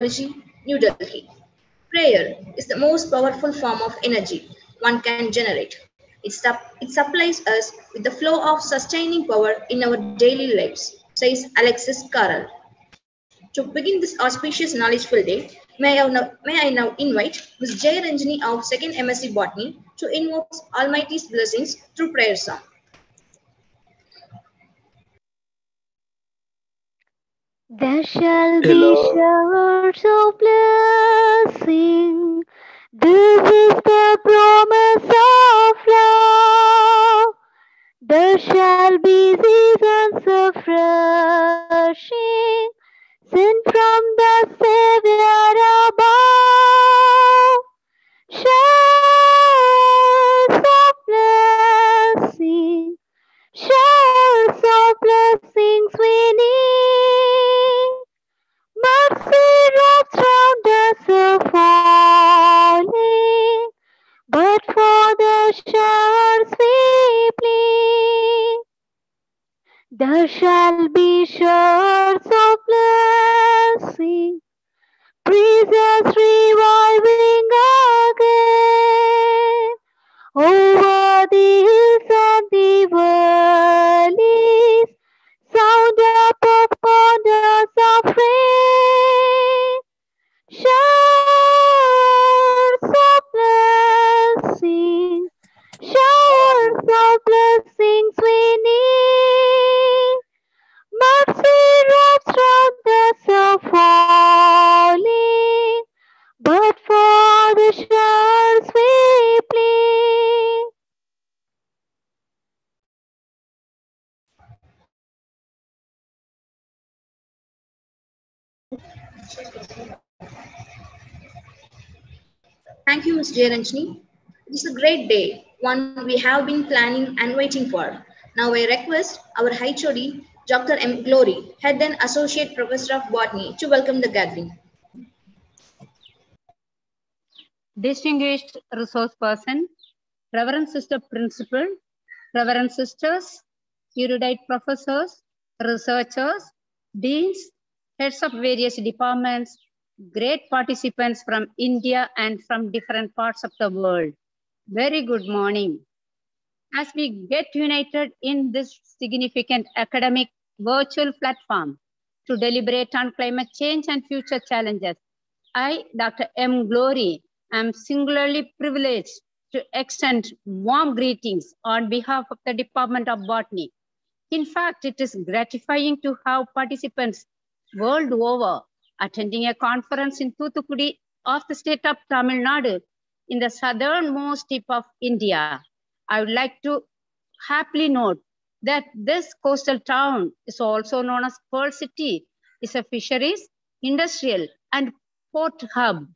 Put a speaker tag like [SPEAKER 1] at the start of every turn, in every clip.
[SPEAKER 1] Technology, New Delhi. Prayer is the most powerful form of energy one can generate. It, it supplies us with the flow of sustaining power in our daily lives, says Alexis Carrel. To begin this auspicious knowledgeful day, may I now, may I now invite Ms. Jay Ranjani of 2nd MSc Botany to invoke Almighty's blessings through prayer song.
[SPEAKER 2] There shall Hello. be showers of blessing. This is the promise of love. There shall be seasons of refreshing sent from the Savior above. Showers of blessing, showers of blessings we need. Are falling, but for the showers we plead. There shall be showers of blessing, breezes reviving
[SPEAKER 1] Thank you, This is a great day, one we have been planning and waiting for. Now I request our HOD, Dr. M. Glory, Head and Associate Professor of Botany, to welcome the gathering.
[SPEAKER 3] Distinguished resource person, Reverend Sister Principal, Reverend Sisters, erudite professors, researchers, deans, heads of various departments, great participants from India and from different parts of the world. Very good morning. As we get united in this significant academic virtual platform to deliberate on climate change and future challenges, I, Dr. M. Glory, am singularly privileged to extend warm greetings on behalf of the Department of Botany. In fact, it is gratifying to have participants world over attending a conference in Thoothukudi of the state of Tamil Nadu in the southernmost tip of India. I would like to happily note that this coastal town is also known as Pearl City, is a fisheries, industrial, and port hub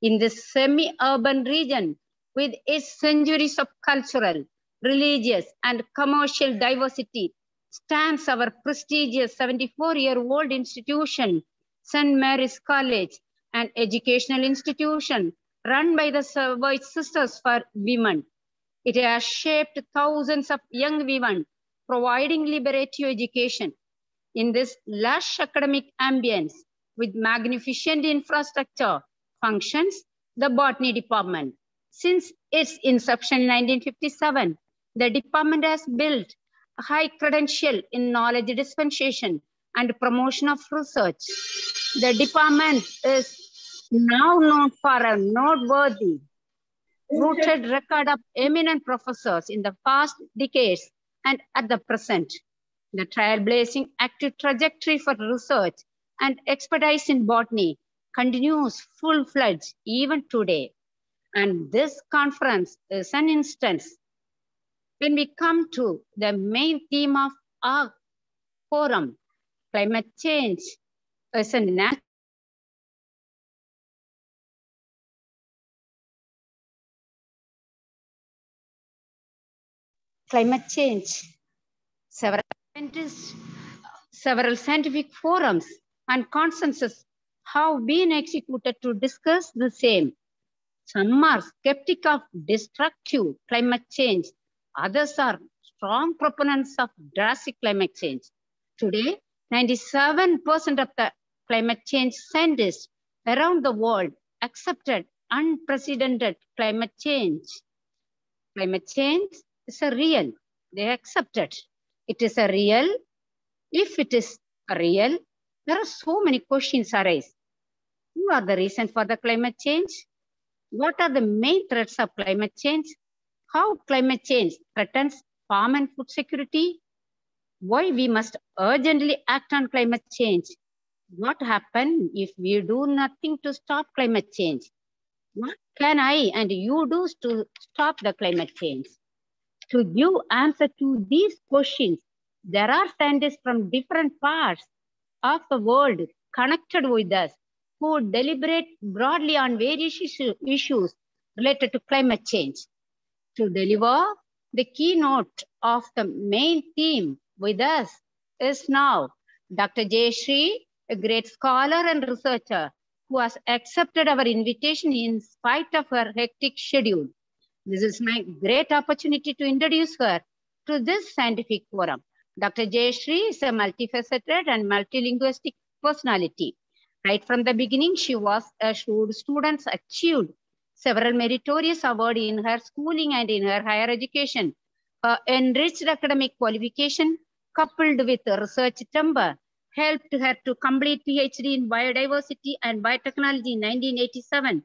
[SPEAKER 3] in this semi-urban region with its centuries of cultural, religious, and commercial diversity stands our prestigious 74-year-old institution, St. Mary's College, an educational institution run by the Service Sisters for Women. It has shaped thousands of young women, providing liberative education. In this lush academic ambience, with magnificent infrastructure, functions the botany department. Since its inception in 1957, the department has built a high credential in knowledge dispensation and promotion of research. The department is now known for a noteworthy rooted record of eminent professors in the past decades and at the present. The trailblazing active trajectory for research and expertise in botany continues full-fledged even today. And this conference is an instance. When we come to the main theme of our forum, climate change is a natural climate change. Several scientists, several scientific forums and consensus have been executed to discuss the same. Some are skeptic of destructive climate change. Others are strong proponents of drastic climate change. Today, 97% of the climate change scientists around the world accepted unprecedented climate change. Climate change is a real, they accept it. It is a real. If it is a real, there are so many questions arise. Who are the reason for the climate change? What are the main threats of climate change? How climate change threatens farm and food security? Why we must urgently act on climate change? What happen if we do nothing to stop climate change? What can I and you do to stop the climate change? To give answer to these questions, there are scientists from different parts of the world connected with us who deliberate broadly on various issue, issues related to climate change. To deliver the keynote of the main theme with us is now Dr. Jayashree, a great scholar and researcher who has accepted our invitation in spite of her hectic schedule. This is my great opportunity to introduce her to this scientific forum. Dr. Jayashree is a multifaceted and multilinguistic personality. Right from the beginning, she was assured students achieved several meritorious awards in her schooling and in her higher education. Her enriched academic qualification coupled with research temper helped her to complete PhD in biodiversity and biotechnology in 1987.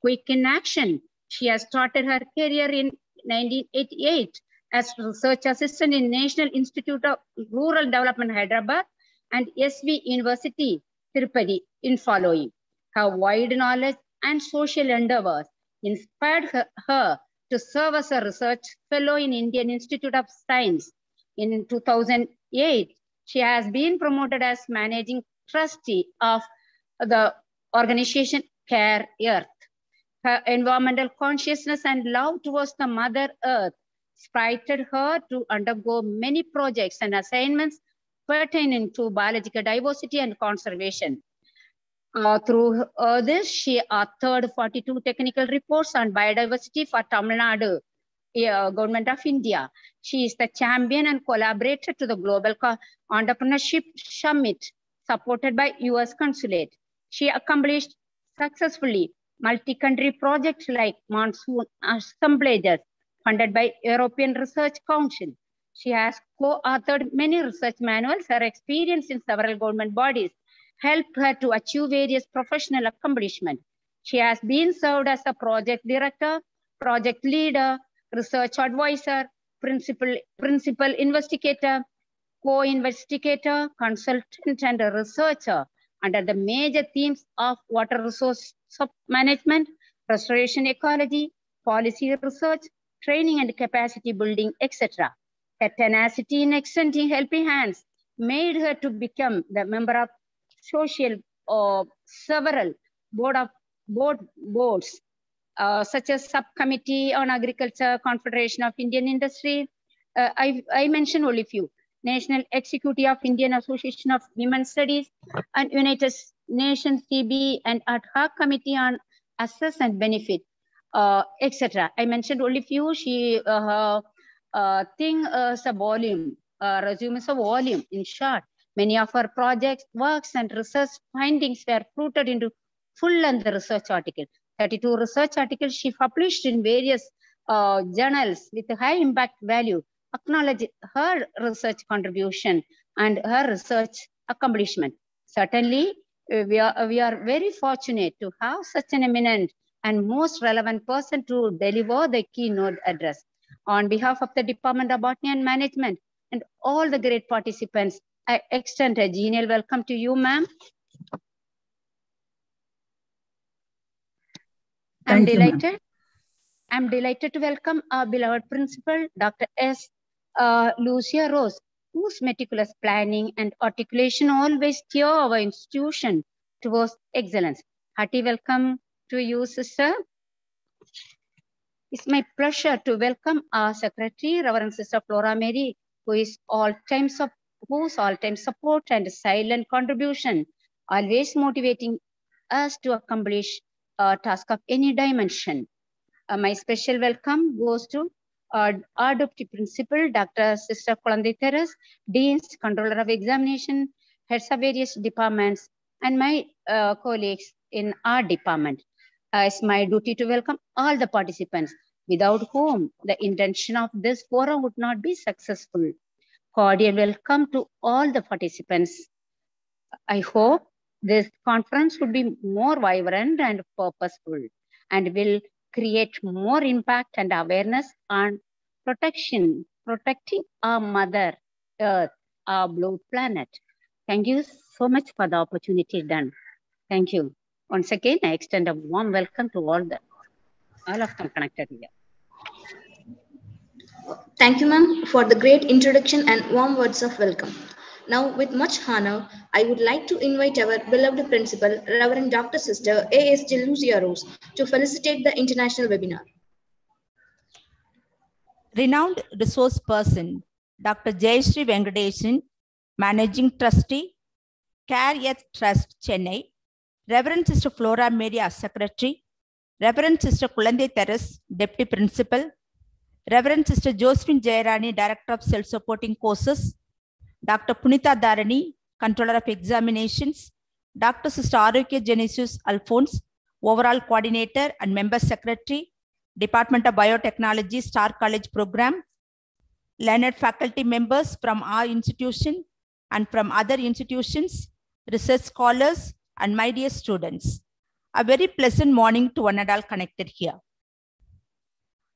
[SPEAKER 3] Quick in action, she has started her career in 1988 as research assistant in National Institute of Rural Development, Hyderabad, and SV University, Tirupati, in following. Her wide knowledge and social endeavors inspired her, her to serve as a research fellow in Indian Institute of Science. In 2008, she has been promoted as managing trustee of the organization Care Earth. Her environmental consciousness and love towards the Mother Earth spirited her to undergo many projects and assignments pertaining to biological diversity and conservation. Uh, through uh, this, she authored 42 technical reports on biodiversity for Tamil Nadu, uh, Government of India. She is the champion and collaborator to the Global Entrepreneurship Summit, supported by US Consulate. She accomplished successfully multi-country projects like monsoon assemblages funded by European Research Council. She has co-authored many research manuals. Her experience in several government bodies helped her to achieve various professional accomplishments. She has been served as a project director, project leader, research advisor, principal, principal investigator, co-investigator, consultant, and researcher under the major themes of water resource management, restoration ecology, policy research, training and capacity building, etc. Her tenacity in extending helping hands made her to become the member of social uh, several board of board boards uh, such as subcommittee on agriculture confederation of indian industry. Uh, I, I mentioned only few. National executive of indian association of women studies and united nations cb and ad hoc committee on access and benefit uh, etc i mentioned only few. She uh, uh, thing is a volume uh, resume is a volume. In short Many of her projects, works, and research findings were fruited into full-length research articles. 32 research articles she published in various uh, journals with high impact value acknowledge her research contribution and her research accomplishment. Certainly, we are, we are very fortunate to have such an eminent and most relevant person to deliver the keynote address. On behalf of the Department of Botany and Management and all the great participants, I extend a genial welcome to you, ma'am. I'm delighted. I'm delighted to welcome our beloved principal, Dr. S. Uh, Lucia Rose, whose meticulous planning and articulation always steer our institution towards excellence. Hearty welcome to you, sister. It's my pleasure to welcome our secretary, Reverend Sister Flora Mary, who is all time whose all-time support and silent contribution, always motivating us to accomplish a task of any dimension. Uh, my special welcome goes to uh, our deputy principal, Dr. Sister Kolandi Teres, deans, controller of examination, heads of various departments, and my uh, colleagues in our department. Uh, it's my duty to welcome all the participants, without whom the intention of this forum would not be successful. Cordial welcome to all the participants. I hope this conference would be more vibrant and purposeful and will create more impact and awareness on protection, protecting our mother earth, our blue planet. Thank you so much for the opportunity done. Thank you. Once again, I extend a warm welcome to all the all of them connected here.
[SPEAKER 1] Thank you, ma'am, for the great introduction and warm words of welcome. Now, with much honor, I would like to invite our beloved principal, Reverend Dr. Sister A.S. Lucia Rose, to felicitate the international webinar.
[SPEAKER 4] Renowned resource person, Dr. Jayashree Venkatesan, Managing Trustee, Care Earth Trust, Chennai, Reverend Sister Flora Maria, Secretary, Reverend Sister Kulande Teres, Deputy Principal, Reverend Sister Josephine Jairani, Director of Self-Supporting Courses, Dr. Punita Dharani, Controller of Examinations, Dr. Sister Genesis Alphonse, Overall Coordinator and Member Secretary, Department of Biotechnology, Star College Program, learned faculty members from our institution and from other institutions, research scholars, and my dear students. A very pleasant morning to one and all connected here.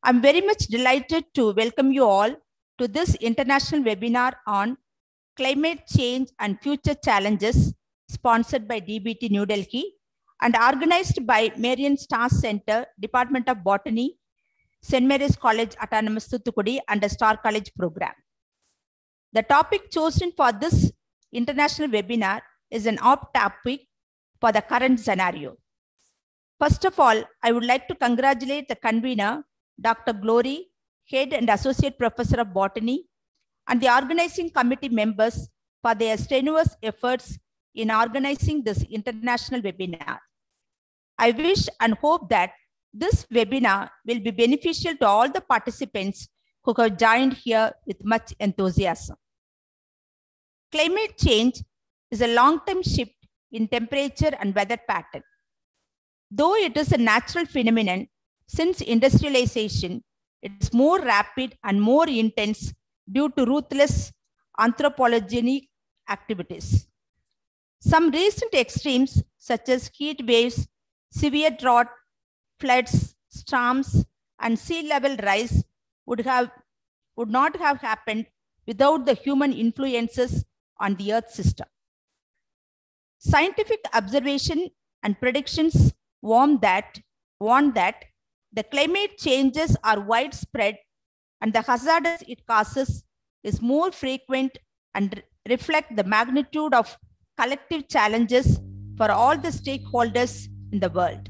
[SPEAKER 4] I'm very much delighted to welcome you all to this international webinar on climate change and future challenges sponsored by DBT New Delhi and organized by Marian Star Center, Department of Botany, St. Mary's College Autonomous Thoothukudi and the Star College program. The topic chosen for this international webinar is an opt topic for the current scenario. First of all, I would like to congratulate the convener, Dr. Glory, Head and Associate Professor of Botany, and the organizing committee members for their strenuous efforts in organizing this international webinar. I wish and hope that this webinar will be beneficial to all the participants who have joined here with much enthusiasm. Climate change is a long-term shift in temperature and weather pattern. Though it is a natural phenomenon, since industrialization, it is more rapid and more intense due to ruthless anthropogenic activities. Some recent extremes, such as heat waves, severe drought, floods, storms, and sea level rise would, have, would not have happened without the human influences on the Earth system. Scientific observation and predictions warn that, warn that the climate changes are widespread and the hazards it causes is more frequent and reflect the magnitude of collective challenges for all the stakeholders in the world.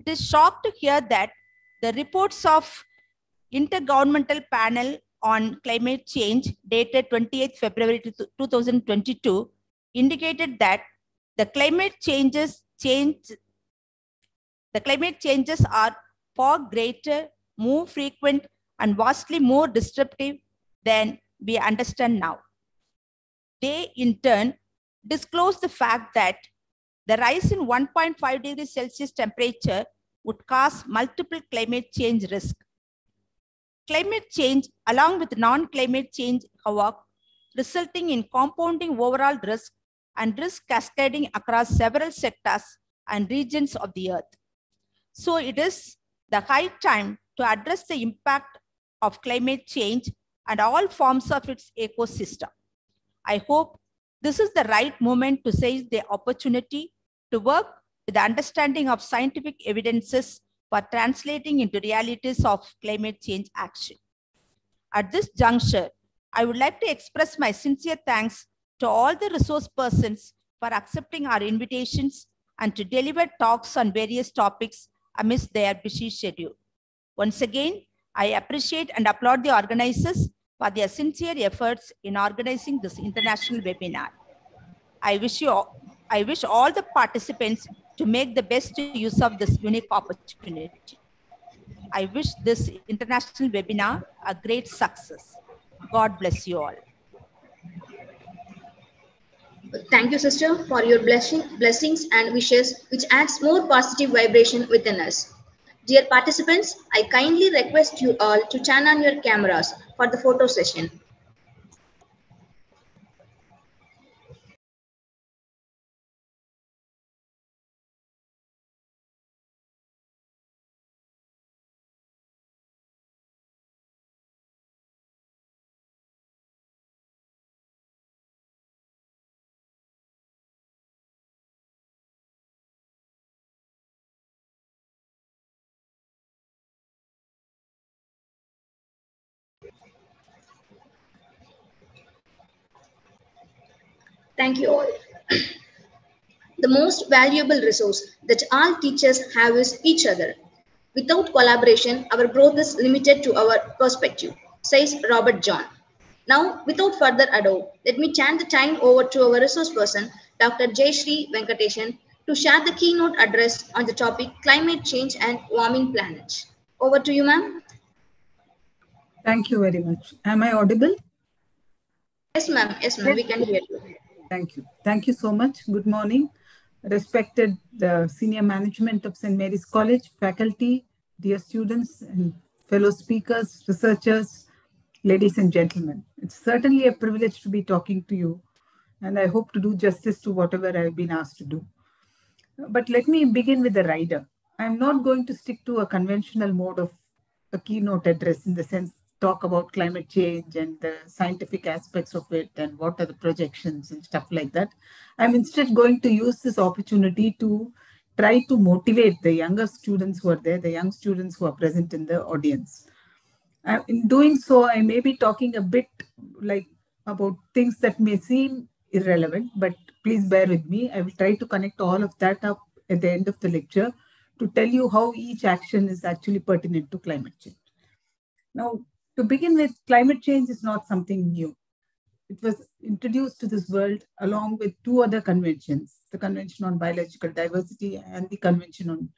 [SPEAKER 4] It is shocked to hear that the reports of Intergovernmental Panel on Climate Change dated 28 February 2022 indicated that the climate changes change the climate changes are far greater, more frequent, and vastly more disruptive than we understand now. They, in turn, disclose the fact that the rise in 1.5 degrees Celsius temperature would cause multiple climate change risk. Climate change, along with non-climate change, however, resulting in compounding overall risk and risk cascading across several sectors and regions of the earth. So it is the high time to address the impact of climate change and all forms of its ecosystem. I hope this is the right moment to seize the opportunity to work with the understanding of scientific evidences for translating into realities of climate change action. At this juncture, I would like to express my sincere thanks to all the resource persons for accepting our invitations and to deliver talks on various topics amidst their busy schedule. Once again, I appreciate and applaud the organizers for their sincere efforts in organizing this international webinar. I wish you all, I wish all the participants to make the best use of this unique opportunity. I wish this international webinar a great success. God bless you all.
[SPEAKER 1] Thank you, sister, for your blessing, blessings and wishes, which adds more positive vibration within us. Dear participants, I kindly request you all to turn on your cameras for the photo session. Thank you all. the most valuable resource that all teachers have is each other. Without collaboration, our growth is limited to our perspective, says Robert John. Now, without further ado, let me turn the time over to our resource person, Dr. Jayashree Venkatesan, to share the keynote address on the topic Climate Change and Warming Planet. Over to you, ma'am.
[SPEAKER 5] Thank you very much. Am I audible?
[SPEAKER 1] Yes, ma'am. Yes, ma'am. We can hear you.
[SPEAKER 5] Thank you. Thank you so much. Good morning. Respected the senior management of St. Mary's College, faculty, dear students and fellow speakers, researchers, ladies and gentlemen. It's certainly a privilege to be talking to you and I hope to do justice to whatever I've been asked to do. But let me begin with the rider. I'm not going to stick to a conventional mode of a keynote address in the sense talk about climate change and the scientific aspects of it and what are the projections and stuff like that. I'm instead going to use this opportunity to try to motivate the younger students who are there, the young students who are present in the audience. Uh, in doing so, I may be talking a bit like about things that may seem irrelevant, but please bear with me. I will try to connect all of that up at the end of the lecture to tell you how each action is actually pertinent to climate change. Now, to begin with, climate change is not something new. It was introduced to this world along with two other conventions, the Convention on Biological Diversity and the Convention on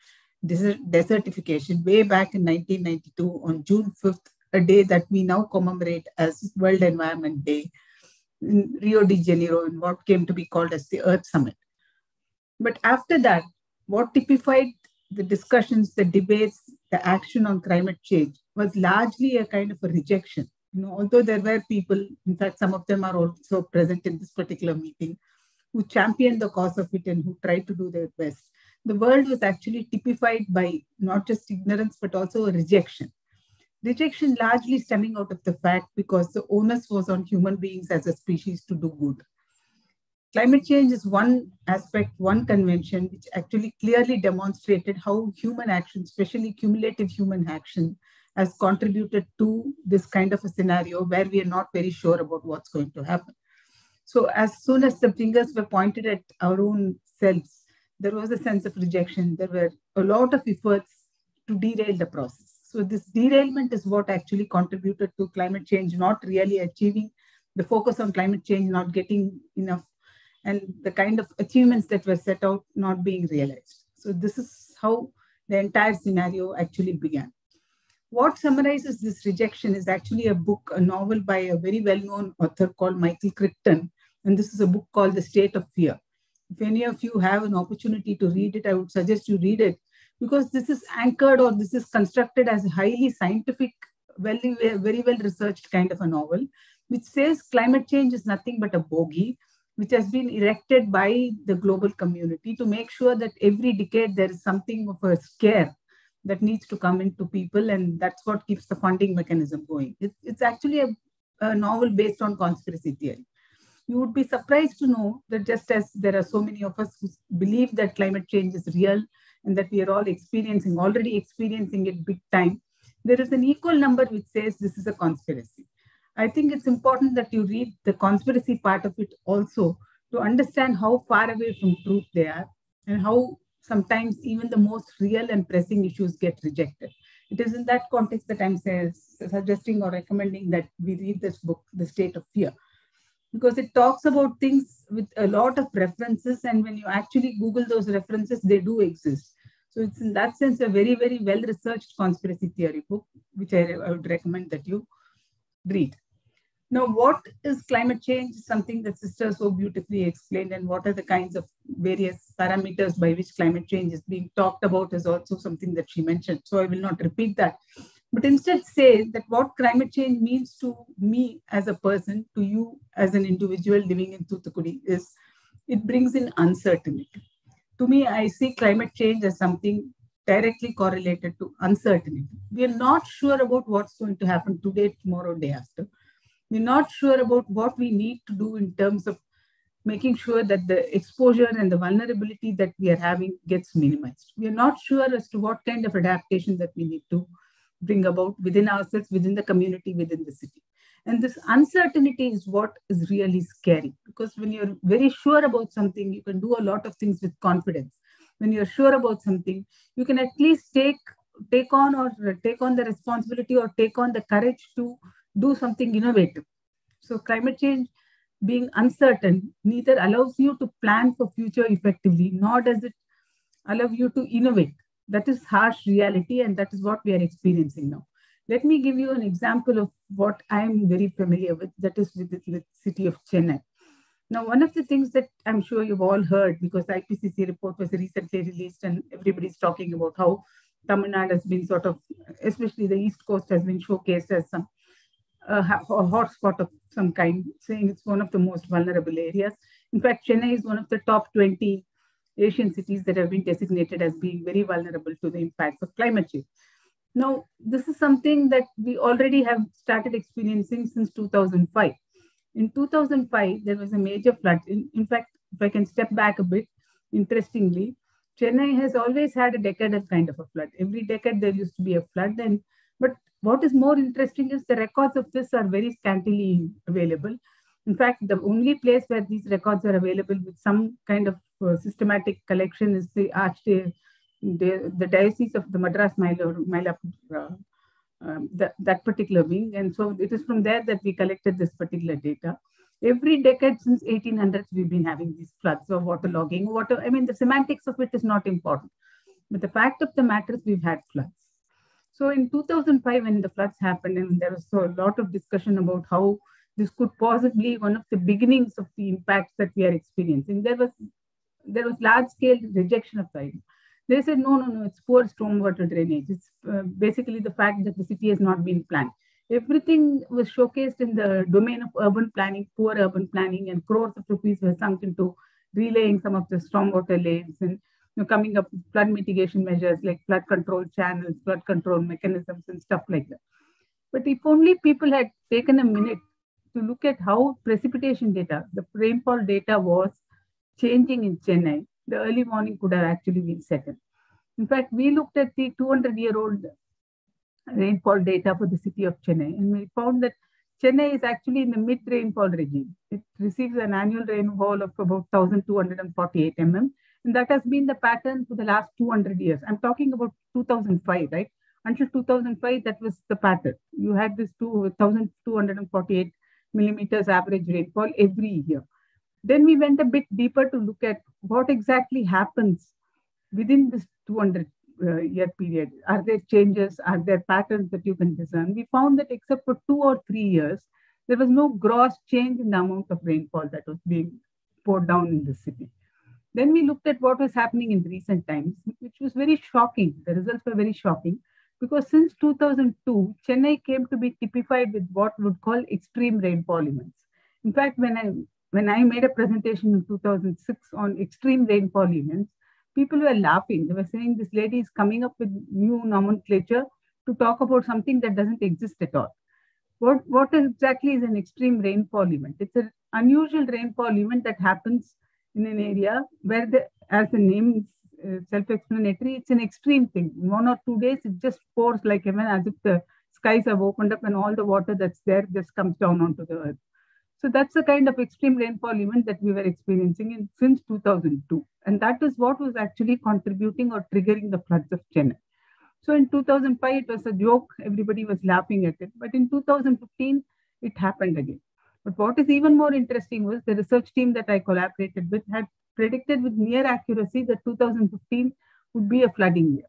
[SPEAKER 5] Desertification, way back in 1992 on June 5th, a day that we now commemorate as World Environment Day in Rio de Janeiro in what came to be called as the Earth Summit. But after that, what typified the discussions, the debates, the action on climate change was largely a kind of a rejection. You know, although there were people, in fact, some of them are also present in this particular meeting, who championed the cause of it and who tried to do their best. The world was actually typified by not just ignorance, but also a rejection. Rejection largely stemming out of the fact because the onus was on human beings as a species to do good. Climate change is one aspect, one convention, which actually clearly demonstrated how human action, especially cumulative human action, has contributed to this kind of a scenario where we are not very sure about what's going to happen. So as soon as the fingers were pointed at our own selves, there was a sense of rejection. There were a lot of efforts to derail the process. So this derailment is what actually contributed to climate change not really achieving the focus on climate change, not getting enough, and the kind of achievements that were set out not being realized. So this is how the entire scenario actually began. What summarizes this rejection is actually a book, a novel by a very well-known author called Michael Crichton, and this is a book called The State of Fear. If any of you have an opportunity to read it, I would suggest you read it because this is anchored or this is constructed as a highly scientific, very, very well researched kind of a novel, which says climate change is nothing but a bogey, which has been erected by the global community to make sure that every decade there is something of a scare that needs to come into people, and that's what keeps the funding mechanism going. It, it's actually a, a novel based on conspiracy theory you would be surprised to know that just as there are so many of us who believe that climate change is real and that we are all experiencing, already experiencing it big time, there is an equal number which says this is a conspiracy. I think it's important that you read the conspiracy part of it also to understand how far away from truth they are and how sometimes even the most real and pressing issues get rejected. It is in that context that I'm suggesting or recommending that we read this book, The State of Fear. Because it talks about things with a lot of references and when you actually google those references they do exist. So it's in that sense a very very well researched conspiracy theory book which I, I would recommend that you read Now, what is climate change? Something that Sister so beautifully explained, and what are the kinds of various parameters by which climate change is being talked about is also something that she mentioned. So I will not repeat that, but instead say that what climate change means to me as a person, to you as an individual living in Thoothukudi, is it brings in uncertainty. To me, I see climate change as something directly correlated to uncertainty. We are not sure about what's going to happen today, tomorrow, day after we're not sure about what we need to do in terms of making sure that the exposure and the vulnerability that we are having gets minimized. We are not sure as to what kind of adaptation that we need to bring about within ourselves, within the community, within the city. And this uncertainty is what is really scary because when you're very sure about something, you can do a lot of things with confidence. When you're sure about something, you can at least take take on or take on the responsibility or take on the courage to do something innovative. So climate change being uncertain neither allows you to plan for future effectively, nor does it allow you to innovate. That is harsh reality, and that is what we are experiencing now. Let me give you an example of what I am very familiar with, that is with the city of Chennai. Now, one of the things that I'm sure you've all heard, because the IPCC report was recently released and everybody's talking about how Tamil Nadu has been sort of, especially the East Coast has been showcased as some a, a hotspot of some kind, saying it's one of the most vulnerable areas. In fact, Chennai is one of the top 20 Asian cities that have been designated as being very vulnerable to the impacts of climate change. Now, this is something that we already have started experiencing since 2005. In 2005, there was a major flood. In, in fact, if I can step back a bit, interestingly, Chennai has always had a decadal kind of a flood. Every decade there used to be a flood, and but what is more interesting is the records of this are very scantily available. In fact, the only place where these records are available with some kind of uh, systematic collection is the Arch, the, the Diocese of the Madras Mylapore, uh, um, that, that particular wing. And so it is from there that we collected this particular data. Every decade since 1800s, we've been having these floods or waterlogging. Water, I mean, the semantics of it is not important. But the fact of the matter is we've had floods. So in 2005, when the floods happened, and there was a lot of discussion about how this could possibly one of the beginnings of the impacts that we are experiencing. There was there was large scale rejection of the idea. They said, no, no, no, it's poor stormwater drainage. It's uh, basically the fact that the city has not been planned. Everything was showcased in the domain of urban planning, poor urban planning, and crores of rupees were sunk into relaying some of the stormwater lanes and know, coming up with flood mitigation measures like flood control channels, flood control mechanisms, and stuff like that. But if only people had taken a minute to look at how precipitation data, the rainfall data was changing in Chennai, the early warning could have actually been set in. In fact, we looked at the 200 year old rainfall data for the city of Chennai, and we found that Chennai is actually in the mid rainfall regime. It receives an annual rainfall of about 1,248 mm, and that has been the pattern for the last 200 years. I'm talking about 2005, right? Until 2005, that was the pattern. You had this 1,248 millimeters average rainfall every year. Then we went a bit deeper to look at what exactly happens within this 200 uh, year period. Are there changes? Are there patterns that you can discern? We found that except for two or three years, there was no gross change in the amount of rainfall that was being poured down in the city. Then we looked at what was happening in recent times, which was very shocking. The results were very shocking because since 2002, Chennai came to be typified with what would call extreme rainfall events. In fact, when I when I made a presentation in 2006 on extreme rainfall events, people were laughing. They were saying this lady is coming up with new nomenclature to talk about something that doesn't exist at all. What, what exactly is an extreme rainfall event? It's an unusual rainfall event that happens in an area where the, as the name is uh, self-explanatory, it's an extreme thing. In one or two days, it just pours like even as if the skies have opened up and all the water that's there just comes down onto the earth. So that's the kind of extreme rainfall event that we were experiencing in, since 2002. And that is what was actually contributing or triggering the floods of Chennai. So in 2005, it was a joke. Everybody was laughing at it. But in 2015, it happened again. But what is even more interesting was the research team that I collaborated with had predicted with near accuracy that 2015 would be a flooding year.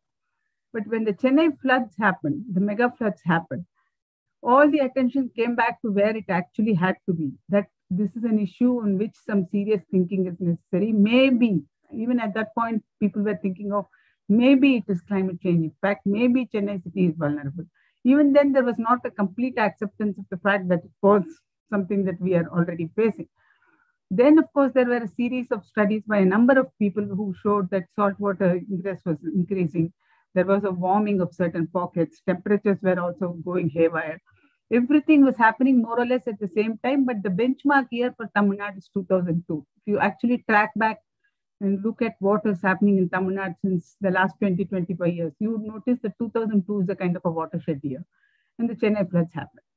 [SPEAKER 5] But when the Chennai floods happened, the mega floods happened, all the attention came back to where it actually had to be. That this is an issue on which some serious thinking is necessary. Maybe, even at that point, people were thinking of maybe it is climate change. In fact, maybe Chennai city is vulnerable. Even then, there was not a complete acceptance of the fact that it was something that we are already facing. Then, of course, there were a series of studies by a number of people who showed that saltwater ingress was increasing. There was a warming of certain pockets. Temperatures were also going haywire. Everything was happening more or less at the same time, but the benchmark year for Tamil Nadu is 2002. If you actually track back and look at what is happening in Tamil Nadu since the last 20, 25 years, you would notice that 2002 is a kind of a watershed year and the Chennai floods happened.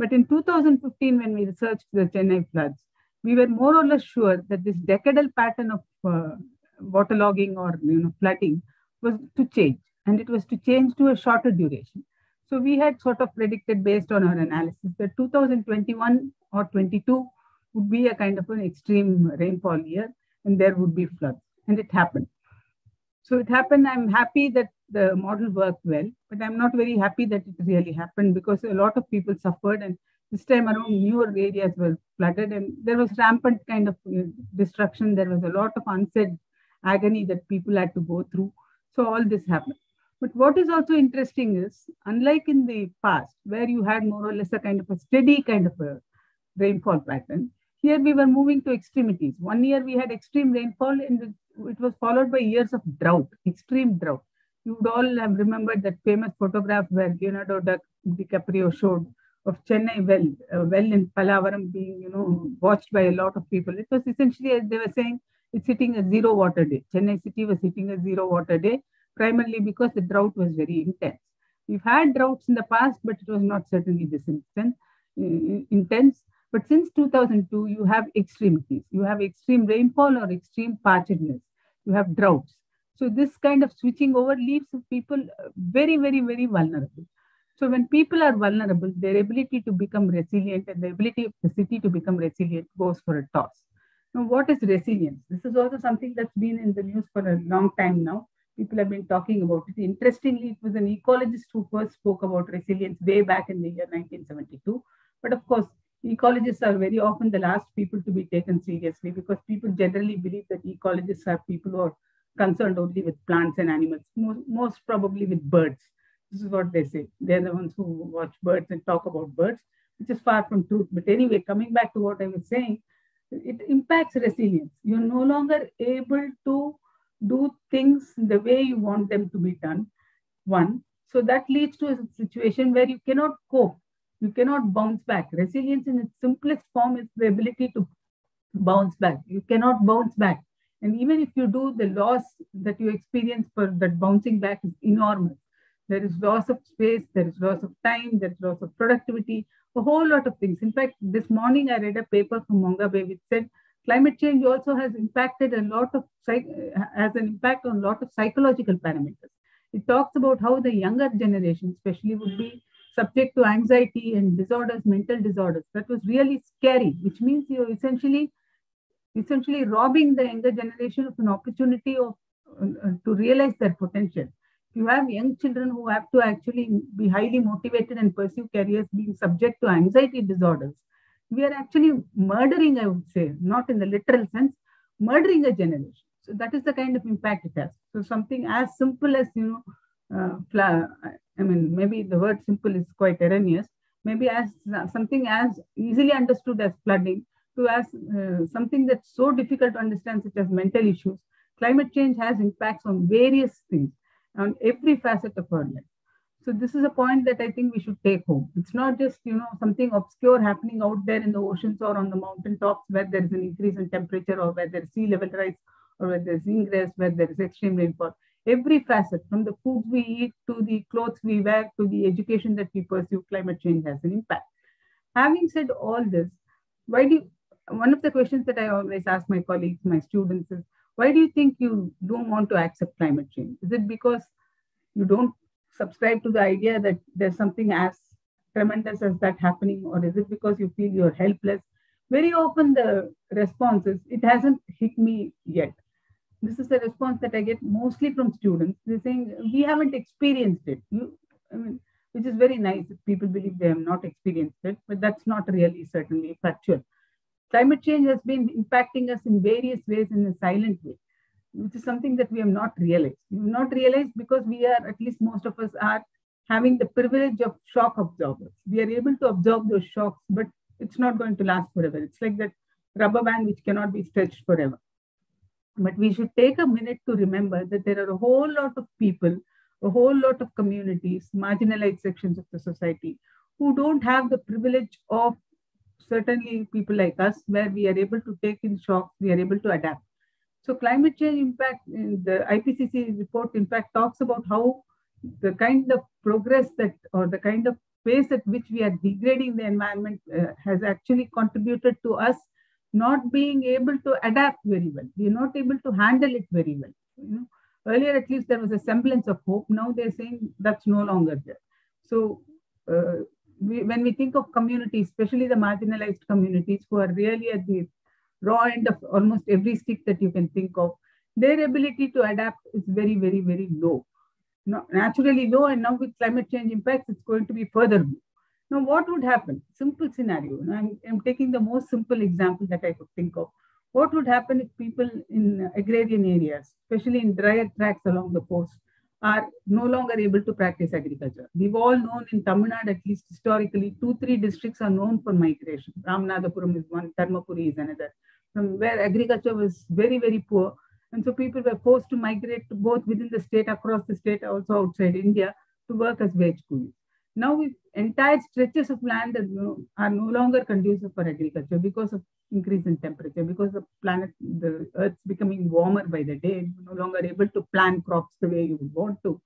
[SPEAKER 5] But in 2015, when we researched the Chennai floods, we were more or less sure that this decadal pattern of uh, waterlogging or you know flooding was to change, and it was to change to a shorter duration. So we had sort of predicted based on our analysis that 2021 or 22 would be a kind of an extreme rainfall year, and there would be floods, and it happened. So it happened. I'm happy that the model worked well, but I'm not very happy that it really happened because a lot of people suffered and this time around, newer areas were flooded, and there was rampant kind of you know, destruction. There was a lot of unsaid agony that people had to go through. So all this happened. But what is also interesting is, unlike in the past, where you had more or less a kind of a steady kind of a rainfall pattern, here we were moving to extremities. One year we had extreme rainfall, and it was followed by years of drought, extreme drought. You would all have remembered that famous photograph where Leonardo DiCaprio showed of Chennai well, uh, well in Pallavaram being, you know, watched by a lot of people. It was essentially, as they were saying, it's hitting a zero water day. Chennai city was hitting a zero water day, primarily because the drought was very intense. We've had droughts in the past, but it was not certainly this intense. intense. But since 2002, you have extremities. You have extreme rainfall or extreme parchedness. You have droughts. So this kind of switching over leaves people very, very, very vulnerable. So when people are vulnerable, their ability to become resilient and the ability of the city to become resilient goes for a toss. Now, what is resilience? This is also something that's been in the news for a long time now. People have been talking about it. Interestingly, it was an ecologist who first spoke about resilience way back in the year 1972. But of course, ecologists are very often the last people to be taken seriously because people generally believe that ecologists are people who are concerned only with plants and animals, most, most probably with birds. This is what they say. They're the ones who watch birds and talk about birds, which is far from truth. But anyway, coming back to what I was saying, it impacts resilience. You're no longer able to do things the way you want them to be done. One. So that leads to a situation where you cannot cope. You cannot bounce back. Resilience in its simplest form is the ability to bounce back. You cannot bounce back. And even if you do, the loss that you experience for that bouncing back is enormous. There is loss of space, there is loss of time, there is loss of productivity, a whole lot of things. In fact, this morning I read a paper from Mongabay which said climate change also has impacted a lot of has an impact on a lot of psychological parameters. It talks about how the younger generation, especially, would be subject to anxiety and disorders, mental disorders. That was really scary, which means you're essentially essentially robbing the younger generation of an opportunity of uh, to realize their potential. You have young children who have to actually be highly motivated and pursue careers being subject to anxiety disorders we are actually murdering i would say not in the literal sense murdering a generation. So that is the kind of impact it has. So something as simple as you know uh, i mean maybe the word simple is quite erroneous. Maybe as uh, something as easily understood as flooding to as uh, something that's so difficult to understand such as mental issues climate change has impacts on various things on every facet of our life. So this is a point that I think we should take home. It's not just you know something obscure happening out there in the oceans or on the mountain tops where there is an increase in temperature or where there is sea level rise or where there is ingress, where there is extreme rainfall. Every facet, from the foods we eat to the clothes we wear to the education that we pursue, climate change has an impact. Having said all this, why do you, one of the questions that I always ask my colleagues, my students is, why do you think you don't want to accept climate change? Is it because you don't subscribe to the idea that there's something as tremendous as that happening, or is it because you feel you're helpless? Very often the response is, it hasn't hit me yet. This is the response that I get mostly from students. They're saying, we haven't experienced it. You, I mean, which is very nice if people believe they have not experienced it, but that's not really certainly factual. Climate change has been impacting us in various ways in a silent way, which is something that we have not realized. We have not realized because we are, at least most of us are having the privilege of shock absorbers. We are able to absorb those shocks, but it's not going to last forever. It's like that rubber band which cannot be stretched forever. But we should take a minute to remember that there are a whole lot of people, a whole lot of communities, marginalized sections of the society who don't have the privilege of certainly people like us, where we are able to take in shocks, we are able to adapt. So climate change impact, the IPCC report in fact talks about how the kind of progress that, or the kind of pace at which we are degrading the environment uh, has actually contributed to us not being able to adapt very well. We are not able to handle it very well. You know, earlier at least there was a semblance of hope. Now they're saying that's no longer there. So uh, we, when we think of communities, especially the marginalized communities who are really at the raw end of almost every stick that you can think of, their ability to adapt is very, very, very low. naturally low, and now with climate change impacts, it's going to be further low. Now, what would happen? Simple scenario. I'm, I'm taking the most simple example that I could think of. What would happen if people in agrarian areas, especially in drier tracts along the coast, are no longer able to practice agriculture. We've all known in Tamil Nadu, at least historically, two, three districts are known for migration. Ramanathapuram is one, Dharmapuri is another, from where agriculture was very, very poor. And so people were forced to migrate both within the state, across the state, also outside India, to work as wage coolies. Now, we, entire stretches of land no, are no longer conducive for agriculture because of increase in temperature, because the planet, the Earth's becoming warmer by the day, no longer able to plant crops the way you would want to.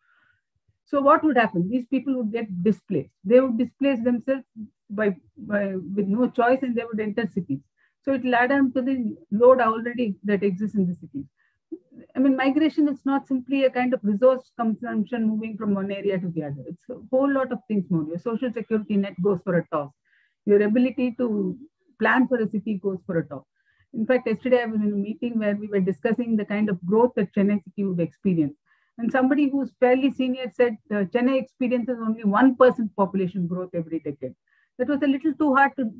[SPEAKER 5] So what would happen? These people would get displaced. They would displace themselves by, by with no choice, and they would enter cities. So it will add on to the load already that exists in the cities. I mean, migration is not simply a kind of resource consumption moving from one area to the other. It's a whole lot of things more. Your social security net goes for a toss. Your ability to plan for a city goes for a toss. In fact, yesterday I was in a meeting where we were discussing the kind of growth that Chennai city would experience. And somebody who's fairly senior said uh, Chennai experiences only 1% population growth every decade. That was a little too hard to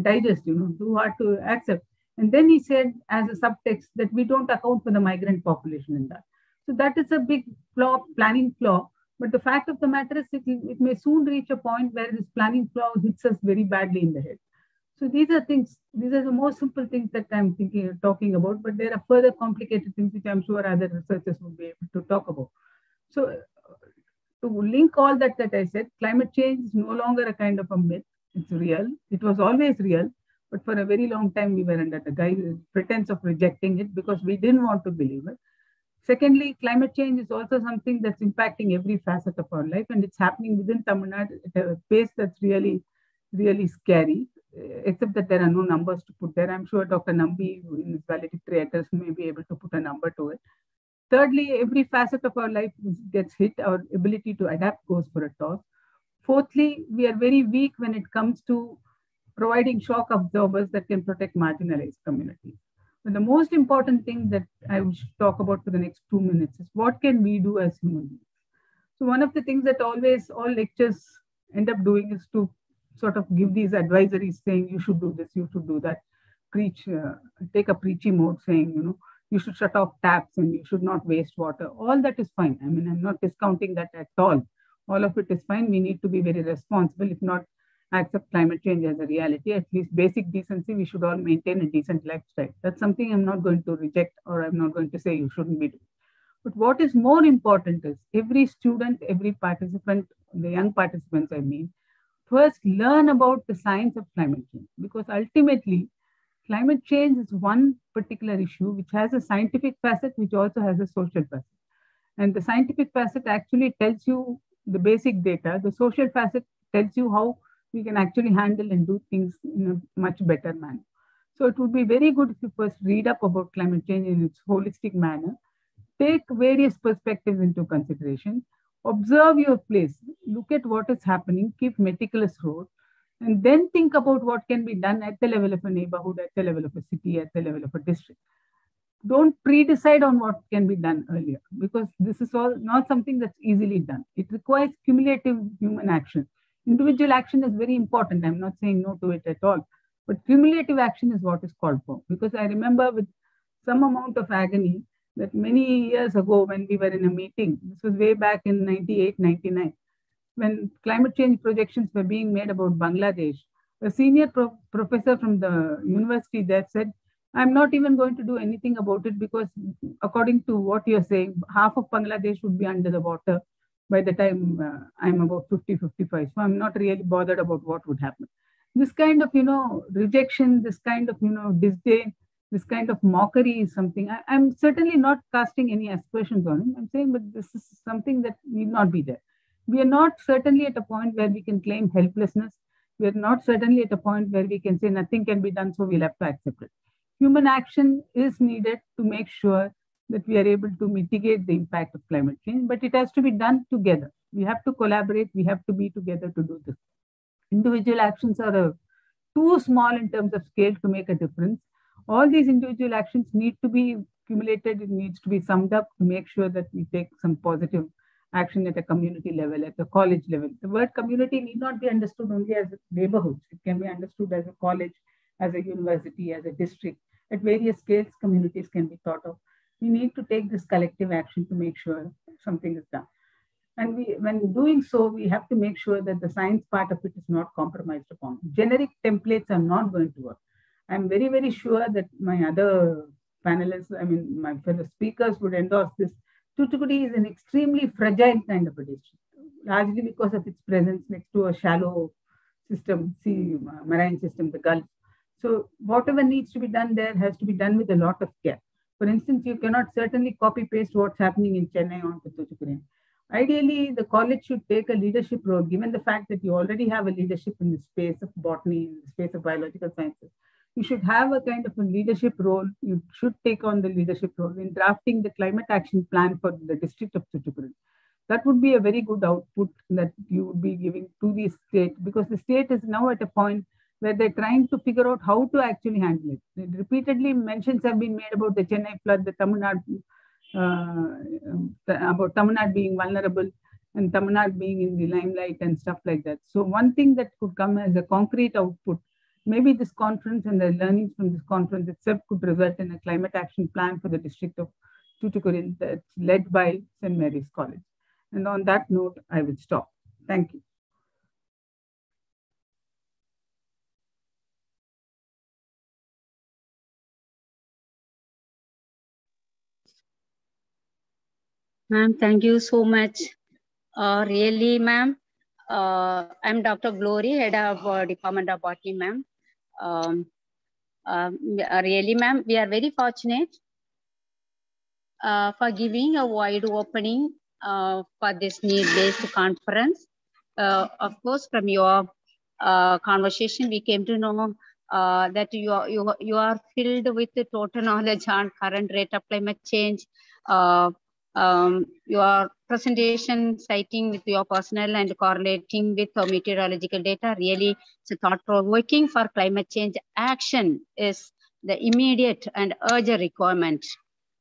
[SPEAKER 5] digest, you know, too hard to accept. And then he said, as a subtext, that we don't account for the migrant population in that. So that is a big flaw, planning flaw. But the fact of the matter is, it, it may soon reach a point where this planning flaw hits us very badly in the head. So these are things, these are the most simple things that I'm thinking, talking about, but there are further complicated things which I'm sure other researchers will be able to talk about. So uh, to link all that that I said, climate change is no longer a kind of a myth. It's real. It was always real. But for a very long time, we were under the guise, pretense of rejecting it because we didn't want to believe it. Secondly, climate change is also something that's impacting every facet of our life, and it's happening within Tamil Nadu at a pace that's really, really scary. Eh, except that there are no numbers to put there. I'm sure Dr. Nambi, in his valedictory may be able to put a number to it. Thirdly, every facet of our life gets hit. Our ability to adapt goes for a toss. Fourthly, we are very weak when it comes to providing shock absorbers that can protect marginalized communities. But the most important thing that I will talk about for the next two minutes is what can we do as human beings? So one of the things that always all lectures end up doing is to sort of give these advisories saying you should do this, you should do that, preach, uh, take a preachy mode saying, you know, you should shut off taps and you should not waste water. All that is fine. I mean, I'm not discounting that at all. All of it is fine. We need to be very responsible. If not, accept climate change as a reality, at least basic decency, we should all maintain a decent lifestyle. That's something I'm not going to reject or I'm not going to say you shouldn't be doing. But what is more important is every student, every participant, the young participants, I mean, first learn about the science of climate change because ultimately, climate change is one particular issue which has a scientific facet, which also has a social facet. And the scientific facet actually tells you the basic data, the social facet tells you how we can actually handle and do things in a much better manner. So it would be very good if you first read up about climate change in its holistic manner, take various perspectives into consideration, observe your place, look at what is happening, keep meticulous road, and then think about what can be done at the level of a neighborhood, at the level of a city, at the level of a district. don't pre-decide on what can be done earlier because this is all not something that's easily done. It requires cumulative human action. Individual action is very important. I'm not saying no to it at all, but cumulative action is what is called for. Because I remember with some amount of agony that many years ago when we were in a meeting, this was way back in 98, 99, when climate change projections were being made about Bangladesh, a senior pro professor from the university there said, I'm not even going to do anything about it because according to what you're saying, half of Bangladesh would be under the water by the time uh, I'm about 50, 55. So I'm not really bothered about what would happen. This kind of, you know, rejection, this kind of, you know, disdain, this kind of mockery is something I, am certainly not casting any aspersions on him. I'm saying, but this is something that need not be there. We are not certainly at a point where we can claim helplessness. We are not certainly at a point where we can say nothing can be done, so we'll have to accept it human action is needed to make sure that we are able to mitigate the impact of climate change, but it has to be done together. We have to collaborate, we have to be together to do this. Individual actions are uh, too small in terms of scale to make a difference. All these individual actions need to be accumulated, it needs to be summed up to make sure that we take some positive action at a community level, at a college level. The word community need not be understood only as neighborhoods. It can be understood as a college, as a university, as a district. At various scales, communities can be thought of. We need to take this collective action to make sure something is done. And we, when doing so, we have to make sure that the science part of it is not compromised upon. Generic templates are not going to work. I'm very, very sure that my other panelists, I mean, my fellow speakers would endorse this. Thoothukudi is an extremely fragile kind of a district, largely because of its presence next to a shallow system, sea uh, marine system, the Gulf. So whatever needs to be done there has to be done with a lot of care. For instance, you cannot certainly copy paste what's happening in Chennai onto Thoothukudi. Ideally, the college should take a leadership role, given the fact that you already have a leadership in the space of botany, in the space of biological sciences. You should have a kind of a leadership role. You should take on the leadership role in drafting the climate action plan for the district of Thoothukudi. That would be a very good output that you would be giving to the state because the state is now at a point where they're trying to figure out how to actually handle it. Repeatedly mentions have been made about the Chennai flood, the Tamil Nadu, uh, about Tamil Nadu being vulnerable and Tamil Nadu being in the limelight and stuff like that. So one thing that could come as a concrete output, maybe this conference and the learnings from this conference itself could result in a climate action plan for the district of Tuticorin that's led by St. Mary's College. And on that note, I will stop. Thank you.
[SPEAKER 3] Ma'am, thank you so much. Uh, really, ma'am, uh, I'm Dr. Glory, head of uh, Department of Botany, ma'am. Um, um really, ma'am, we are very fortunate uh, for giving a wide opening uh, for this need-based conference. Uh, of course, from your conversation, we came to know that you are, you, you are filled with the total knowledge on current rate of climate change, um, your presentation citing with your personal and correlating with meteorological data really it's thought-provoking for climate change action is the immediate and urgent requirement.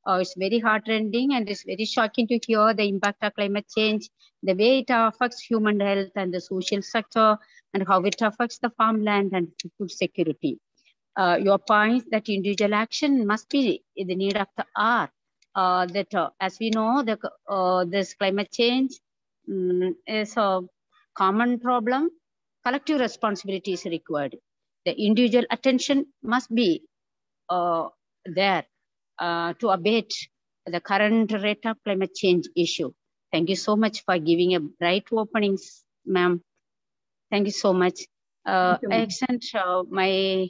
[SPEAKER 3] Uh, it's very heartrending and it's very shocking to hear the impact of climate change, the way it affects human health and the social sector, and how it affects the farmland and food security. Uh, your point that individual action must be in the need of the hour uh, that uh, as we know, the, uh, this climate change um, is a common problem. Collective responsibility is required. The individual attention must be uh, there uh, to abate the current rate of climate change issue. Thank you so much for giving a bright openings, ma'am. Thank you so much. Uh, I extend my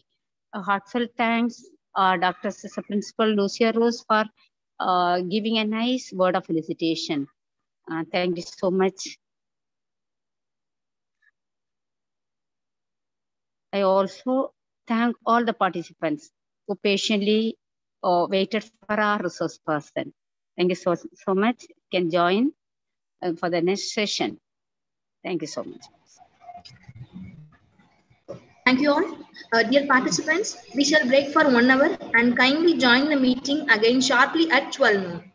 [SPEAKER 3] heartfelt thanks, Dr. Sisa Principal Lucia Rose for uh, giving a nice word of felicitation. Uh, thank you so much. I also thank all the participants who patiently uh, waited for our resource person. Thank you so, so much. You can join uh, for the next session. Thank you so much.
[SPEAKER 1] Thank you all. Uh, dear participants, we shall break for one hour and kindly join the meeting again sharply at 12 noon.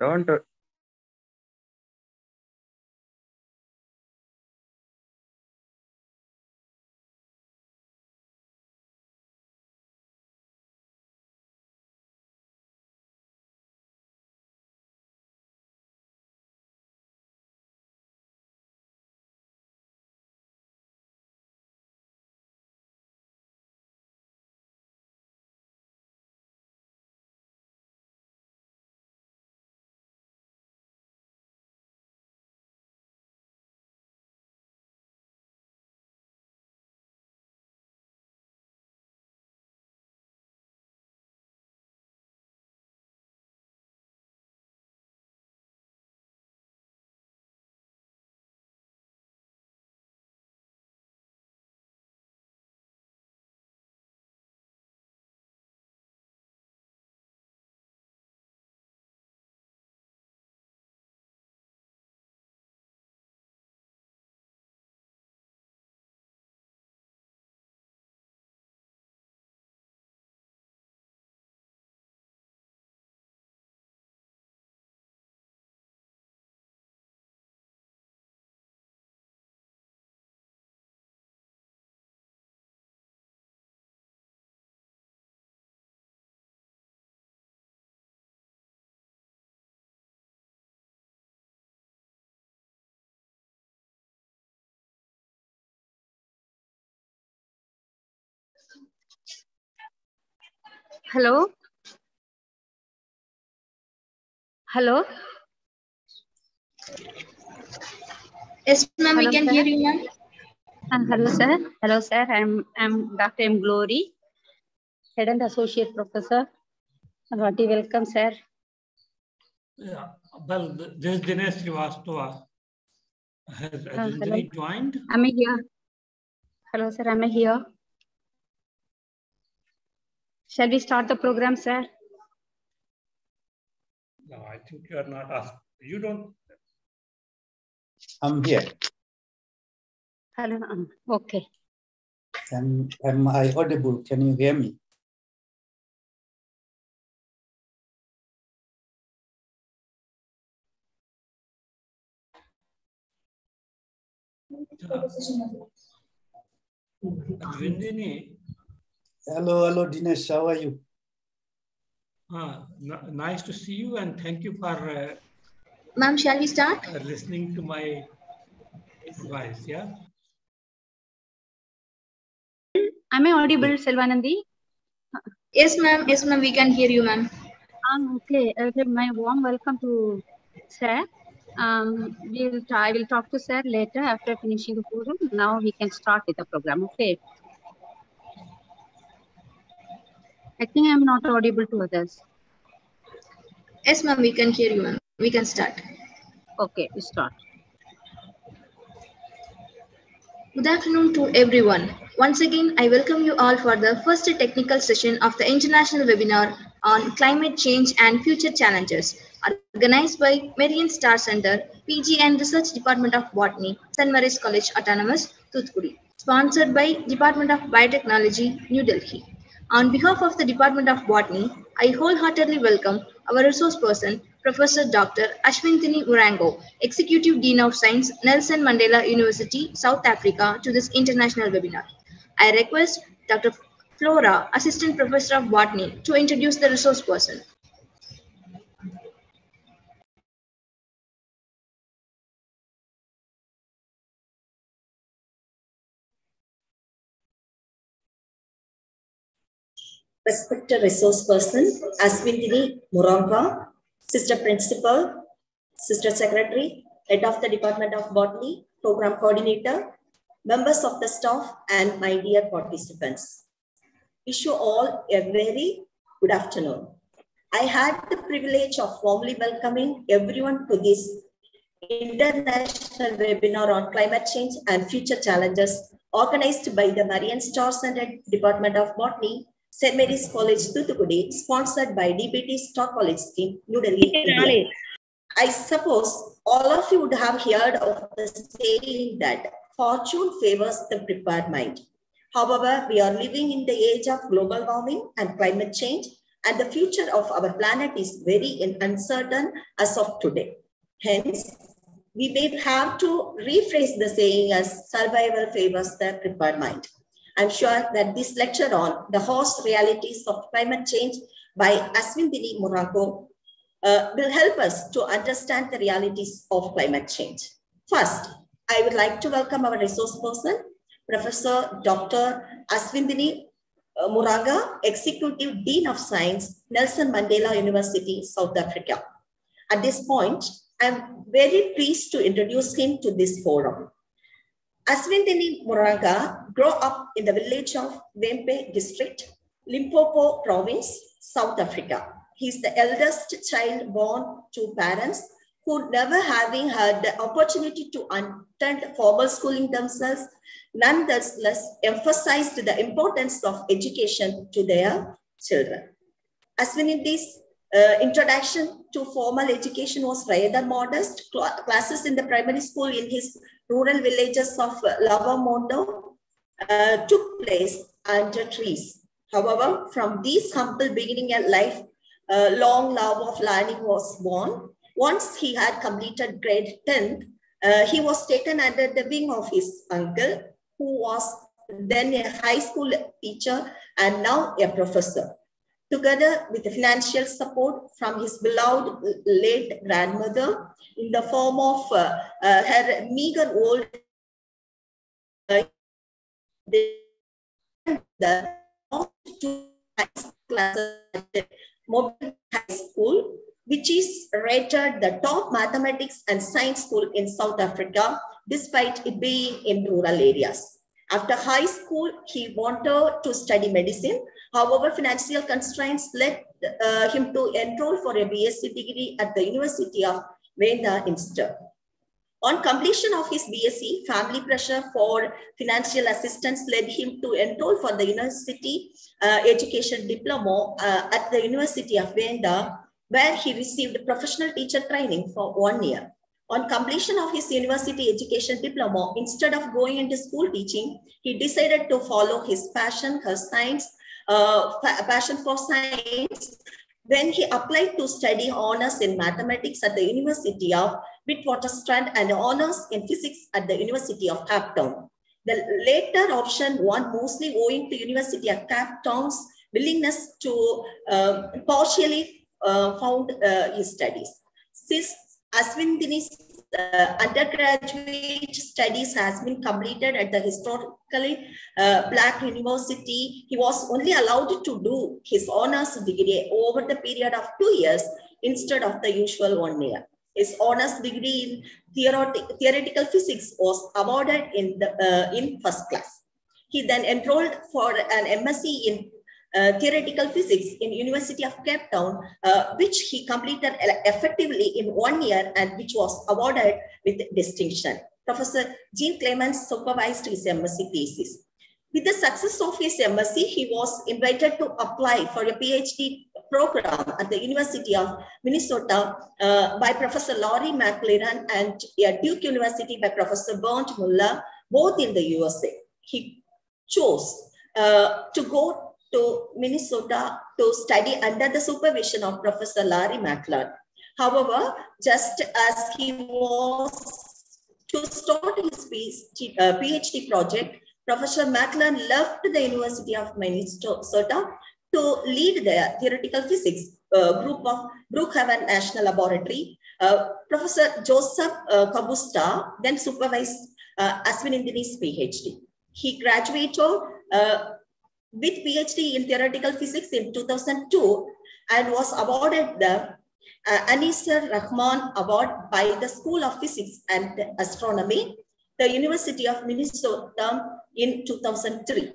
[SPEAKER 6] Don't.
[SPEAKER 3] Hello? Hello?
[SPEAKER 1] Yes, ma'am, we can
[SPEAKER 3] sir.
[SPEAKER 1] hear you, ma'am.
[SPEAKER 3] Uh, hello, sir. Hello, sir. I'm, I'm Dr. M. Glory, Head and Associate Professor. Hearty welcome, sir.
[SPEAKER 7] Yeah, well, this is Dinesh Srivastava. Has
[SPEAKER 3] Uh,
[SPEAKER 7] has anybody joined?
[SPEAKER 3] Am I here? Hello, sir. I'm I here? Shall we start the program, sir?
[SPEAKER 7] No, I think you are not asked. You don't.
[SPEAKER 8] I'm here.
[SPEAKER 3] Hello. Okay.
[SPEAKER 8] Am, am I audible? Can you hear me?
[SPEAKER 7] Vindini,
[SPEAKER 8] Hello, hello, Dinesh. How are you?
[SPEAKER 7] uh, n- nice to see you and thank you for uh,
[SPEAKER 1] Ma'am, shall we start?
[SPEAKER 7] uh, listening to my advice. Yeah.
[SPEAKER 3] Am I audible, Selvanandi?
[SPEAKER 1] Yes, ma'am. Yes, ma'am. We can hear you, ma'am.
[SPEAKER 3] Um, okay. okay. My warm welcome to sir. Um, we'll try, I will talk to sir later after finishing the program. Now we can start with the program. Okay. I think I'm not audible to others.
[SPEAKER 1] Yes, ma'am. We can hear you, ma'am. We can start.
[SPEAKER 3] Okay, we start.
[SPEAKER 1] Good afternoon to everyone. Once again, I welcome you all for the first technical session of the international webinar on climate change and future challenges, organized by Marian Star Center, PG and Research Department of Botany, St. Mary's College Autonomous, Thoothukudi, sponsored by Department of Biotechnology, New Delhi. On behalf of the Department of Botany, I wholeheartedly welcome our resource person, Professor Dr. Ashwintini Murango, Executive Dean of Science, Nelson Mandela University, South Africa, to this international webinar. I request Dr. Flora, Assistant Professor of Botany, to introduce the resource person.
[SPEAKER 9] Respected resource person, Azwinndini Muronga, Sister Principal, Sister Secretary, Head of the Department of Botany, Program Coordinator, members of the staff, and my dear participants. Wish you all a very good afternoon. I had the privilege of warmly welcoming everyone to this international webinar on climate change and future challenges organized by the Marian Star Center Department of Botany St. Mary's College, Thoothukudi, sponsored by DBT Star College Scheme, New Delhi, India. I suppose all of you would have heard of the saying that fortune favors the prepared mind. However, we are living in the age of global warming and climate change, and the future of our planet is very uncertain as of today. Hence, we may have to rephrase the saying as survival favors the prepared mind. I'm sure that this lecture on the harsh realities of climate change by Azwinndini Murago uh, will help us to understand the realities of climate change. First, I would like to welcome our resource person, Professor Dr. Azwinndini uh, Muraga, Executive Dean of Science, Nelson Mandela University, South Africa. At this point, I'm very pleased to introduce him to this forum. Azwinndini Muraga grew up in the village of Vhembe district, Limpopo province, South Africa. He's the eldest child born to parents who never having had the opportunity to attend formal schooling themselves, nonetheless emphasized the importance of education to their children. Azwinndini's uh, introduction to formal education was rather modest. Cl classes in the primary school in his rural villages of Lwamondo uh, took place under trees. However, from this humble beginning at life, uh, long love of learning was born. Once he had completed grade 10, uh, he was taken under the wing of his uncle, who was then a high school teacher and now a professor. Together with the financial support from his beloved late grandmother in the form of uh, uh, her meager old the Mbilwi High School, which is rated the top mathematics and science school in South Africa, despite it being in rural areas. After high school, he wanted to study medicine. However, financial constraints led uh, him to enroll for a BSc degree at the University of Venda instead. On completion of his BSc, family pressure for financial assistance led him to enroll for the university uh, education diploma uh, at the University of Venda, where he received professional teacher training for one year. On completion of his university education diploma, instead of going into school teaching, he decided to follow his passion, her science, uh, passion for science, when he applied to study honors in mathematics at the University of Witwatersrand and honors in physics at the University of Cape Town. The later option won mostly owing to University of Cape Town's willingness to uh, partially uh, found uh, his studies. Since Azwinndini's uh, undergraduate studies has been completed at the historically uh, Black University. He was only allowed to do his honors degree over the period of two years instead of the usual one year. His honors degree in theoretic, theoretical physics was awarded in, the, uh, in first class. He then enrolled for an MSc in theoretical physics in University of Cape Town, uh, which he completed effectively in one year and which was awarded with distinction. Professor Jean Cleymans supervised his MSc thesis. With the success of his MSc, he was invited to apply for a PhD program at the University of Minnesota uh, by Professor Laurie McLerran and at Duke University by Professor Bernd Muller, both in the USA. He chose uh, to go to Minnesota to study under the supervision of Professor Larry McLerran. However, just as he was to start his PhD, uh, project, Professor McLerran left the University of Minnesota to lead the theoretical physics uh, group of Brookhaven National Laboratory. Uh, Professor Joseph uh, Kapusta then supervised uh, Azwinndini's PhD. He graduated uh, with PhD in theoretical physics in 2002 and was awarded the uh, Aneesur Rahman Award by the School of Physics and Astronomy, the University of Minnesota in 2003.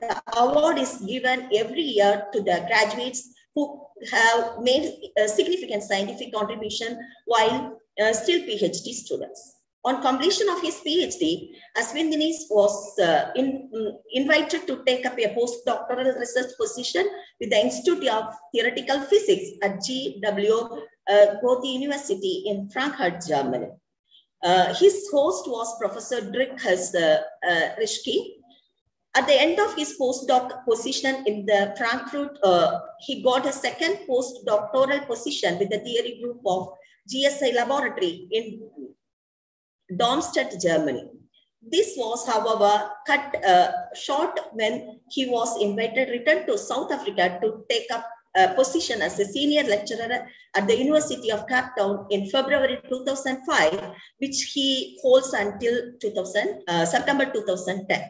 [SPEAKER 9] The award is given every year to the graduates who have made a significant scientific contribution while uh, still PhD students. On completion of his PhD, Aswindinis was uh, in, um, invited to take up a postdoctoral research position with the Institute of Theoretical Physics at GW uh, Goethe University in Frankfurt, Germany. Uh, his host was Professor Drickhus uh, uh, Rischke. At the end of his postdoc position in the Frankfurt, uh, he got a second postdoctoral position with the theory group of GSI laboratory in Darmstadt, Germany. This was, however, cut uh, short when he was invited return to South Africa to take up a position as a senior lecturer at the University of Cape Town in February 2005, which he holds until 2000, uh, September 2010.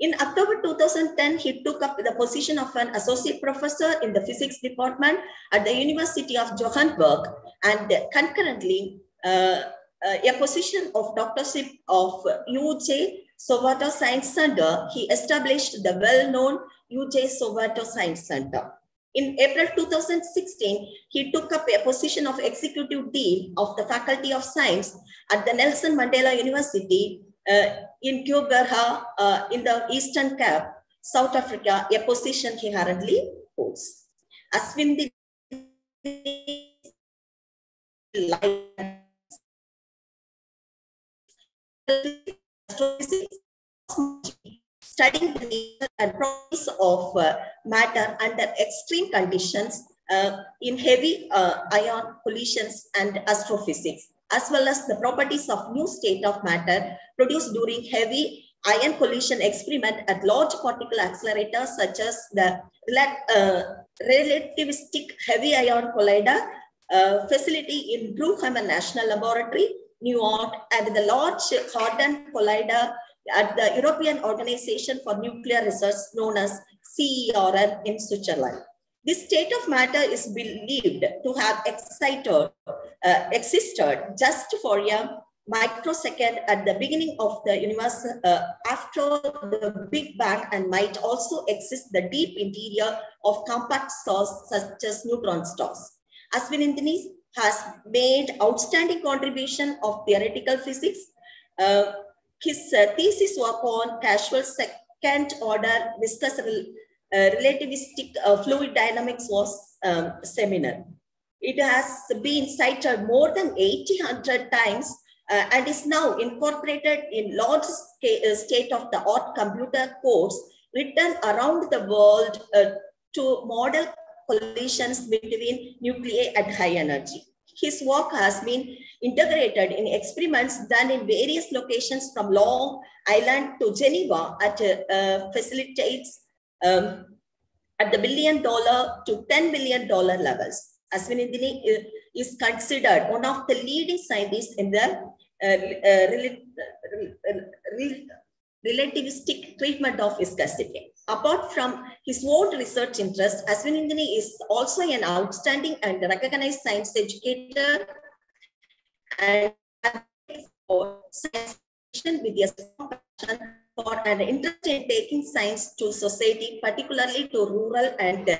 [SPEAKER 9] In October 2010, he took up the position of an associate professor in the physics department at the University of Johannesburg and concurrently uh, uh, a position of doctorship of UJ Soweto Science Center, he established the well-known UJ Soweto Science Center. In April 2016, he took up a position of executive dean of the Faculty of Science at the Nelson Mandela University uh, in Gqeberha uh, in the Eastern Cape, South Africa, a position he currently holds. Aswindi studying the nature and properties of uh, matter under extreme conditions uh, in heavy uh, ion collisions and astrophysics, as well as the properties of new state of matter produced during heavy ion collision experiment at large particle accelerators such as the uh, relativistic heavy ion collider uh, facility in Brookhaven National Laboratory New York, and the Large Hadron Collider at the European Organization for Nuclear Research, known as CERN in Switzerland. This state of matter is believed to have excited, uh, existed just for a microsecond at the beginning of the universe uh, after the Big Bang and might also exist the deep interior of compact stars such as neutron stars. Azwinndini has made outstanding contribution of theoretical physics. Uh, his uh, thesis work on causal second order viscous uh, relativistic uh, fluid dynamics was um, seminal. It has been cited more than 800 times uh, and is now incorporated in large state of the art computer codes written around the world uh, to model collisions between nuclei at high energy. His work has been integrated in experiments done in various locations from Long Island to Geneva at uh, facilitates um, at the billion dollar to 10 billion dollar levels. Azwinndini is considered one of the leading scientists in the uh, uh, relativistic treatment of viscosity. Apart from his own research interest, Azwinndini is also an outstanding and recognized science educator and for science with a strong passion for an interest in taking science to society, particularly to rural and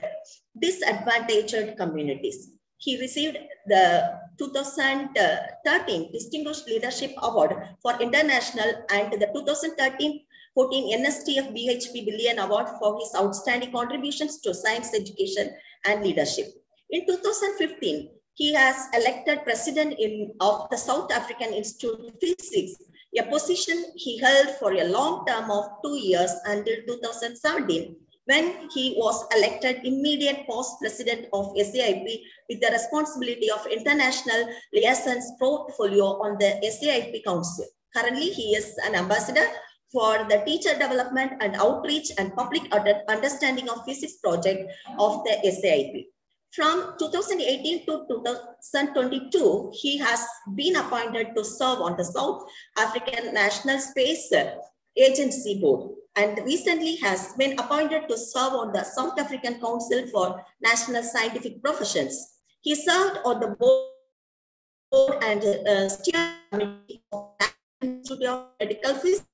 [SPEAKER 9] disadvantaged communities. He received the 2013 Distinguished Leadership Award for International and the 2013 14 NSTF BHP Billiton Award for his outstanding contributions to science education and leadership. In 2015, he has elected president in, of the South African Institute of Physics, a position he held for a long term of two years until 2017, when he was elected immediate post president of SAIP with the responsibility of international liaisons portfolio on the SAIP Council. Currently, he is an ambassador for the teacher development and outreach and public understanding of physics project of the SAIP. From 2018 to 2022, he has been appointed to serve on the South African National Space Agency Board and recently has been appointed to serve on the South African Council for National Scientific Professions. He served on the board and uh, steering committee of the Institute of Medical Physics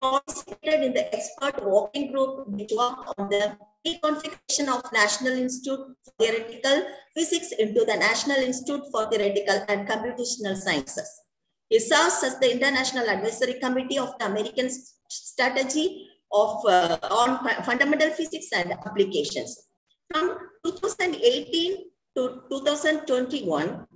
[SPEAKER 9] participated in the expert working group which worked on the reconfiguration of National Institute for Theoretical Physics into the National Institute for Theoretical and Computational Sciences. He serves as the International Advisory Committee of the American Strategy of uh, on Fundamental Physics and Applications. From 2018 to 2021,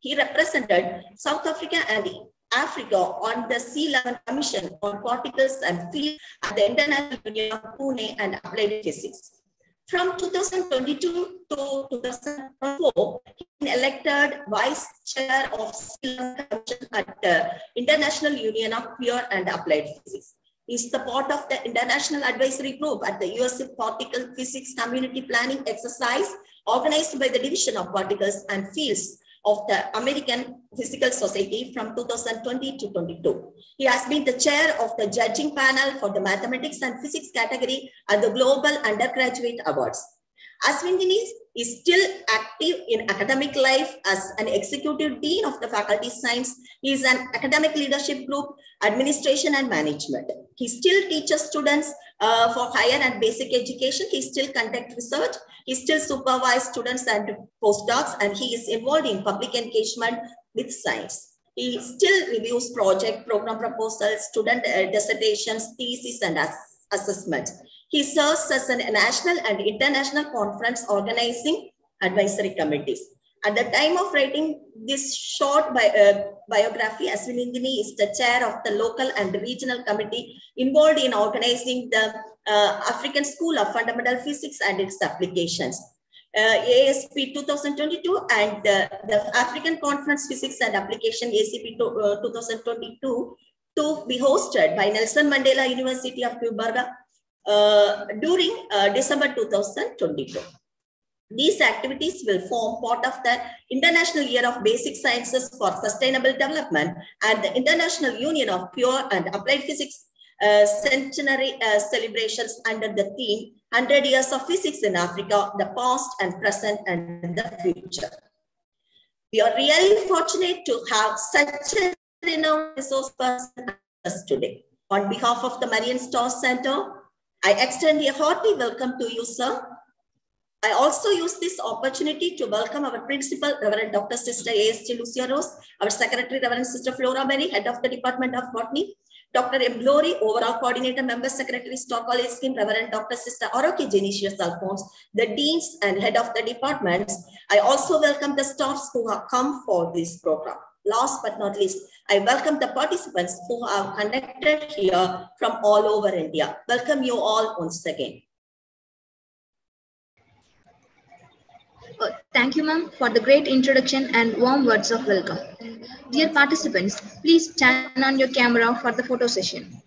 [SPEAKER 9] he represented South Africa and Africa on the C11 Commission on Particles and Fields at the International Union of Pure and Applied Physics. From 2022 to 2024, he was elected Vice Chair of Level Commission at the International Union of Pure and Applied Physics. He is the part of the International Advisory Group at the US Particle Physics Community Planning Exercise organized by the Division of Particles and Fields of the American Physical Society from 2020 to 22. He has been the chair of the judging panel for the mathematics and physics category at the Global Undergraduate Awards. Azwinndini is still active in academic life as an executive dean of the Faculty Science. He is an academic leadership group, administration and management. He still teaches students uh, for higher and basic education. He still conduct research. He still supervise students and postdocs, and he is involved in public engagement with science. He still reviews project, program proposals, student uh, dissertations, theses, and ass assessments. He serves as a national and international conference organizing advisory committees. At the time of writing this short bi uh, biography, Azwinndini is the chair of the local and regional committee involved in organizing the uh, African School of Fundamental Physics and its applications. Uh, ASP 2022 and the African Conference Physics and Application ACP to, uh, 2022 to be hosted by Nelson Mandela University of Joburg uh, during uh, December 2022. These activities will form part of the International Year of Basic Sciences for Sustainable Development and the International Union of Pure and Applied Physics uh, centenary uh, celebrations under the theme 100 Years of Physics in Africa, the Past and Present and the Future. We are really fortunate to have such a renowned resource person today. On behalf of the Marian Star Center, I extend a hearty welcome to you, sir. I also use this opportunity to welcome our principal, Reverend Dr. Sister A.S.T. Lucia Rose, our secretary, Reverend Sister Flora Mary, head of the Department of Botany, Dr. M. Glory, overall coordinator, member secretary, Star College Scheme, Reverend Dr. Sister Oroki Genesius the deans and head of the departments. I also welcome the staffs who have come for this program. Last but not least, I welcome the participants who have connected here from all over India. Welcome you all once again.
[SPEAKER 1] Thank you, ma'am, for the great introduction and warm words of welcome. Dear participants, please turn on your camera for the photo session.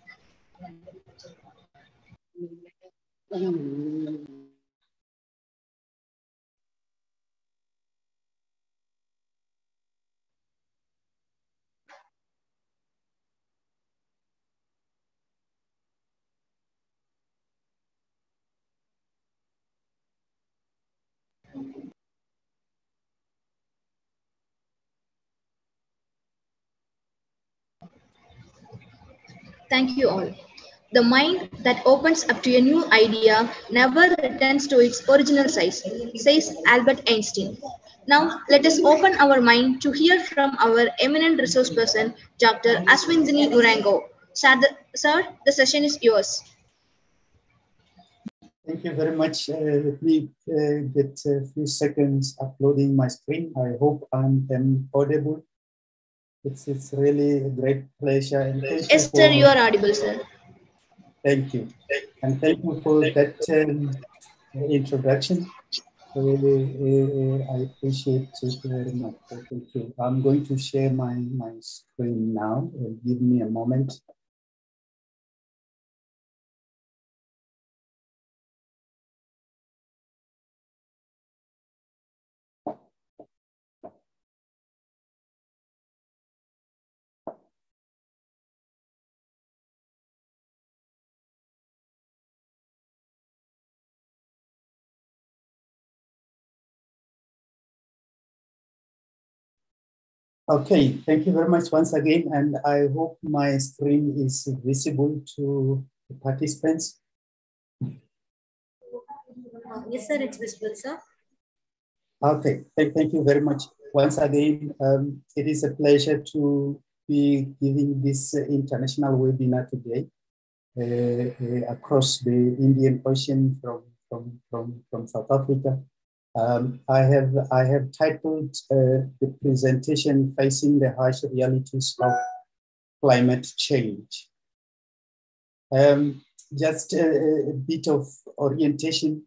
[SPEAKER 1] Thank you all. The mind that opens up to a new idea never returns to its original size, says Albert Einstein. Now, let us open our mind to hear from our eminent resource person, Dr. Azwinndini Muronga. Sir, the, sir, the session is yours.
[SPEAKER 8] Thank you very much. Uh, let me uh, get a few seconds uploading my screen. I hope I'm, audible. It's, it's really a great pleasure. And thank you
[SPEAKER 1] sir,
[SPEAKER 8] for-
[SPEAKER 1] you are audible, sir.
[SPEAKER 8] Thank you. And thank you for that um, introduction. Really, uh, I appreciate it very much. Thank you. I'm going to share my, my screen now. Uh, give me a moment. Okay, thank you very much once again, and I hope my screen is visible to the participants.
[SPEAKER 9] Yes, sir, it's visible, sir.
[SPEAKER 8] Okay, thank, you very much once again. Um, it is a pleasure to be giving this international webinar today uh, uh, across the Indian Ocean from, from, from, from South Africa. Um, I have I have titled uh, the presentation "Facing the Harsh Realities of Climate Change." Um, just a, a bit of orientation.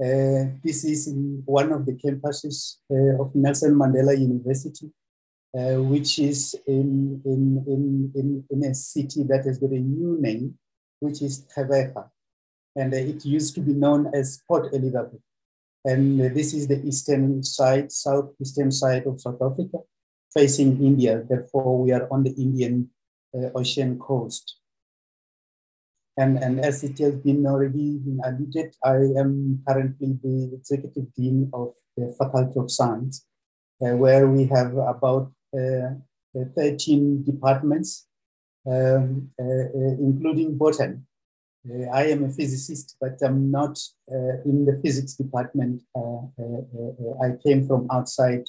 [SPEAKER 8] Uh, this is one of the campuses uh, of Nelson Mandela University, uh, which is in, in, in, in, in a city that has got a new name, which is Gqeberha. And uh, it used to be known as Port Elizabeth. And uh, this is the eastern side, southeastern side of South Africa, facing India. Therefore, we are on the Indian uh, Ocean coast. And, and as it has been already alluded, I am currently the executive dean of the Faculty of Science, uh, where we have about uh, 13 departments, um, uh, uh, including botany. Uh, I am a physicist, but I'm not uh, in the physics department. I came from outside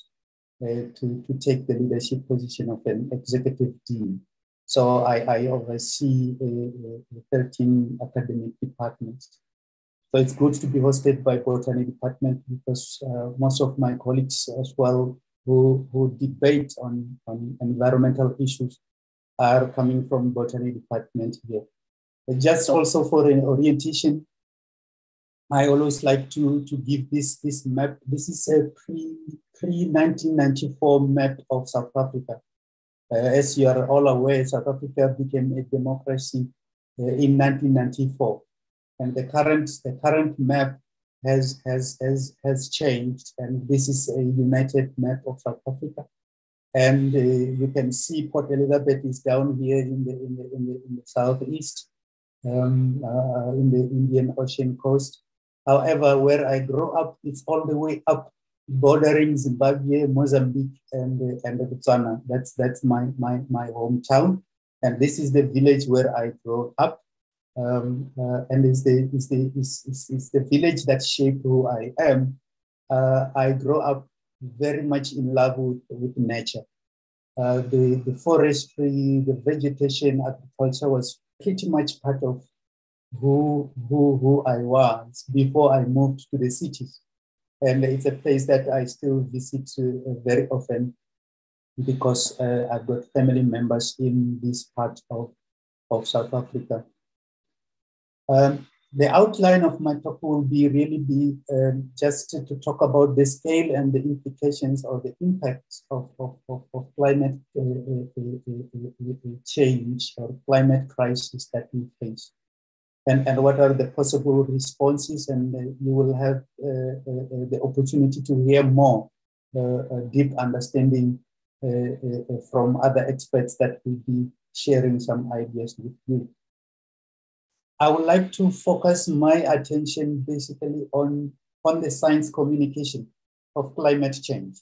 [SPEAKER 8] to, to take the leadership position of an executive dean. So I, I oversee uh, 13 academic departments. So it's good to be hosted by botany department because uh, most of my colleagues as well who, who debate on, on environmental issues are coming from botany department here. Just also for an orientation, I always like to, to give this, this map. This is a pre, pre-1994 map of South Africa. Uh, as you are all aware, South Africa became a democracy uh, in 1994, and the current the current map has has has has changed, and this is a united map of South Africa. And uh, you can see Port Elizabeth is down here in the in the in the, in the southeast, um, uh, in the Indian Ocean coast. However, where I grew up, it's all the way up bordering Zimbabwe, Mozambique, and, uh, and Botswana. That's, that's my, my, my hometown. And this is the village where I grew up. um, uh, and it's the is the is, is, is the village that shaped who I am. Uh, I grew up very much in love with, with nature. Uh, the, the forestry, the vegetation, agriculture was pretty much part of who, who, who I was before I moved to the cities. And it's a place that I still visit uh, very often because uh, I've got family members in this part of, of South Africa. Um, the outline of my talk will be really be um, just to, talk about the scale and the implications or the impacts of, of, of, of climate uh, uh, uh, change or climate crisis that we face. And, and what are the possible responses and you will have the opportunity to hear more deep understanding from other experts that will be sharing some ideas with you. I would like to focus my attention basically on, on the science communication of climate change,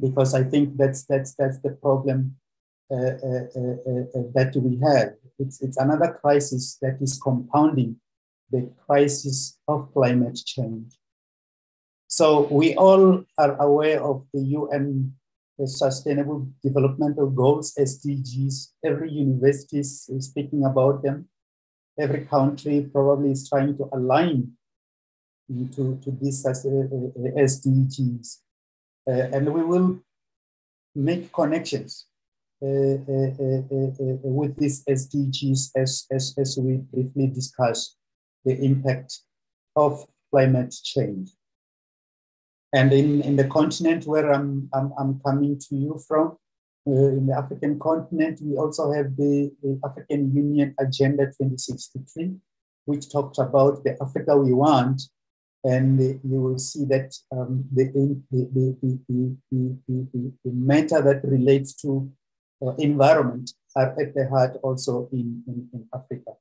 [SPEAKER 8] because I think that's, that's, that's the problem uh, uh, uh, uh, that we have. It's, it's another crisis that is compounding the crisis of climate change. So we all are aware of the UN the Sustainable Developmental Goals, SDGs. Every university is speaking about them every country probably is trying to align to, to these SDGs. Uh, and we will make connections uh, uh, with these SDGs as, as, as we briefly discuss the impact of climate change. And in, in the continent where I'm, I'm, I'm coming to you from, uh, in the African continent, we also have the, the, African Union Agenda 2063, which talks about the Africa we want. And you will see that um, the, the, the, the, matter that relates to uh, environment are at the heart also in, in, in Africa,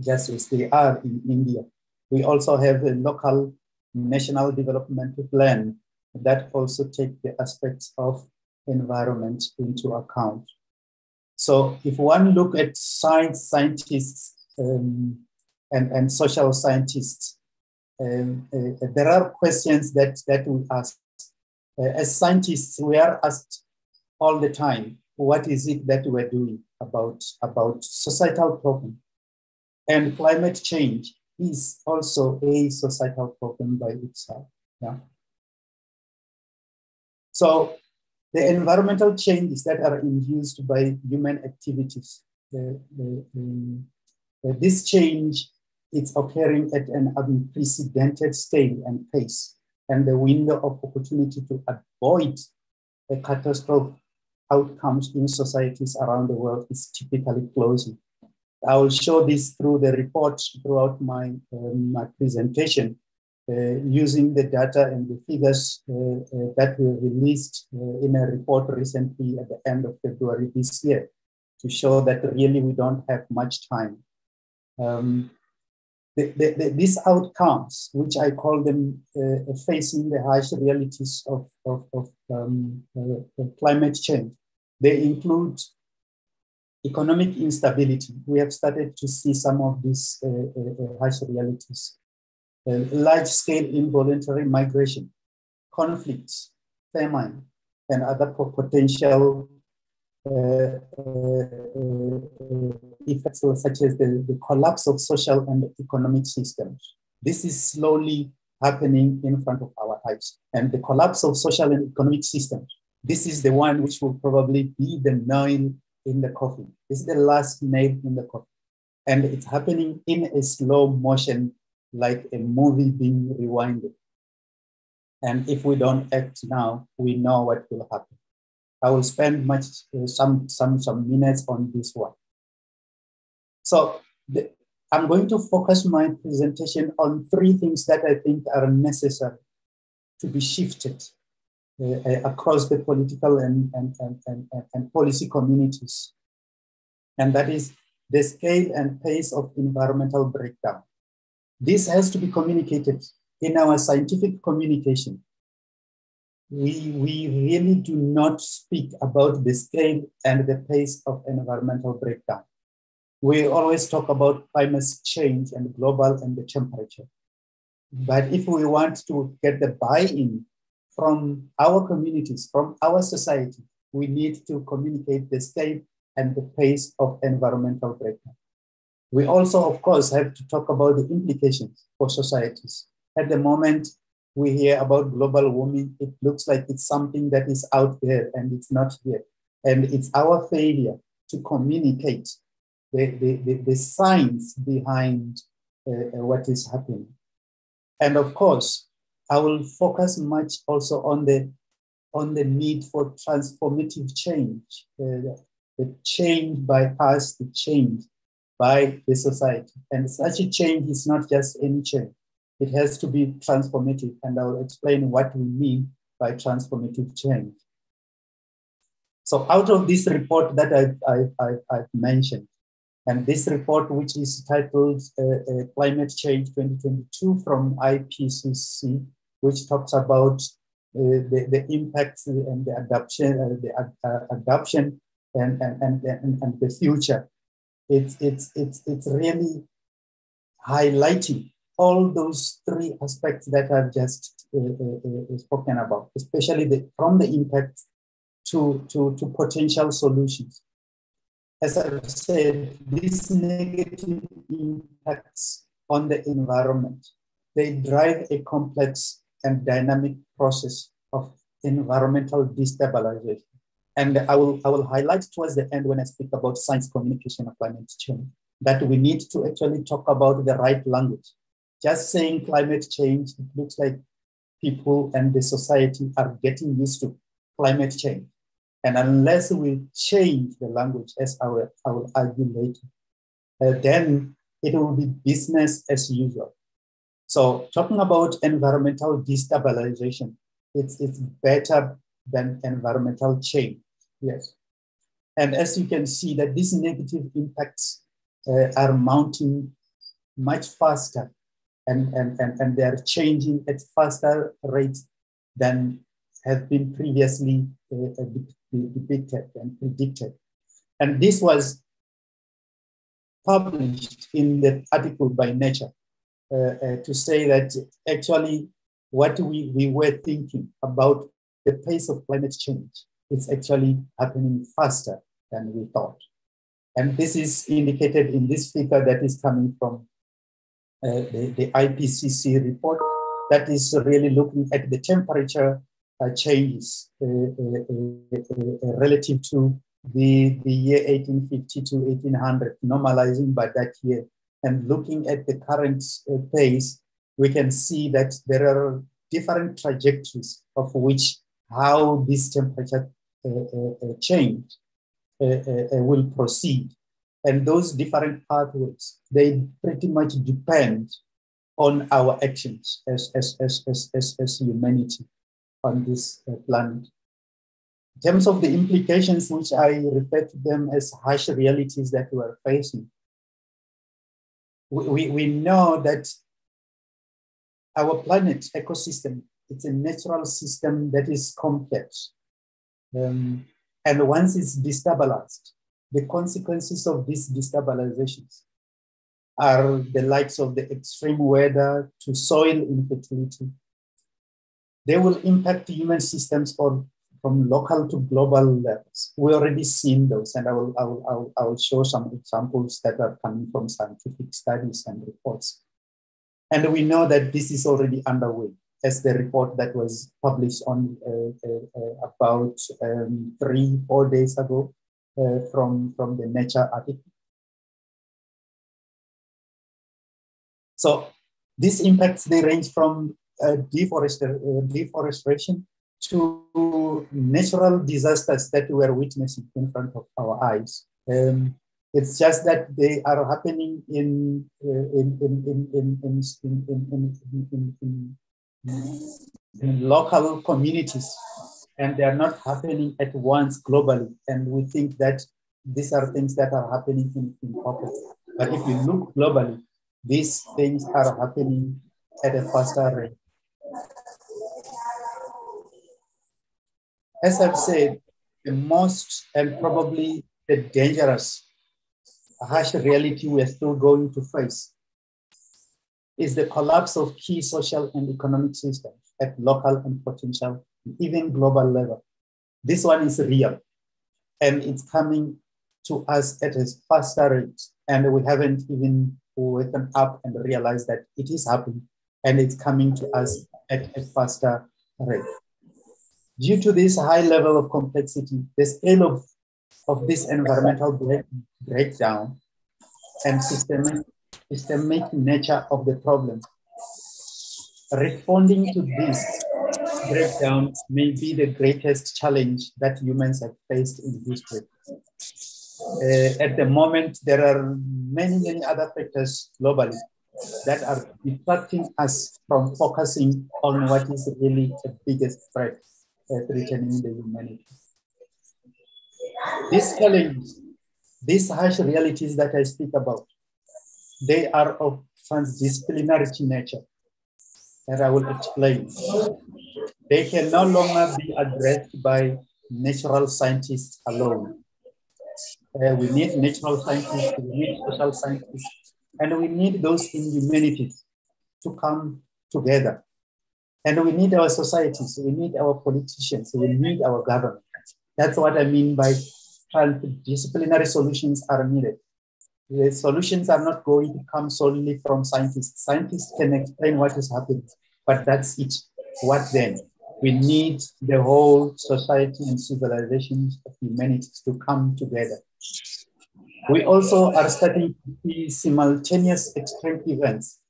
[SPEAKER 8] just as they are in India. We also have a local national development plan that also take the aspects of environment into account. So if one look at science scientists um, and, and social scientists, um, uh, there are questions that, that we ask. Uh, as scientists, we are asked all the time, what is it that we're doing about, about societal problem? And climate change is also a societal problem by itself. Yeah. So the environmental changes that are induced by human activities. The, the, um, this change is occurring at an unprecedented scale and pace, and the window of opportunity to avoid a catastrophic outcomes in societies around the world is typically closing. I will show this through the report throughout my, um, my presentation, using the data and the figures uh, uh, that were released in a report recently at the end of February this year to show that really we don't have much time. Um, the, the, the, these outcomes, which I call them uh, facing the harsh realities of, of, of um, uh, climate change, they include economic instability. We have started to see some of these uh, harsh realities large-scale involuntary migration, conflicts, famine, and other potential uh, uh, effects such as the, the collapse of social and economic systems. This is slowly happening in front of our eyes. And the collapse of social and economic systems, this is the one which will probably be the nail in the coffin. This is the last nail in the coffin. And it's happening in a slow motion like a movie being rewinded. And if we don't act now, we know what will happen. I will spend much uh, some some some minutes on this one. So the, I'm going to focus my presentation on three things that I think are necessary to be shifted uh, uh across the political and, and, and, and, and policy communities. And that is the scale and pace of environmental breakdown. This has to be communicated in our scientific communication. We, we really do not speak about the scale and the pace of environmental breakdown. we always talk about climate change and global and the temperature. But if we want to get the buy-in from our communities, from our society, we need to communicate the scale and the pace of environmental breakdown. We also, of course, have to talk about the implications for societies. At the moment, we hear about global warming. It looks like it's something that is out there and it's not here. And it's our failure to communicate the, the, the, the science behind uh, what is happening. And of course, I will focus much also on the on the need for transformative change, uh, the change by us, the change by the society. And such a change is not just any change. It has to be transformative. And I will explain what we mean by transformative change. So out of this report that I, I, I, I've mentioned, and this report, which is titled uh, uh, Climate Change 2022 from IPCC, which talks about uh, the, the impacts and the adoption, uh, the uh, adoption and, and, and, and the future. It's, it's, it's, it's really highlighting all those three aspects that I've just uh, uh, uh, uh, spoken about, especially the, from the impact to, to, to potential solutions as I've said, these negative impacts on the environment, they drive a complex and dynamic process of environmental destabilization. And I will, I will highlight towards the end when I speak about science communication of climate change, that we need to actually talk about the right language. Just saying climate change, it looks like people and the society are getting used to climate change. And unless we change the language, as I will, I will argue later, uh, then it will be business as usual. So talking about environmental destabilization, it's, it's better than environmental change, yes. And as you can see that these negative impacts uh, are mounting much faster and, and, and, and they're changing at faster rates than have been previously uh, depicted and predicted. And this was published in the article by Nature uh, uh, to say that actually what we, we were thinking about the pace of climate change is actually happening faster than we thought. And this is indicated in this figure that is coming from uh, the, the IPCC report that is really looking at the temperature uh, changes uh, uh, relative to the, the year 1850 to 1800, normalizing by that year. And looking at the current pace, we can see that there are different trajectories of which how this temperature change will proceed. And those different pathways, they pretty much depend on our actions as, as, as, as, as, as humanity on this uh, planet. In terms of the implications, which I refer to them as harsh realities that we are facing, we, we, we know that our planet ecosystem, it's a natural system that is complex. Um, and once it's destabilized, the consequences of these destabilizations are the likes of the extreme weather to soil infertility, they will impact human systems from, from local to global levels. We already seen those, and I will, I, will, I, will, I will show some examples that are coming from scientific studies and reports. And we know that this is already underway, as the report that was published on uh, uh, uh about um, three, four days ago uh, from, from the Nature article. So these impacts, they range from uh, deforestation to natural disasters that we are witnessing in front of our eyes. Um, it's just that they are happening in, in, in, in, in, in, in, in, in, in local communities and they are not happening at once globally. And we think that these are things that are happening in, in pockets. But if you look globally, these things are happening at a faster rate. As I've said, the most and probably the dangerous harsh reality we're still going to face is the collapse of key social and economic systems at local and potential, even global level. This one is real and it's coming to us at a faster rate. And we haven't even woken up and realized that it is happening and it's coming to us at a faster rate. Due to this high level of complexity, the scale of, of this environmental break, breakdown and systemic, systemic nature of the problem, responding to this breakdown may be the greatest challenge that humans have faced in history. Uh, at the moment, there are many, many other factors globally that are distracting us from focusing on what is really the biggest threat uh, threatening the humanity. This challenge, these harsh realities that I speak about, they are of transdisciplinary nature, and I will explain. They can no longer be addressed by natural scientists alone. Uh, we need natural scientists, we need social scientists, and we need those in humanities to come together. And we need our societies, we need our politicians, we need our government. That's what I mean by transdisciplinary solutions are needed. The solutions are not going to come solely from scientists. Scientists can explain what is happening, but that's it. What then? We need the whole society and civilizations of humanity to come together. We also are starting to see simultaneous extreme events.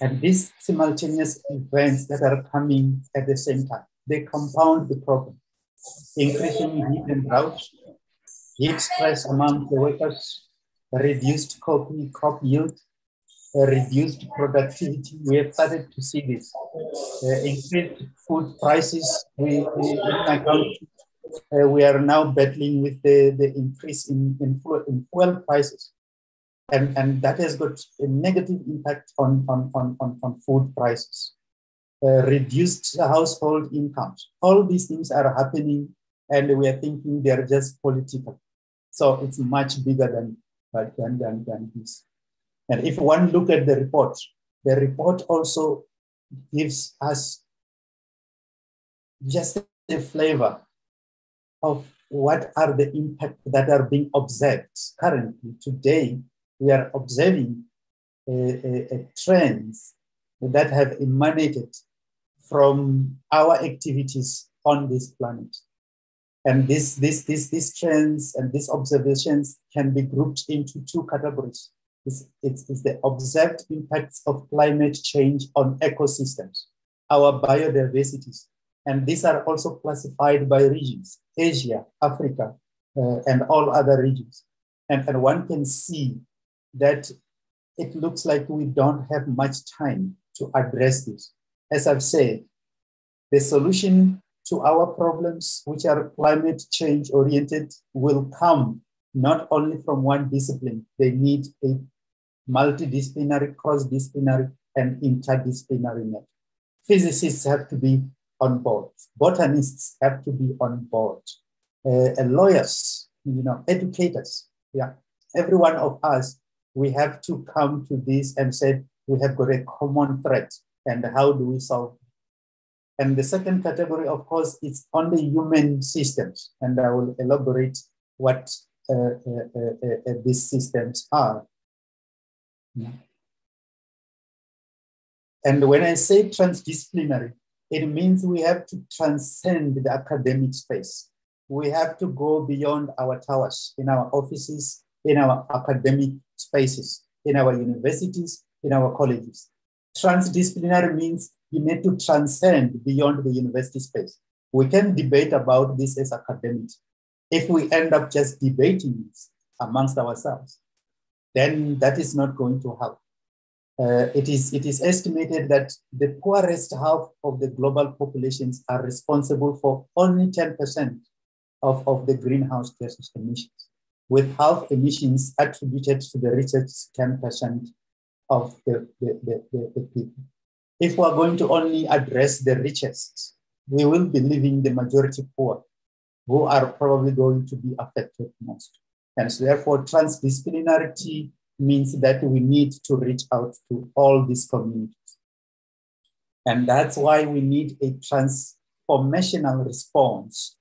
[SPEAKER 8] And these simultaneous events that are coming at the same time, they compound the problem. Increasing heat and drought, heat stress among the workers, reduced crop yield, reduced productivity. We have started to see this. Uh, increased food prices. We, we in my country, uh, we are now battling with the, the increase in, in, in fuel prices. And, and that has got a negative impact on, on, on, on, on food prices. Uh, reduced household incomes. All these things are happening, and we are thinking they're just political. So it's much bigger than, than, than, than this. And if one look at the report, the report also gives us just a flavor of what are the impacts that are being observed currently. Today, we are observing a, a, a trends that have emanated from our activities on this planet. And this, this, this, these trends and these observations can be grouped into two categories. It's, it's, it's the observed impacts of climate change on ecosystems, our biodiversities. And these are also classified by regions, Asia, Africa, uh, and all other regions. And, and one can see that it looks like we don't have much time to address this. As I've said, the solution to our problems, which are climate change oriented, will come not only from one discipline, they need a multidisciplinary, cross-disciplinary, and interdisciplinary net. Physicists have to be on board. Botanists have to be on board. Uh, lawyers, you know, educators, yeah. Every one of us, we have to come to this and say we have got a common threat, and how do we solve? And the second category, of course, is on the human systems, and I will elaborate what uh, uh, uh, uh these systems are. And when I say transdisciplinary, it means we have to transcend the academic space. We have to go beyond our towers in our offices, in our academic spaces, in our universities, in our colleges. Transdisciplinary means you need to transcend beyond the university space. We can debate about this as academics. If we end up just debating this amongst ourselves, then that is not going to help. Uh, it, is, it is estimated that the poorest half of the global populations are responsible for only 10% of, of the greenhouse gas emissions, with half emissions attributed to the richest 10% of the, the, the, the, the people. If we are going to only address the richest, we will be leaving the majority poor, who are probably going to be affected most. And so therefore transdisciplinarity means that we need to reach out to all these communities. And that's why we need a transformational response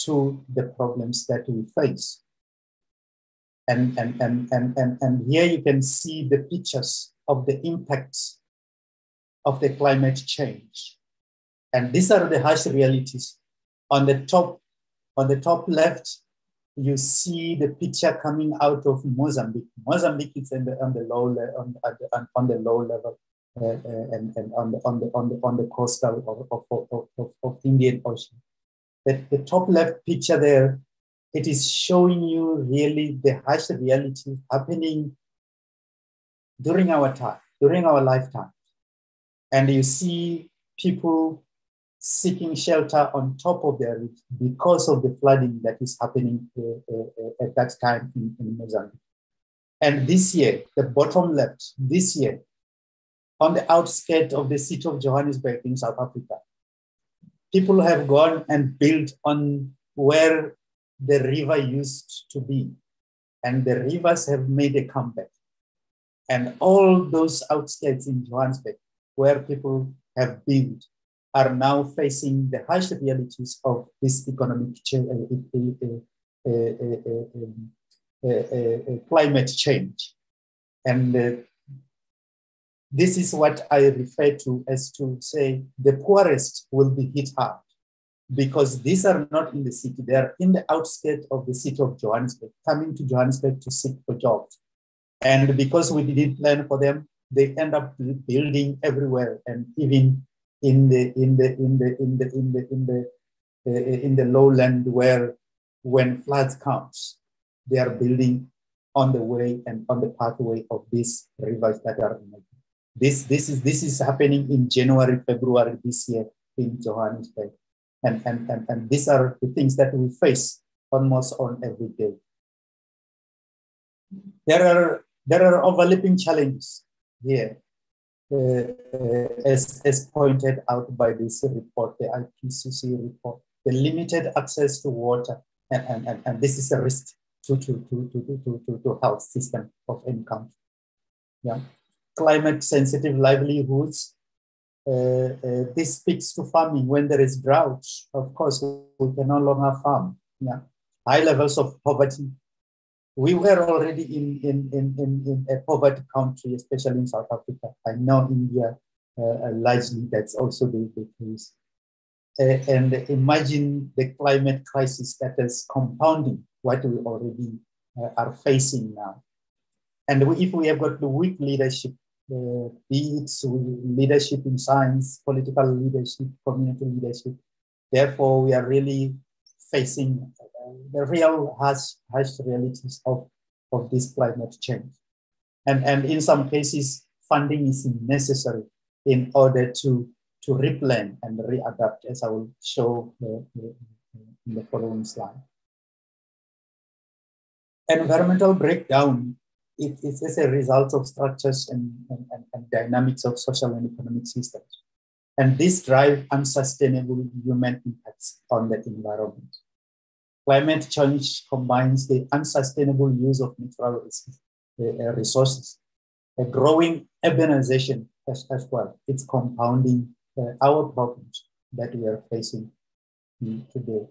[SPEAKER 8] to the problems that we face. And, and, and, and, and, and here you can see the pictures of the impacts of the climate change. And these are the harsh realities. On the top, on the top left, you see the picture coming out of Mozambique. Mozambique is the, on the low on, on, on the low level uh, uh, and, and on the on the on the on the coastal of, of, of, of, Indian Ocean. The, the top left picture there, it is showing you really the harsh reality happening during our time, during our lifetime. And you see people seeking shelter on top of their roof because of the flooding that is happening uh, uh, at that time in, in Mozambique. And this year, the bottom left, this year, on the outskirts of the city of Johannesburg in South Africa, people have gone and built on where the river used to be. And the rivers have made a comeback. And all those outskirts in Johannesburg, where people have built, are now facing the harsh realities of this economic uh uh uh, um, uh, uh, uh, climate change. And this is what I refer to as to say the poorest will be hit hard because these are not in the city, they are in the outskirts of the city of Johannesburg, coming to Johannesburg to seek for jobs. And because we didn't plan for them, they end up building everywhere and even in the in the in the in the in the in the uh, in the lowland where when floods comes they are building on the way and on the pathway of these rivers that are emerging. This this is this is happening in January February this year in Johannesburg, and and and, and these are the things that we face almost on every day. There are there are overlapping challenges here uh, as, as pointed out by this report, the IPCC report, the limited access to water, and, and, and, and this is a risk to, to, to, to, to, to, to health system of any country. Yeah. Climate sensitive livelihoods. Uh, uh, this speaks to farming when there is drought. Of course, we can no longer farm. Yeah. High levels of poverty we were already in, in, in, in, in a poverty country, especially in South Africa. I know India uh, largely that's also the, the case. Uh, and imagine the climate crisis that is compounding what we already uh, are facing now. And if we have got the weak leadership, uh, be it leadership in science, political leadership, community leadership, therefore we are really facing the real harsh, harsh realities of, of this climate change. And, and in some cases, funding is necessary in order to, to replan and readapt, as I will show in the following slide. Environmental breakdown it is as a result of structures and, and, and, dynamics of social and economic systems. And this drive unsustainable human impacts on the environment. Climate change combines the unsustainable use of natural uh, resources, a growing urbanization as, as well. It's compounding uh, our problems that we are facing today.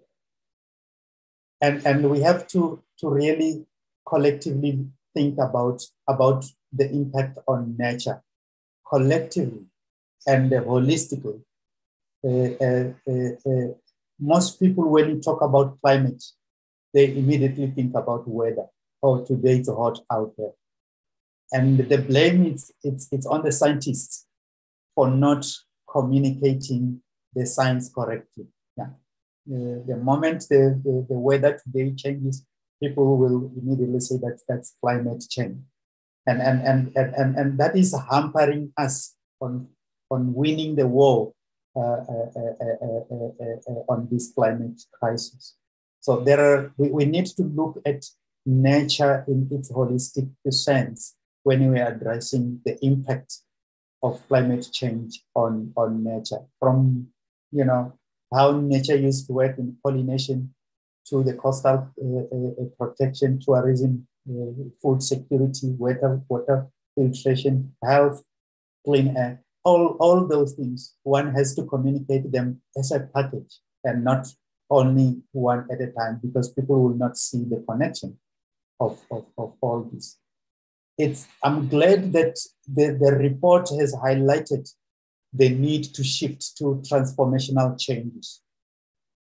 [SPEAKER 8] And, and we have to, to really collectively think about, about the impact on nature collectively and holistically. Uh, uh, uh, uh most people, when you talk about climate, they immediately think about weather. Oh, today it's hot out there. And the blame is it's, it's on the scientists for not communicating the science correctly. Yeah. Uh, the moment the, the, the weather today changes, people will immediately say that that's climate change. And, and, and, and, and, and that is hampering us on, on winning the war Uh, uh, uh, on this climate crisis. So there are, we, we need to look at nature in its holistic sense when we are addressing the impact of climate change on, on nature from you know how nature used to work in pollination to the coastal uh, uh, protection, tourism, uh, food security, water, water filtration, health, clean air, all, all those things, one has to communicate them as a package and not only one at a time because people will not see the connection of, of, of all this. It's, I'm glad that the, the report has highlighted the need to shift to transformational changes.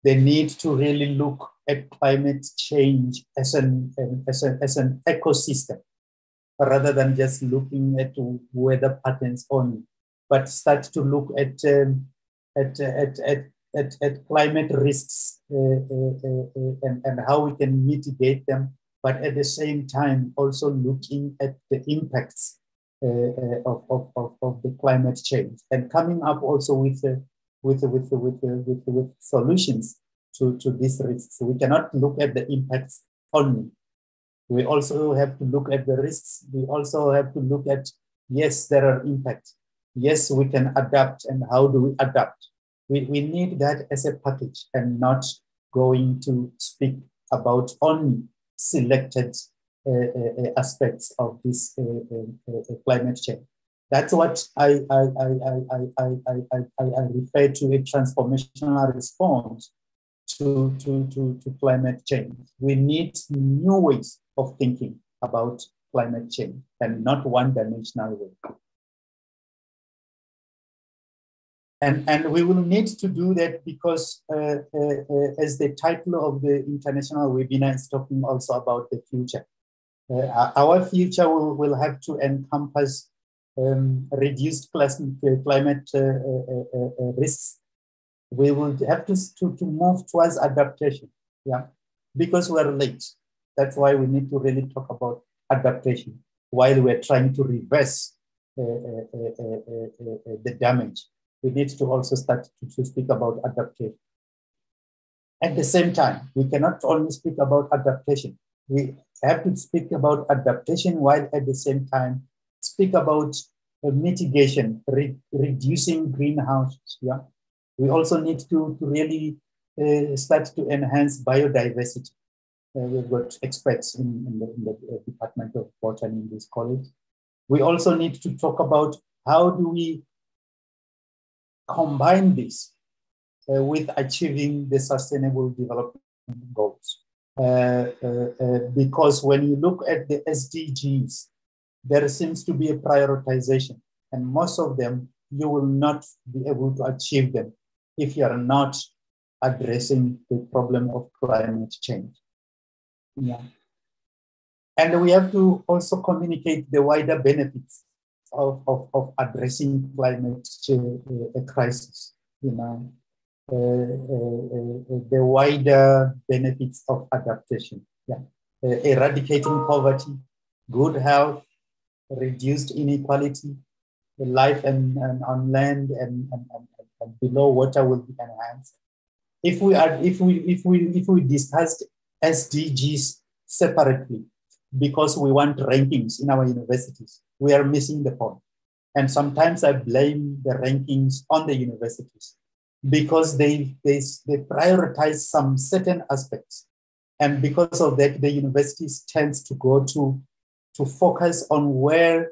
[SPEAKER 8] The need to really look at climate change as an, as, an, as an ecosystem rather than just looking at weather patterns only, but start to look at, um, at, at, at, at, at, climate risks uh, uh, uh, and, and how we can mitigate them, but at the same time also looking at the impacts uh, of, of, of, of, the climate change and coming up also with, with, with, with, with, with solutions to, to these risks. We cannot look at the impacts only. We also have to look at the risks. We also have to look at, yes, there are impacts. Yes, we can adapt and how do we adapt? We, we need that as a package and not going to speak about only selected uh, uh, uh aspects of this uh, uh, uh, climate change. That's what I, I, I, I, I, I, I, I refer to a transformational response to, to, to, to climate change. We need new ways of thinking about climate change and not one dimensional way. And, and we will need to do that because uh, uh, uh, as the title of the international webinar is talking also about the future. Uh, our future will, will have to encompass um, reduced climate uh, uh, risks we will have to, to, to move towards adaptation. Yeah, because we're late. That's why we need to really talk about adaptation while we're trying to reverse uh, uh, uh, the damage. We need to also start to, speak about adaptation. At the same time, we cannot only speak about adaptation. We have to speak about adaptation while at the same time speak about mitigation, re reducing greenhouse yeah, we also need to, to really uh, start to enhance biodiversity. Uh, we've got experts in, in, the, in the, uh, Department of Botany in this college. We also need to talk about how do we combine this uh, with achieving the sustainable development goals. Uh, uh, because when you look at the SDGs, there seems to be a prioritization, and most of them you will not be able to achieve them if you are not addressing the problem of climate change. Yeah. And we have to also communicate the wider benefits of, of, of addressing climate uh, crisis, you know, uh, uh, the wider benefits of adaptation. Yeah. Eradicating poverty, good health, reduced inequality, life and, and on land and, and, and and below water will be enhanced. If we are, if we, if we, if we discussed SDGs separately, because we want rankings in our universities, we are missing the point. And sometimes I blame the rankings on the universities because they, they, they prioritize some certain aspects. And because of that, the universities tends to go to, to focus on where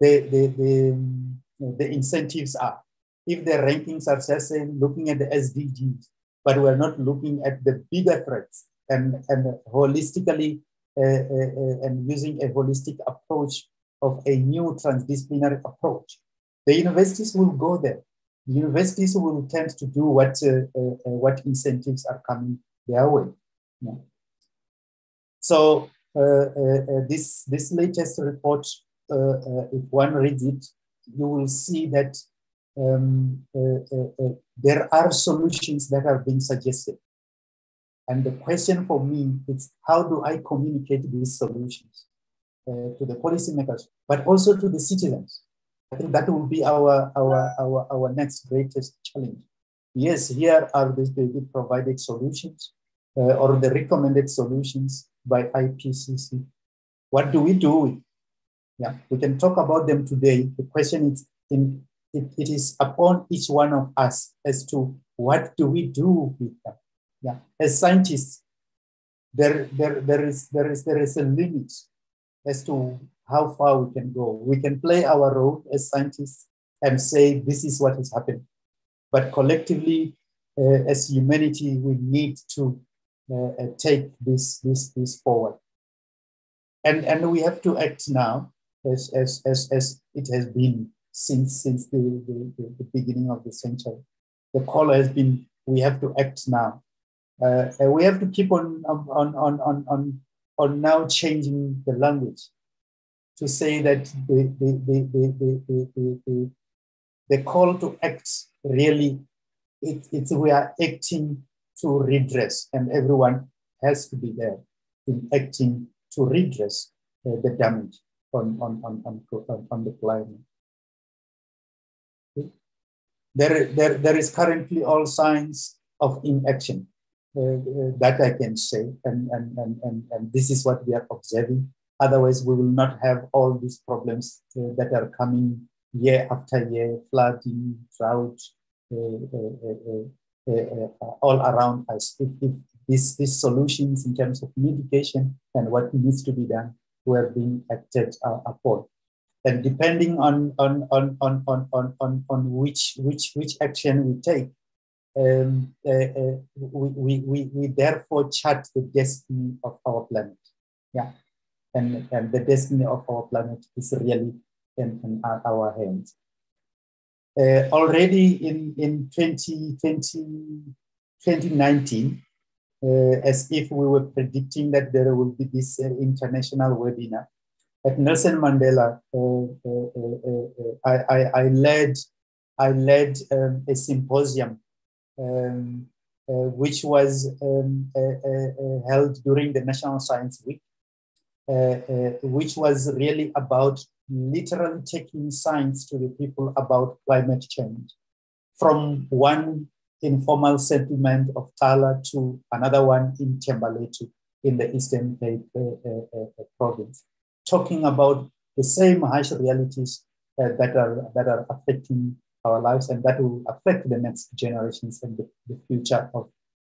[SPEAKER 8] the, the, the, the incentives are if the rankings are just saying looking at the SDGs, but we're not looking at the bigger threats and, and holistically and using a holistic approach of a new transdisciplinary approach, the universities will go there. The universities will tend to do what, uh, uh, uh, what incentives are coming their way. Yeah. So this, this latest report, if one reads it, you will see that um, uh, uh, uh, there are solutions that are being suggested. And the question for me is how do I communicate these solutions uh, to the policymakers, but also to the citizens? I think that will be our, our, our, our next greatest challenge. Yes, here are the, the provided solutions uh, or the recommended solutions by IPCC. What do we do? Yeah, we can talk about them today. The question is in it, it is upon each one of us as to what do we do with them. Yeah. As scientists, there, there, there, is, there, is, there is a limit as to how far we can go. We can play our role as scientists and say this is what is happening. But collectively, uh, as humanity, we need to uh, uh, take this, this, this forward. And, and we have to act now as, as, as, as it has been since, since the, the, the beginning of the century. The call has been we have to act now. Uh, we have to keep on, on, on, on, on, on now changing the language to say that the, the, the, the, the, the, the, the call to act really, it, it's we are acting to redress and everyone has to be there in acting to redress uh, the damage on, on, on, on, on the climate. There, there, there is currently all signs of inaction that I can say, and, and, and, and, and this is what we are observing. Otherwise, we will not have all these problems uh, that are coming year after year, flooding, drought, uh, uh, uh, all around us. If, if these, these solutions in terms of mitigation and what needs to be done were being acted upon and depending on on on on on on, on which which which action we take um, uh, uh, we, we, we therefore chart the destiny of our planet. Yeah. And and the destiny of our planet is really in, in our hands. Uh, already in in 2020 2019 uh, as if we were predicting that there will be this uh, international webinar at Nelson Mandela, I, I, I, led, I led um, a symposium um, which was um, held during the National Science Week, which was really about literally taking science to the people about climate change. From one informal settlement of Tala to another one in Thembalethu in the Eastern Cape uh, uh, uh, province talking about the same harsh realities uh, that are that are affecting our lives and that will affect the next generations and the, the future of,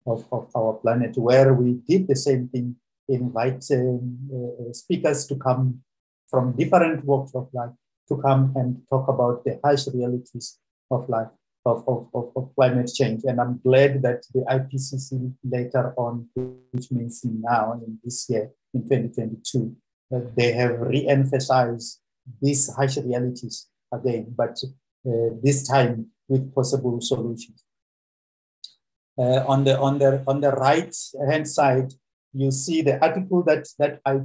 [SPEAKER 8] of, of, our planet, where we did the same thing, invite um, uh, speakers to come from different walks of life to come and talk about the harsh realities of life, of, of, of, of climate change. And I'm glad that the IPCC later on, which means now in this year, in 2022, they have re-emphasized these harsh realities again, but uh, this time with possible solutions. Uh, on the on the on the right hand side, you see the article that that I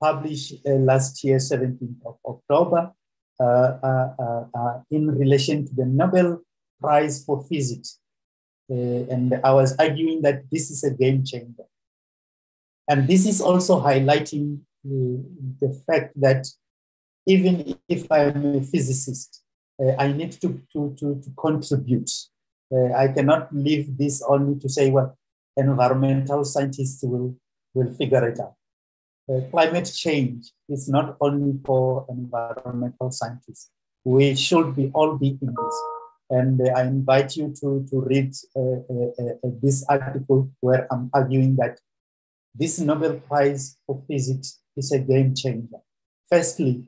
[SPEAKER 8] published uh, last year, 17th of October, uh, uh, uh, in relation to the Nobel Prize for Physics, and I was arguing that this is a game changer, and this is also highlighting the fact that even if I'm a physicist, uh, I need to, to, to, to contribute. Uh, I cannot leave this only to say, well, environmental scientists will, will figure it out. Uh, climate change is not only for environmental scientists. We should be all be in this. And uh, I invite you to, to read uh, uh, this article where I'm arguing that this Nobel Prize for Physics is a game changer. Firstly,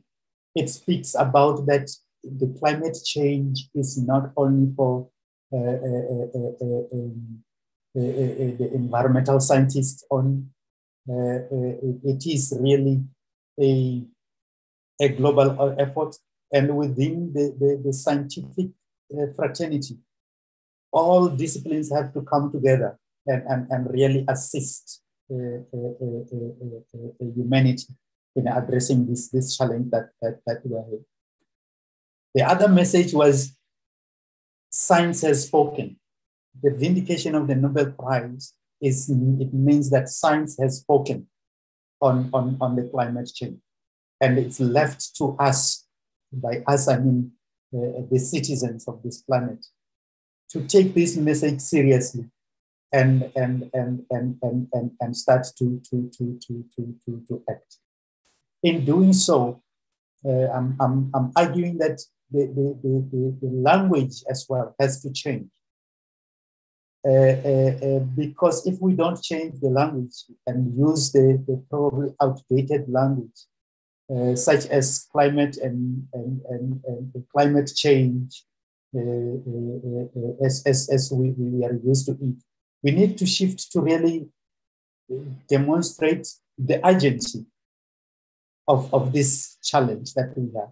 [SPEAKER 8] it speaks about that the climate change is not only for uh, uh, uh, um, the environmental scientists on, it is really a, a global effort and within the, the, the scientific fraternity, all disciplines have to come together and, and, and really assist humanity in addressing this, this challenge that, that, that we are. The other message was science has spoken. The vindication of the Nobel Prize is it means that science has spoken on, on, on the climate change. And it's left to us, by us, I mean uh, the citizens of this planet, to take this message seriously and and and and and and, and start to, to to to to to to act. In doing so, uh, I'm, I'm I'm arguing that the, the, the, the, language as well has to change. uh, because if we don't change the language and use the, the probably outdated language, uh, such as climate and, and, and, and climate change, uh, uh, as, as, as we, we are used to it. We need to shift to really demonstrate the urgency of, of this challenge that we have.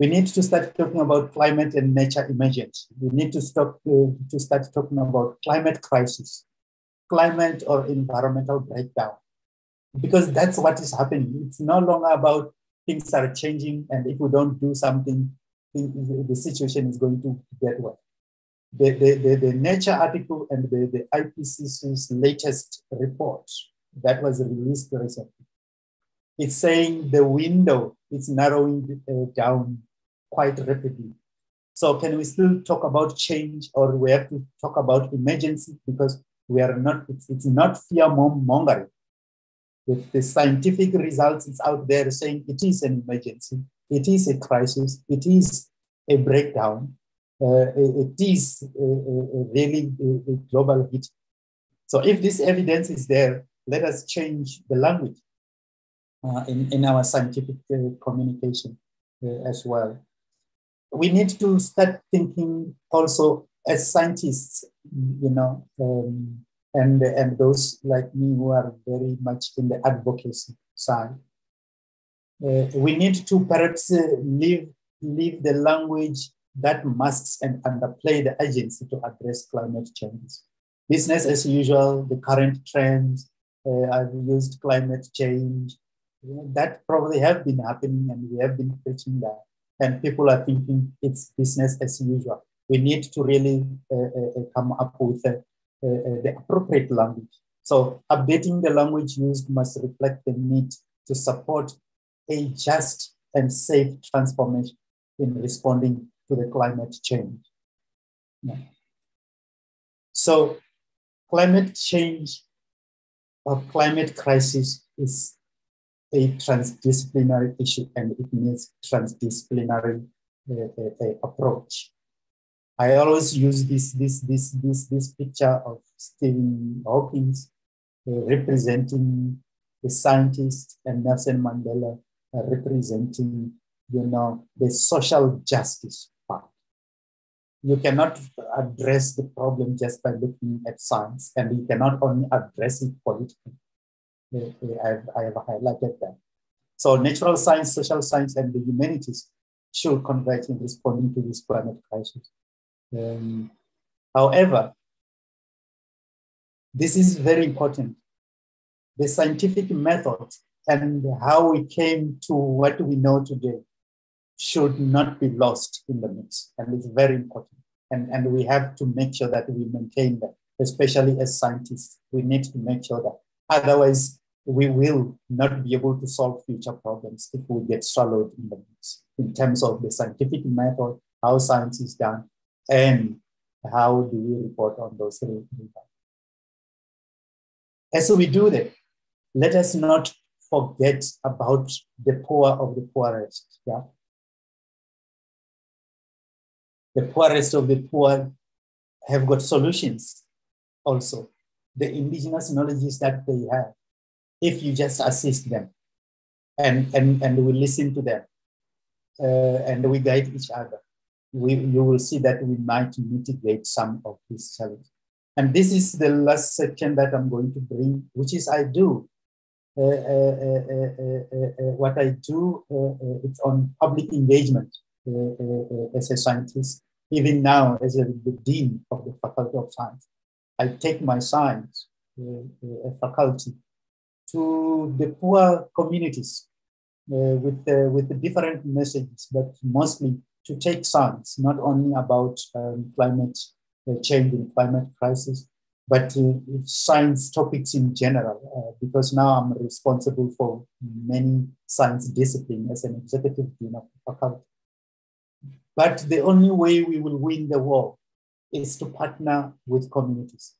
[SPEAKER 8] We need to start talking about climate and nature emergency. We need to stop uh, to start talking about climate crisis, climate or environmental breakdown, because that's what is happening. It's no longer about things are changing, and if we don't do something, the situation is going to get worse. The, the, the, the nature article and the, the IPCC's latest report that was released recently, it's saying the window is narrowing uh, down quite rapidly. So can we still talk about change or we have to talk about emergency because we are not, it's, it's not fear mongering. The, the scientific results is out there saying it is an emergency, it is a crisis, it is a breakdown, uh, it is a, a really a, a global hit. So if this evidence is there, let us change the language uh, in, in our scientific uh, communication uh, as well we need to start thinking also as scientists, you know, um, and, and those like me who are very much in the advocacy side. Uh, we need to perhaps uh, leave, leave the language that masks and underplay the urgency to address climate change. Business as usual, the current trends, uh, I've used climate change. You know, that probably have been happening and we have been preaching that and people are thinking it's business as usual. We need to really uh, uh, uh come up with the appropriate language. So updating the language used must reflect the need to support a just and safe transformation in responding to the climate change. Yeah. So climate change or climate crisis is a transdisciplinary issue and it needs transdisciplinary uh, uh, uh, approach. I always use this, this, this, this, this picture of Stephen Hawking uh, representing the scientist and Nelson Mandela uh, representing, you know, the social justice part. You cannot address the problem just by looking at science, and you cannot only address it politically I have, I have highlighted that. So natural science, social science, and the humanities should converge in responding to this climate crisis. Um, however, this is very important. The scientific method and how we came to what we know today should not be lost in the mix. And it's very important. And, and we have to make sure that we maintain that, especially as scientists. We need to make sure that otherwise we will not be able to solve future problems if we get swallowed in the mix in terms of the scientific method, how science is done, and how do we report on those results. As we do that, let us not forget about the poor of the poorest. Yeah? The poorest of the poor have got solutions also. The indigenous knowledges that they have if you just assist them and, and, and we listen to them uh, and we guide each other, we, you will see that we might mitigate some of these challenges. And this is the last section that I'm going to bring, which is I do. Uh, uh, uh, uh what I do, it's on public engagement as a scientist. Even now, as a, the dean of the Faculty of Science, I take my science faculty to the poor communities uh, with, uh, with the different messages, but mostly to take science, not only about um, climate uh, change and climate crisis, but science topics in general, uh, because now I'm responsible for many science disciplines as an executive dean of the faculty. But the only way we will win the war is to partner with communities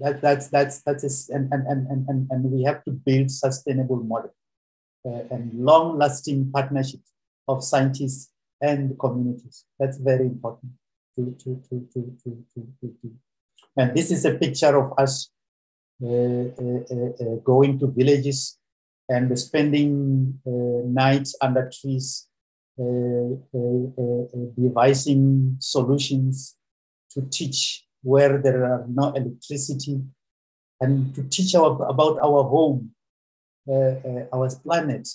[SPEAKER 8] that that's that's that's and, and, and, and, and we have to build sustainable model uh, and long lasting partnerships of scientists and communities that's very important to to to to to, to, to. And this is a picture of us uh, uh, uh, going to villages and spending nights under trees, devising solutions to teach where there are no electricity and to teach our, about our home, our planet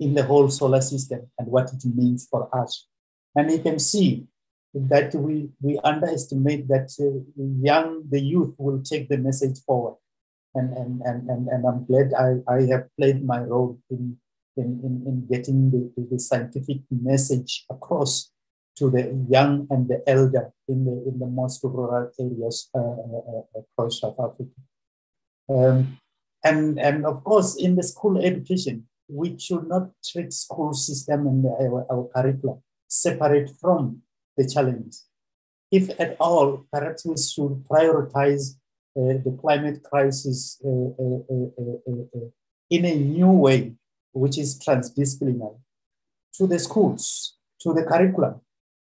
[SPEAKER 8] in the whole solar system and what it means for us. And you can see that we, we underestimate that uh, young, the youth will take the message forward. And, and, and, and, and I'm glad I, I have played my role in, in, in, in getting the, the scientific message across to the young and the elder in the, in the most rural areas uh, uh, uh across South Africa. Um, and, and of course, in the school education, we should not treat school system and our, our curriculum separate from the challenges. If at all, perhaps we should prioritize uh, the climate crisis uh, uh, uh, uh in a new way, which is transdisciplinary, to the schools, to the curriculum,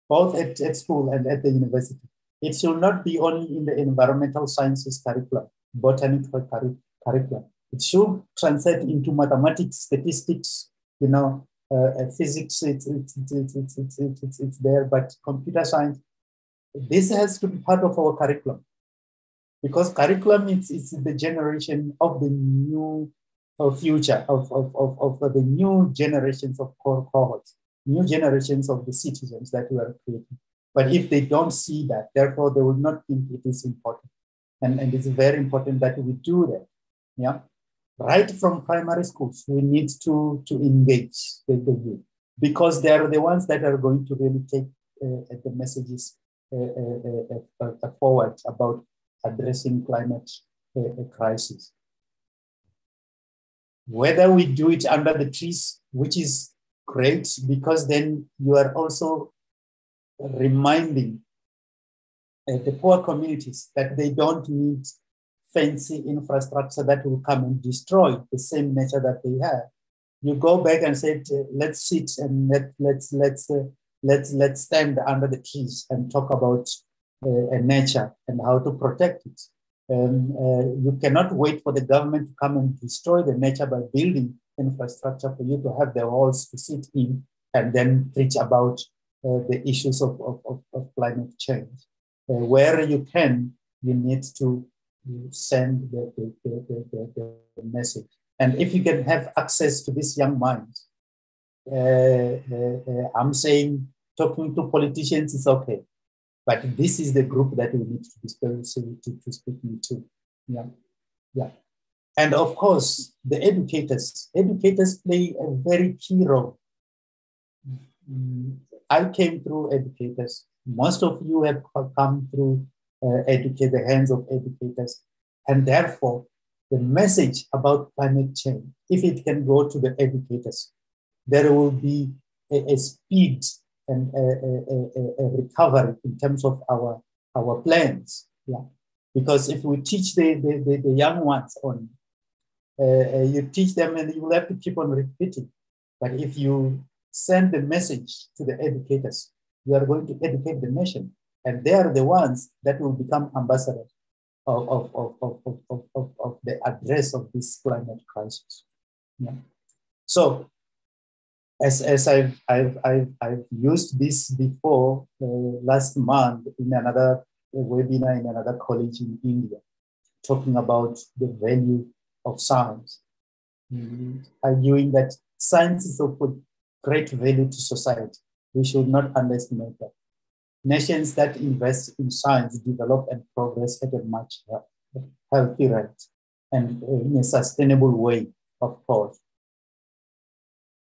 [SPEAKER 8] both at, at school and at the university. It should not be only in the environmental sciences curriculum, botanical curri- curriculum. It should translate into mathematics, statistics, you know, uh, physics, it's, it's, it's, it's, it's, it's, it's there, but computer science, this has to be part of our curriculum because curriculum is, is the generation of the new of future of, of, of, of the new generations of cohorts new generations of the citizens that we are creating. But if they don't see that, therefore they will not think it is important. And, and it's very important that we do that. Yeah right from primary schools, we need to, to engage the, the youth because they are the ones that are going to really take uh, the messages uh, uh, uh, uh forward about addressing climate uh, crisis. Whether we do it under the trees, which is great because then you are also reminding the poor communities that they don't need fancy infrastructure that will come and destroy the same nature that they have. You go back and say, let's sit and let, let's, let's, uh, let's, let's stand under the trees and talk about uh, nature and how to protect it. Um, uh, you cannot wait for the government to come and destroy the nature by building infrastructure for you to have the walls to sit in and then preach about uh, the issues of, of, of, climate change. Uh, where you can, you need to send the, the, the, the, message. And if you can have access to this young mind, uh, uh, uh, I'm saying talking to politicians is okay, but this is the group that we need to be to, to speaking to. Yeah, yeah. And of course, the educators. Educators play a very key role. Mm, I came through educators. Most of you have come through uh, educate the hands of educators. And therefore, the message about climate change, if it can go to the educators, there will be a, a speed and a, a, a, recovery in terms of our, our plans. Yeah. Because if we teach the, the, the, the young ones on, uh, you teach them and you will have to keep on repeating. But if you send the message to the educators, you are going to educate the nation. And they are the ones that will become ambassadors of, of, of, of, of, of, of the address of this climate crisis. Yeah. So as, as I've, I've, I've, I've used this before uh, last month in another webinar in another college in India, talking about the value of science, mm-hmm. arguing that science is of great value to society. We should not underestimate that. Nations that invest in science develop and progress at a much healthier rate and in a sustainable way, of course.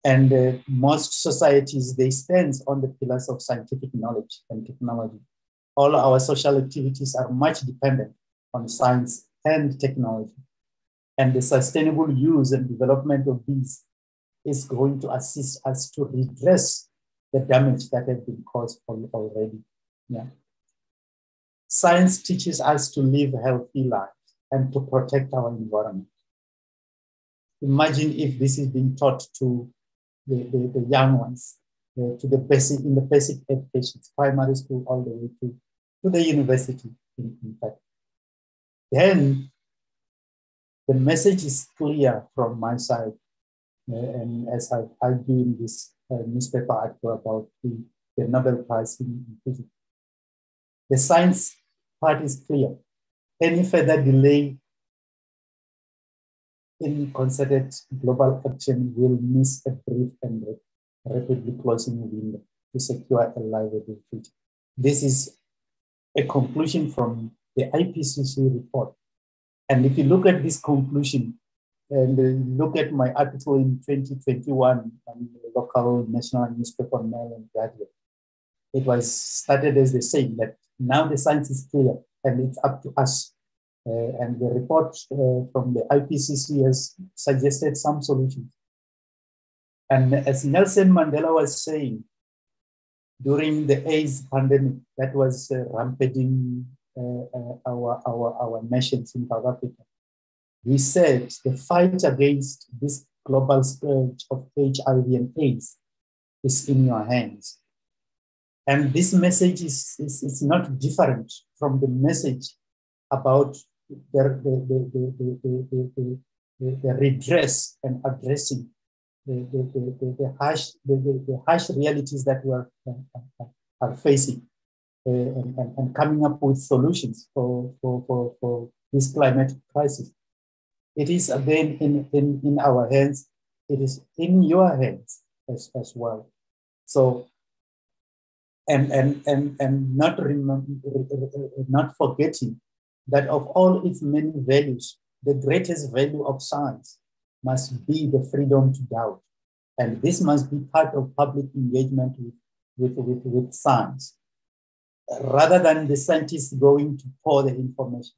[SPEAKER 8] And uh, most societies, they stand on the pillars of scientific knowledge and technology. All our social activities are much dependent on science and technology. And the sustainable use and development of these is going to assist us to redress the damage that has been caused already. Yeah. Science teaches us to live healthy lives and to protect our environment. Imagine if this is being taught to the, the, the young ones, uh, to the basic, in the basic education, primary school all the way to, to the university, in, in fact. then the message is clear from my side. Uh, and as I argue in this uh, newspaper article about the, the Nobel Prize in Physics, the science part is clear. Any further delay in concerted global action will miss a brief and rapidly closing window to secure a livable future. This is a conclusion from the IPCC report. And if you look at this conclusion and look at my article in 2021 on the local national newspaper Mail and Guardian, it was started as the same that now the science is clear and it's up to us. Uh, and the report uh, from the IPCC has suggested some solutions. And as Nelson Mandela was saying, during the AIDS pandemic that was uh, rampaging our, our, our nations in South Africa. He said the fight against this global scourge of HIV and AIDS is in your hands. And this message is, is, is not different from the message about the, the, the, the, redress and addressing the, harsh, the, harsh realities that we are, uh, are facing uh, Uh, and, and, and, coming up with solutions for, for, for, for this climate crisis. It is again in, in, in our hands, it is in your hands as, as well. So, and, and, and, and not, remember, not forgetting that of all its many values, the greatest value of science must be the freedom to doubt. And this must be part of public engagement with, with, with, with science. Rather than the scientists going to pour the information,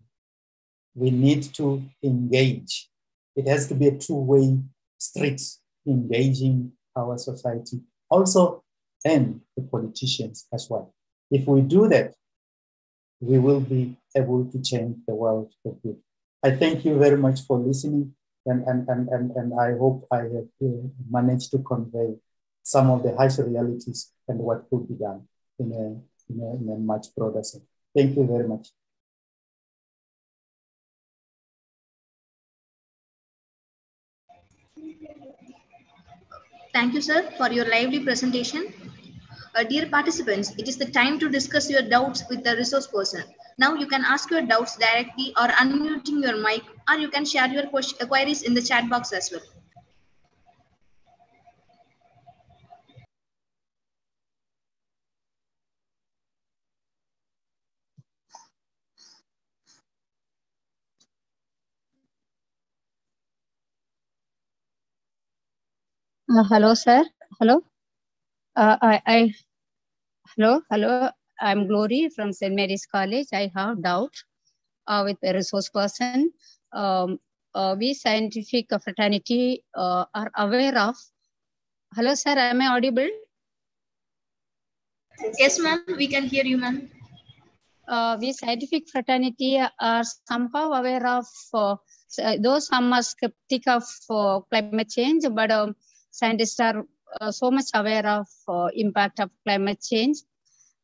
[SPEAKER 8] we need to engage. It has to be a two-way street engaging our society, also, and the politicians as well. If we do that, we will be able to change the world for good. I thank you very much for listening and, and, and, and, and I hope I have uh, managed to convey some of the harsh realities and what could be done in a, in a, much broader sense. Thank you very much.
[SPEAKER 1] Thank you, sir, for your lively presentation. Uh, dear participants, it is the time to discuss your doubts with the resource person. Now you can ask your doubts directly or unmuting your mic or you can share your queries in the chat box as well.
[SPEAKER 3] Uh, hello, sir. Hello. Uh, I, I, hello, hello. I'm Glory from St. Mary's College. I have doubt uh, with a resource person. Um, uh, we scientific fraternity uh, are aware of. Hello, sir. Am I audible?
[SPEAKER 1] Yes, ma'am. We can hear you, ma'am.
[SPEAKER 3] Uh, we scientific fraternity are somehow aware of, uh, though some are skeptic of uh, climate change, but um, scientists are uh, so much aware of uh, impact of climate change.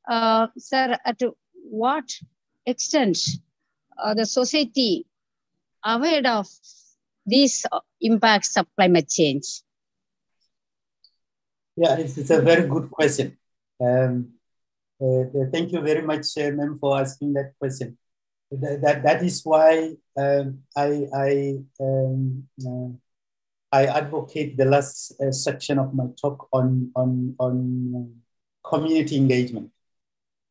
[SPEAKER 3] Uh, sir, at what extent uh, the society aware of these impacts of climate change?
[SPEAKER 8] Yeah, it's, it's a very good question. Um, uh, thank you very much, Chairman, for asking that question. That, that, that is why um, I, I um, uh, I advocate the last uh, section of my talk on, on, on community engagement.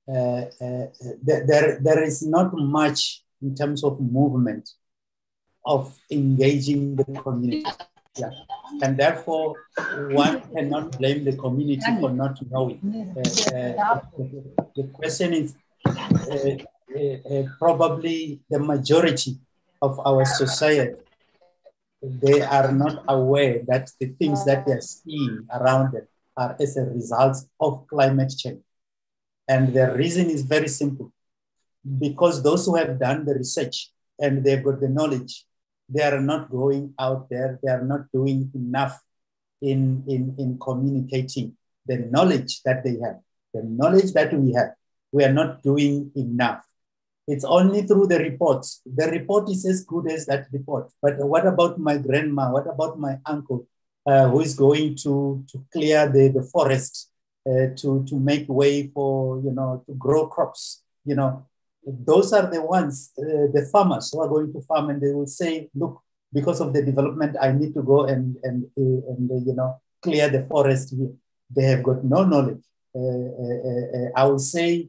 [SPEAKER 8] Uh, uh, there, there is not much in terms of movement of engaging the community. Yeah. And therefore, one cannot blame the community for not knowing. Uh, the question is probably the majority of our society they are not aware that the things that they're seeing around them are as a result of climate change. And the reason is very simple. Because those who have done the research and they've got the knowledge, they are not going out there, they are not doing enough in, in, in communicating the knowledge that they have. The knowledge that we have, we are not doing enough. It's only through the reports. The report is as good as that report. But what about my grandma? What about my uncle uh, who is going to, to clear the, the forest uh, to, to make way for, you know, to grow crops? You know, those are the ones, uh, the farmers who are going to farm and they will say, look, because of the development, I need to go and, and, uh, and uh, you know, clear the forest. They have got no knowledge. Uh, I will say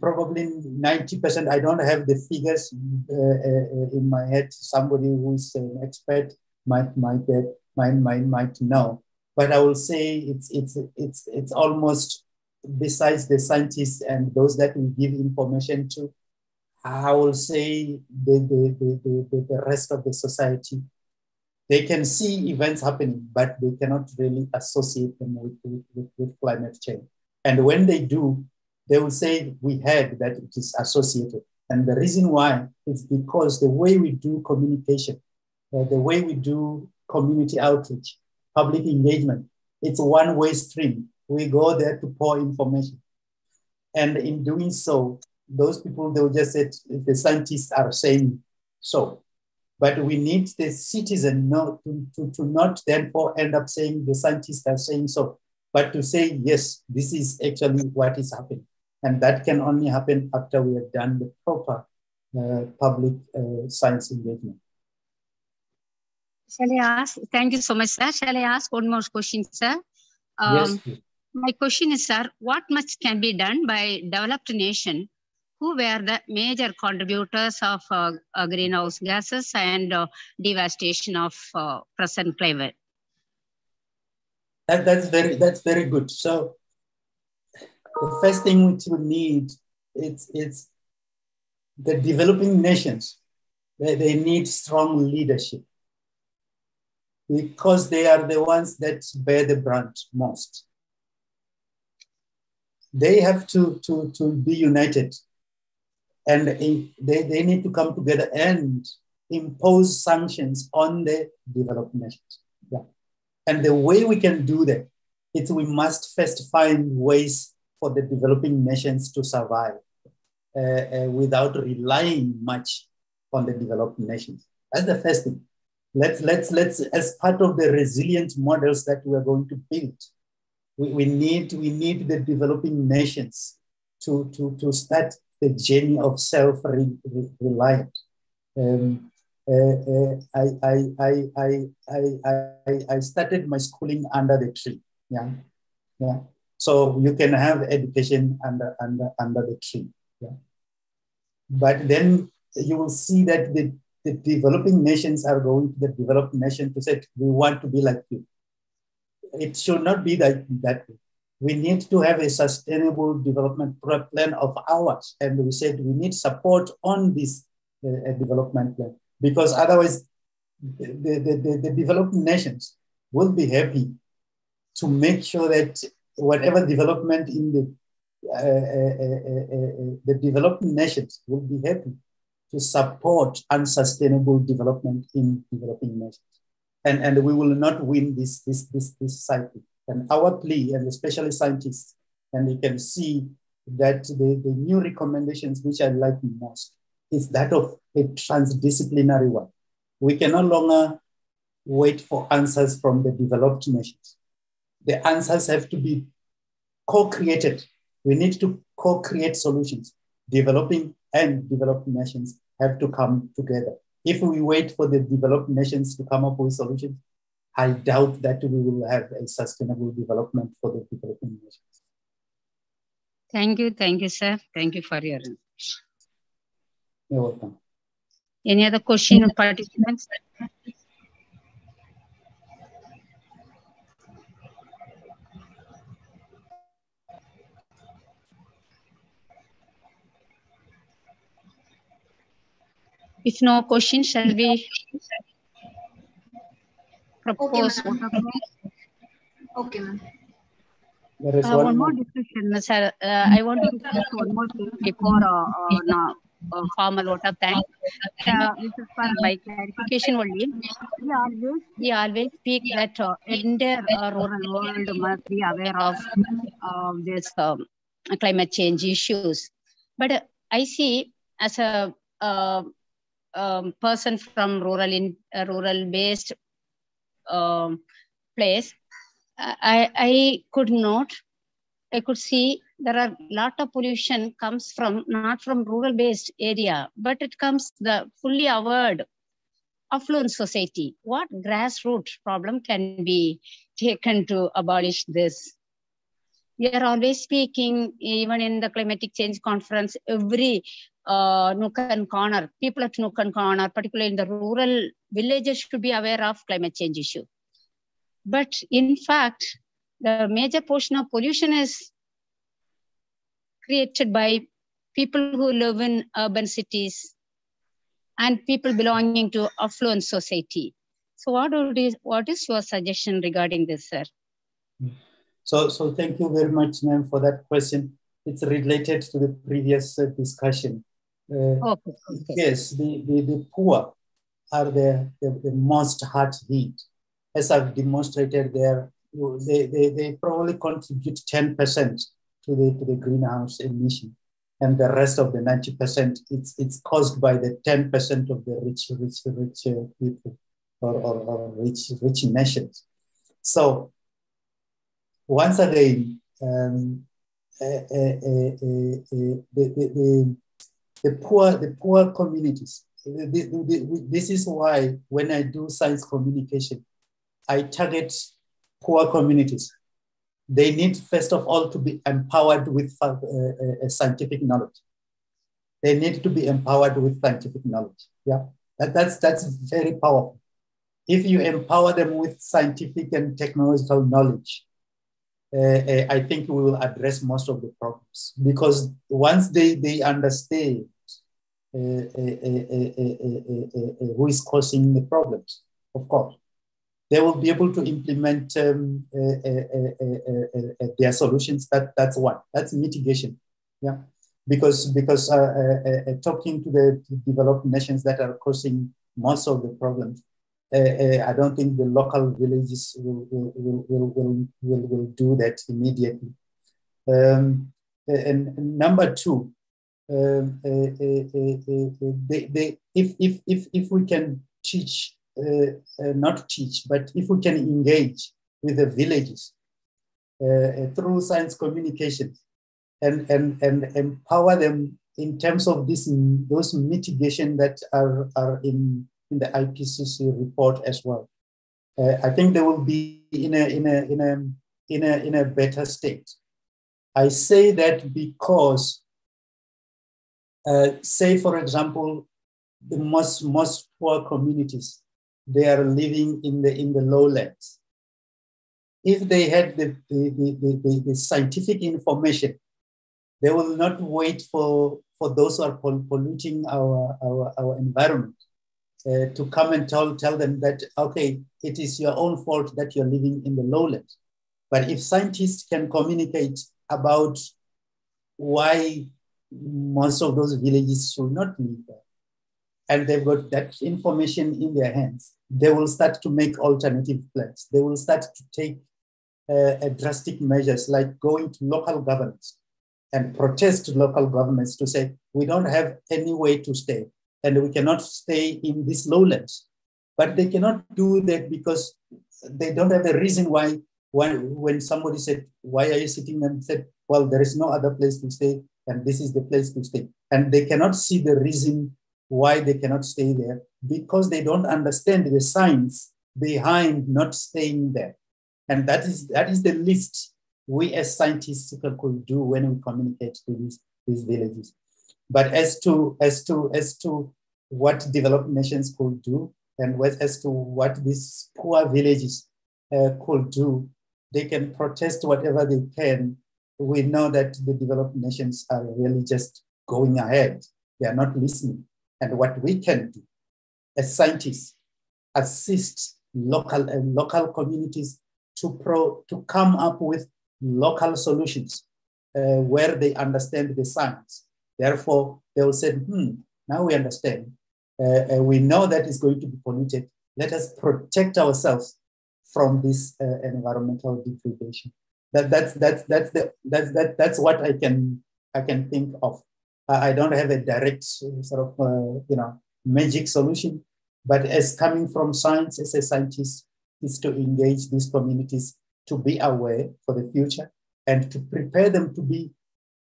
[SPEAKER 8] probably 90%, I don't have the figures uh, uh, in my head. Somebody who's an expert might, might, uh, might, might, might know. But I will say it's, it's, it's, it's almost besides the scientists and those that we give information to, I will say the, the, the, the, the rest of the society, they can see events happening, but they cannot really associate them with, with, with climate change. And when they do, they will say we heard that it is associated. And the reason why is because the way we do communication, uh, the way we do community outreach, public engagement, it's a one-way stream. We go there to pour information. And in doing so, those people, they will just say, the scientists are saying so. But we need the citizen not to, to, to not therefore end up saying the scientists are saying so, but to say, yes, this is actually what is happening. And that can only happen after we have done the proper uh, public uh, science engagement.
[SPEAKER 3] Shall I ask? Thank you so much, sir. Shall I ask one more question, sir? Um,
[SPEAKER 8] yes, please.
[SPEAKER 3] My question is, sir, what much can be done by developed nation who were the major contributors of uh, uh, greenhouse gases and uh, devastation of uh, present climate?
[SPEAKER 8] That, that's very that's very good. So the first thing which we need it's it's the developing nations. They, they need strong leadership because they are the ones that bear the brunt most. They have to, to, to be united and they, they need to come together and impose sanctions on the developed nations. Yeah. And the way we can do that is we must first find ways for the developing nations to survive uh, uh, without relying much on the developed nations. That's the first thing. Let's, let's, let's, as part of the resilient models that we're going to build, we, we, need, we need the developing nations to, to, to start the journey of self-reliant. Um, uh, uh, I, I, I, I, I, I started my schooling under the tree. Yeah, yeah. So you can have education under under under the tree. Yeah. But then you will see that the, the developing nations are going to the developed nation to say we want to be like you. It should not be that that way we need to have a sustainable development plan of ours. And we said we need support on this uh, development plan because otherwise the, the, the, the developed nations will be happy to make sure that whatever development in the uh, uh, uh, the developed nations will be happy to support unsustainable development in developing nations. And, and we will not win this, this, this, this cycle. And our plea, and especially scientists, and you can see that the, the new recommendations, which I like most, is that of a transdisciplinary one. We can no longer wait for answers from the developed nations. The answers have to be co-created. We need to co-create solutions. Developing and developed nations have to come together. If we wait for the developed nations to come up with solutions, I doubt that we will have a sustainable development for the developing nations.
[SPEAKER 3] Thank you. Thank you, sir. Thank you for your answer.
[SPEAKER 8] You're welcome.
[SPEAKER 3] Any other question, participants? If no question, shall we propose
[SPEAKER 1] ma'am. Okay, ma'am.
[SPEAKER 3] Uh,
[SPEAKER 8] one
[SPEAKER 3] one more
[SPEAKER 8] more.
[SPEAKER 3] discussion, sir. Uh, I want to discuss one more thing before uh, uh, now, uh, formal vote of thanks. Uh, this is for my clarification only. We always, we always speak that uh, entire uh, rural world must be aware of uh, this um, climate change issues. But uh, I see as a uh, um, person from rural in uh, rural based um, place, I, I could not, I could see there are a lot of pollution comes from not from rural based area, but it comes the fully aware affluent society. What grassroots problem can be taken to abolish this? We are always speaking, even in the climatic change conference, every uh, nook and corner, people at nook and corner, particularly in the rural villages, should be aware of climate change issue. But in fact, the major portion of pollution is created by people who live in urban cities and people belonging to affluent society. So what, is, what is your suggestion regarding this, sir?
[SPEAKER 8] So, so thank you very much, ma'am, for that question. It's related to the previous uh, discussion. Uh,
[SPEAKER 3] okay, okay.
[SPEAKER 8] Yes, the, the, the poor are the, the, the most hard hit. As I've demonstrated there, they, they, they probably contribute 10% to the, to the greenhouse emission. And the rest of the 90%, it's, it's caused by the 10% of the rich, rich, rich uh, people or, or, or rich, rich nations. So once again, um, uh, uh, the, the, the, the, poor, the poor communities. This is why when I do science communication, I target poor communities. They need, first of all, to be empowered with uh, uh, scientific knowledge. They need to be empowered with scientific knowledge. Yeah, that, that's, that's very powerful. If you empower them with scientific and technological knowledge, uh, I think we will address most of the problems because once they, they understand uh, uh, who is causing the problems, of course, they will be able to implement um, their solutions. That, that's one, that's mitigation. Yeah, because, because talking to the developed nations that are causing most of the problems, uh, uh, I don't think the local villages will, will, will, will, will, will do that immediately. Um, and, number two, um, uh, uh, uh, uh, they, they, if, if, if, if we can teach, not teach, but if we can engage with the villages through science communication and, and, and empower them in terms of this, those mitigation that are, are in in the IPCC report as well. Uh, I think they will be in a, in, a, in, a, in, a, in a better state. I say that because, uh, say, for example, the most, most poor communities, they are living in the, in the lowlands. If they had the, the, the, the, the scientific information, they will not wait for, for those who are polluting our, our, our environment uh, to come and tell, tell them that, okay, it is your own fault that you're living in the lowlands. But if scientists can communicate about why most of those villages should not live there, and they've got that information in their hands, they will start to make alternative plans. They will start to take uh, drastic measures like going to local governments and protest local governments to say, we don't have any way to stay and we cannot stay in these lowlands. But they cannot do that because they don't have a reason why when, when somebody said, why are you sitting and said, well, there is no other place to stay and this is the place to stay. And they cannot see the reason why they cannot stay there because they don't understand the science behind not staying there. And that is, that is the least we as scientists could do when we communicate to these, these villages. But as to as to as to what developed nations could do, and as to what these poor villages uh, could do, they can protest whatever they can. We know that the developed nations are really just going ahead. They are not listening. And what we can do as scientists, assist local and uh, local communities to pro to come up with local solutions uh, where they understand the science Therefore, they will say, hmm, now we understand. Uh, uh, we know that it's going to be polluted. Let us protect ourselves from this uh, environmental degradation. That, that's, that's, that's, the, that's, that, that's what I can, I can think of. I, don't have a direct sort of, uh, you know, magic solution. But as coming from science, as a scientist, is to engage these communities to be aware for the future and to prepare them to be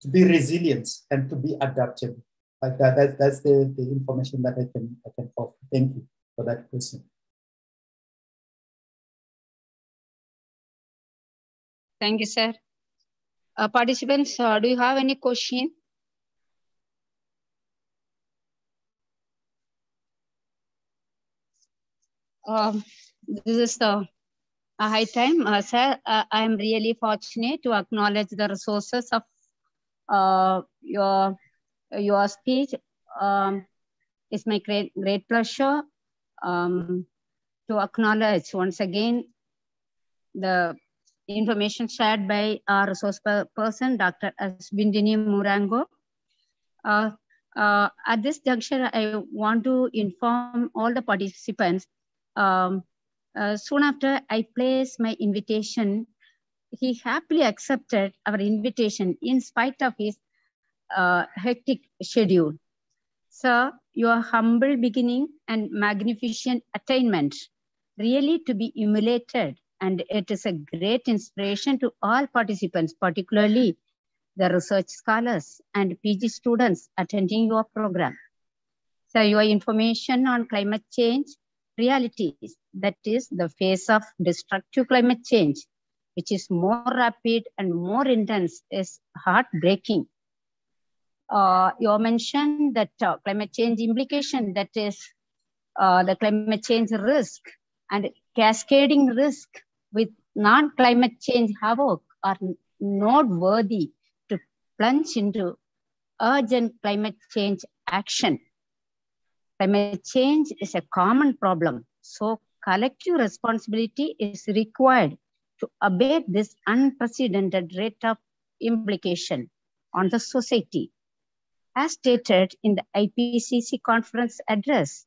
[SPEAKER 8] to be resilient and to be adaptable. Like that, that's, that's the, the information that I can I can offer. Thank you for that question.
[SPEAKER 3] Thank you, sir. Uh, participants, uh, do you have any question? Um, this is the a high time, uh, sir. Uh, I am really fortunate to acknowledge the resources of uh, your your speech. Um, it's my great great pleasure um, to acknowledge once again the information shared by our resource per person, Dr. Azwinndini Muronga. Uh, uh, at this juncture, I want to inform all the participants. Um, uh, soon after I placed my invitation, he happily accepted our invitation in spite of his uh, hectic schedule. Sir, your humble beginning and magnificent attainment really to be emulated and it is a great inspiration to all participants, particularly the research scholars and PG students attending your program. So your information on climate change realities, that is the face of destructive climate change, which is more rapid and more intense, is heartbreaking. Uh, you mentioned that uh, climate change implication, that is uh, the climate change risk and cascading risk with non-climate change havoc are not worthy to plunge into urgent climate change action. Climate change is a common problem, so collective responsibility is required to abate this unprecedented rate of implication on the society. As stated in the IPCC conference address,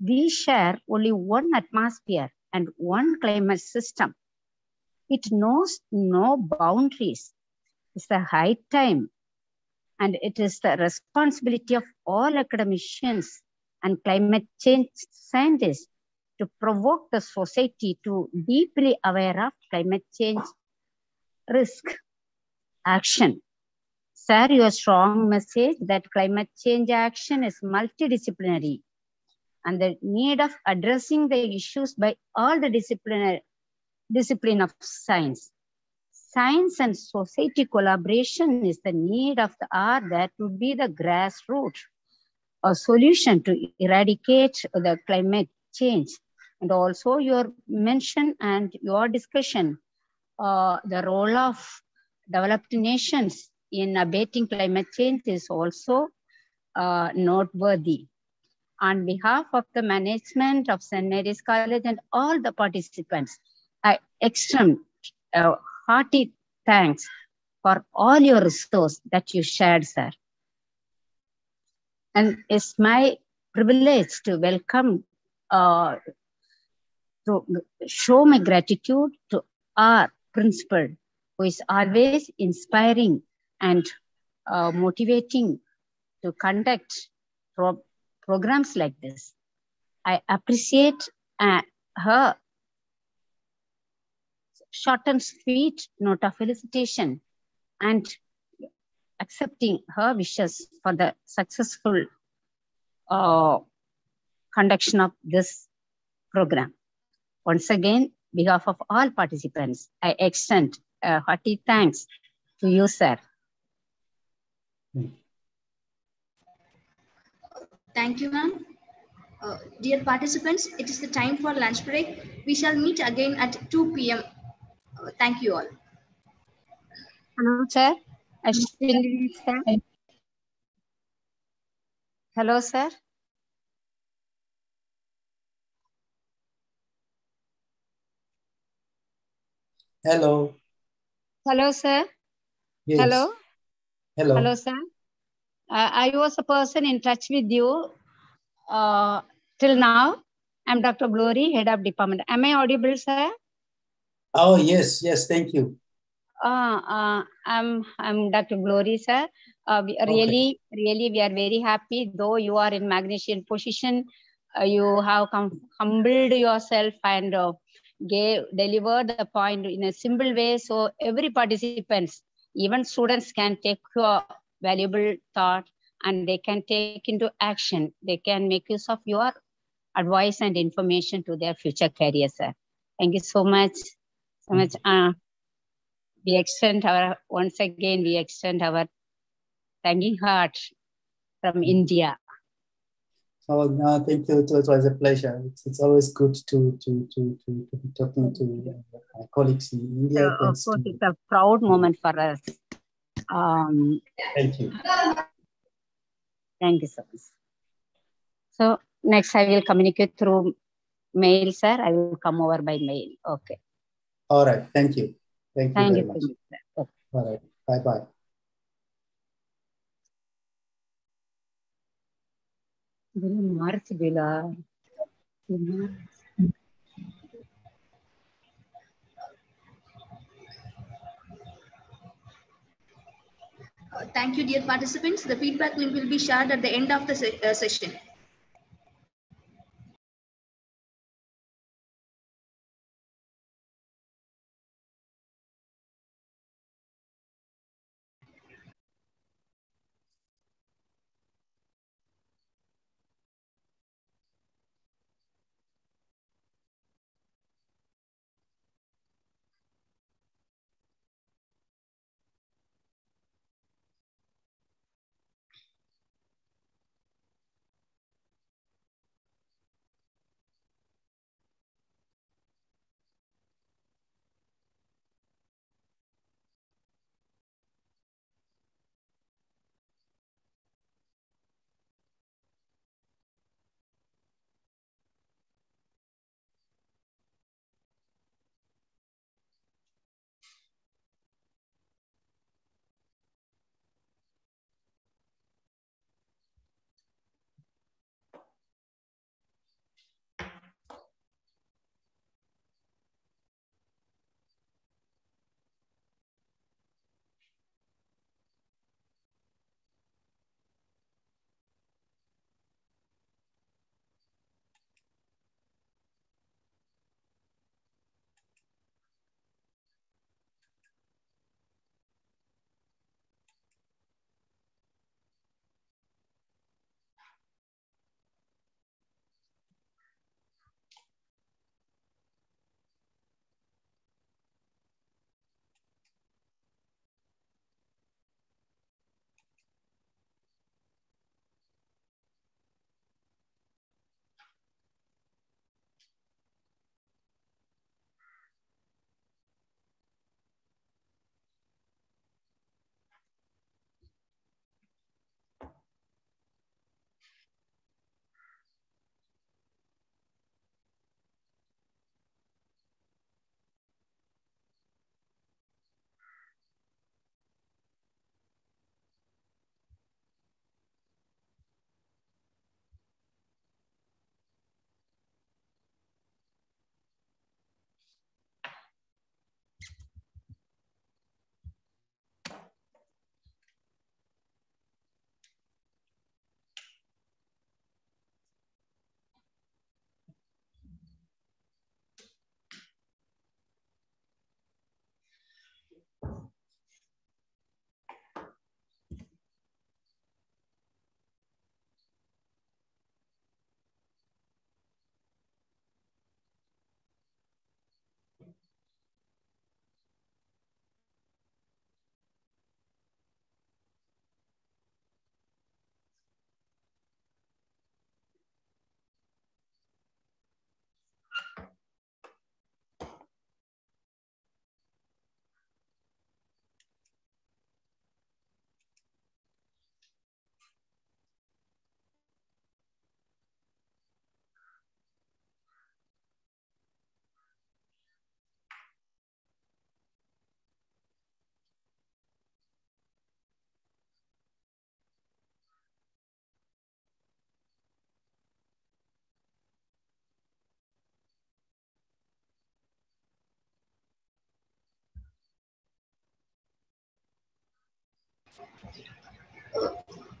[SPEAKER 3] we share only one atmosphere and one climate system. It knows no boundaries. It's the high time and it is the responsibility of all academicians and climate change scientists to provoke the society to deeply aware of climate change risk action. Sir, your strong message that climate change action is multidisciplinary and the need of addressing the issues by all the disciplinary discipline of science. Science and society collaboration is the need of the hour that would be the grassroots, a solution to eradicate the climate change. And also your mention and your discussion, uh, the role of developed nations in abating climate change is also uh, noteworthy. On behalf of the management of St. Mary's College and all the participants, I extend uh, hearty thanks for all your resource that you shared, sir. And it's my privilege to welcome, uh, to show my gratitude to our principal, who is always inspiring and uh, motivating to conduct programs like this. I appreciate uh, her short and sweet note of felicitation and accepting her wishes for the successful uh, conduction of this program. Once again, behalf of all participants, I extend a hearty thanks to you, sir.
[SPEAKER 1] Thank you, ma'am. Uh, dear participants, it is the time for lunch break. We shall meet again at 2 p.m. Uh, thank you all.
[SPEAKER 3] Hello, sir. Ashwini, sir. Hello, sir.
[SPEAKER 8] Hello.
[SPEAKER 3] Hello, sir.
[SPEAKER 8] Yes.
[SPEAKER 3] Hello.
[SPEAKER 8] Hello.
[SPEAKER 3] Hello, sir. Uh, I was a person in touch with you uh, till now. I'm Dr. Glory, head of department. Am I audible, sir?
[SPEAKER 8] Oh, yes, yes, thank you.
[SPEAKER 3] Uh, uh, I'm, I'm Dr. Glory, sir. Uh, we
[SPEAKER 8] Okay.
[SPEAKER 3] really, really, we are very happy. Though you are in Magnesian position, uh, you have com- humbled yourself and uh, gave delivered the point in a simple way. So every participants, even students, can take your valuable thought and they can take into action. They can make use of your advice and information to their future career, sir. Thank you so much. So much. Uh, we extend our once again we extend our thanking heart from India.
[SPEAKER 8] Oh no, thank you. It was, it was a pleasure. It's, it's always good to to to to, to be talking to uh, my colleagues in India.
[SPEAKER 3] So, of course, it's a proud moment for us. Um,
[SPEAKER 8] thank you.
[SPEAKER 3] Thank you so much. So next I will communicate through mail, sir. I will come over by mail. Okay.
[SPEAKER 8] All right. Thank you. Thank you very
[SPEAKER 3] you
[SPEAKER 8] much.
[SPEAKER 3] You, okay.
[SPEAKER 8] All right.
[SPEAKER 3] Bye-bye. March,
[SPEAKER 1] Bila. Thank you, dear participants. The feedback link will be shared at the end of the se- uh, session.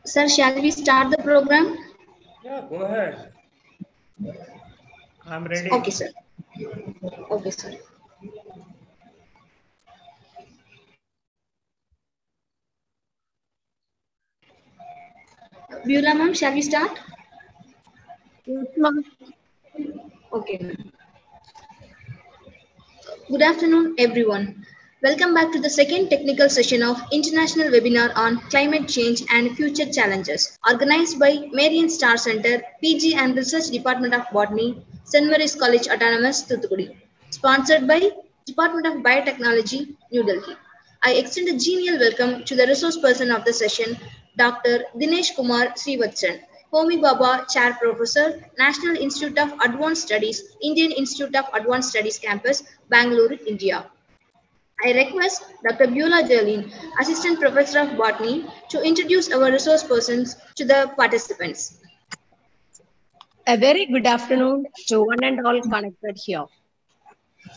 [SPEAKER 1] Sir, shall we start the program?
[SPEAKER 7] Yeah, go ahead. I'm ready.
[SPEAKER 1] Okay, sir. Okay, sir. Beulah ma'am, shall we start? Okay. Good afternoon, everyone. Welcome back to the second technical session of International Webinar on Climate Change and Future Challenges, organized by Marian Star Center, PG and Research Department of Botany, St. Mary's College Autonomous, Thoothukudi, sponsored by Department of Biotechnology, New Delhi. I extend a genial welcome to the resource person of the session, Dr. Dinesh Kumar Srivastava, Homi Bhabha Chair Professor, National Institute of Advanced Studies, Indian Institute of Advanced Studies Campus, Bangalore, India. I request Dr. Beulah Jolene, Assistant Professor of Botany, to introduce our resource persons to the participants.
[SPEAKER 10] A very good afternoon to one and all connected here.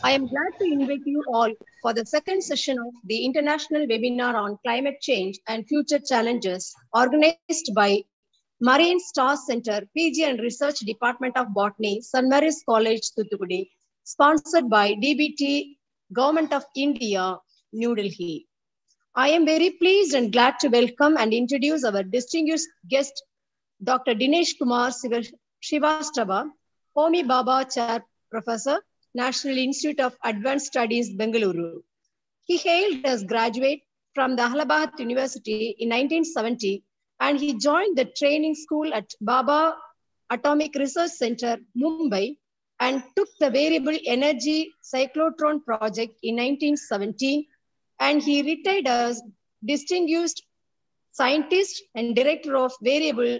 [SPEAKER 10] I am glad to invite you all for the second session of the International Webinar on Climate Change and Future Challenges organized by Marian Star Center, PG and Research Department of Botany, St. Mary's College, Thoothukudi, sponsored by DBT, Government of India, New Delhi. I am very pleased and glad to welcome and introduce our distinguished guest, Dr. Dinesh Kumar Srivastava, Homi Bhabha Chair Professor, National Institute of Advanced Studies, Bengaluru. He hailed as graduate from the Allahabad University in 1970 and he joined the training school at Bhabha Atomic Research Center, Mumbai, and took the variable energy cyclotron project in 1970. And he retired as distinguished scientist and director of variable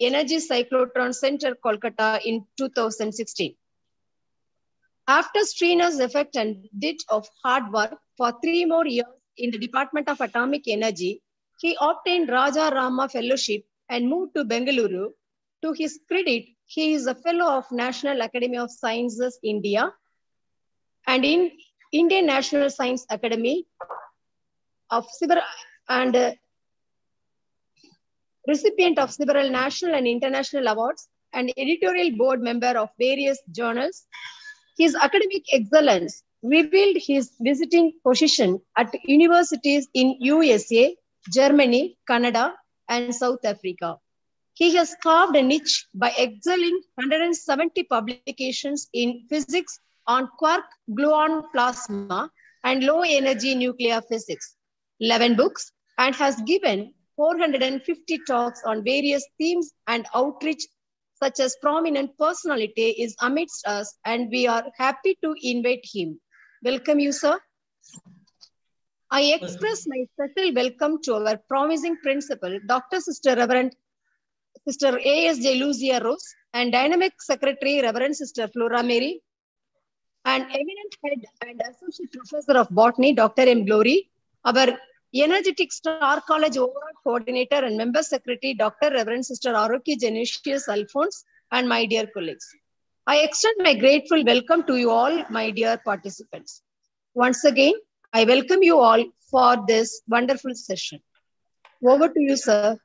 [SPEAKER 10] energy cyclotron center, Kolkata in 2016. After Srina's effect and did of hard work for three more years in the Department of Atomic Energy, he obtained Raja Ramanna Fellowship and moved to Bengaluru. To his credit, he is a fellow of National Academy of Sciences, India, and in Indian National Science Academy of several and uh, recipient of several national and international awards and editorial board member of various journals. His academic excellence revealed his visiting position at universities in USA, Germany, Canada, and South Africa. He has carved a niche by excelling 170 publications in physics on quark gluon plasma and low energy nuclear physics, 11 books, and has given 450 talks on various themes and outreach such as prominent personality is amidst us and we are happy to invite him. Welcome you, sir. I express my special welcome to our promising principal, Dr. Sister Reverend Sister A.S.J. Lucia Rose, and Dynamic Secretary, Reverend Sister Flora Mary, and eminent head and associate professor of botany, Dr. M. Glory, our energetic Star College overall coordinator and member secretary, Dr. Reverend Sister Aroki Genesius Alphonse, and my dear colleagues. I extend my grateful welcome to you all, my dear participants. Once again, I welcome you all for this wonderful session. Over to you, sir.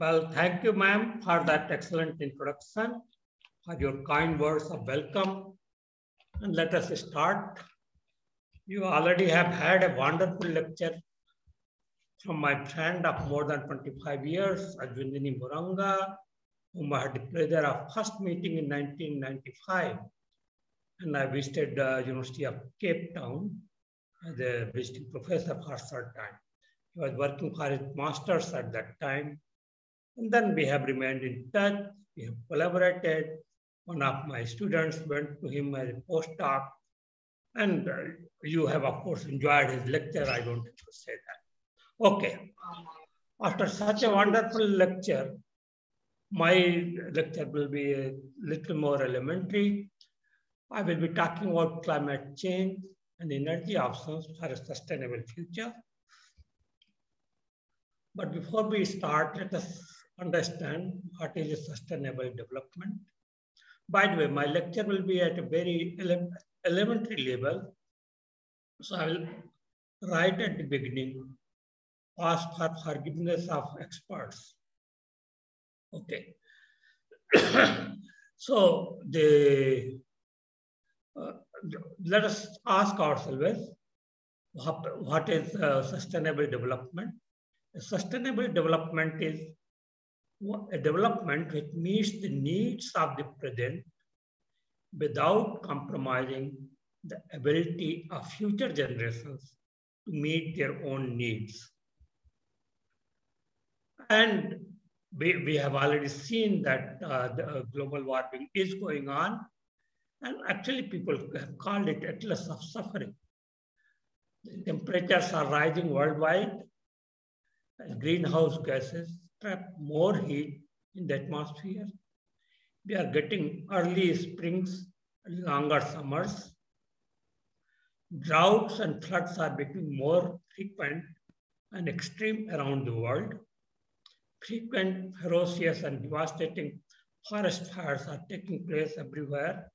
[SPEAKER 7] Well, thank you, ma'am, for that excellent introduction, for your kind words of welcome. And let us start. You already have had a wonderful lecture from my friend of more than 25 years, Azwinndini Muronga, whom I had the pleasure of first meeting in 1995. And I visited the University of Cape Town as a visiting professor for a third time. He was working for his master's at that time. And then we have remained in touch. We have collaborated. One of my students went to him as a postdoc. And uh, you have, of course, enjoyed his lecture. I don't need to say that. Okay. After such a wonderful lecture, my lecture will be a little more elementary. I will be talking about climate change and energy options for a sustainable future. But before we start, let us understand what is sustainable development. By the way, my lecture will be at a very ele elementary level. So I will write at the beginning ask for forgiveness of experts. Okay. so the uh, let us ask ourselves what, what is uh, sustainable development? Sustainable development is a development which meets the needs of the present without compromising the ability of future generations to meet their own needs. And we, we have already seen that uh, the uh, global warming is going on. And actually people have called it atlas of suffering. The temperatures are rising worldwide greenhouse gases trap more heat in the atmosphere. We are getting early springs, longer summers. Droughts and floods are becoming more frequent and extreme around the world. Frequent, ferocious, and devastating forest fires are taking place everywhere.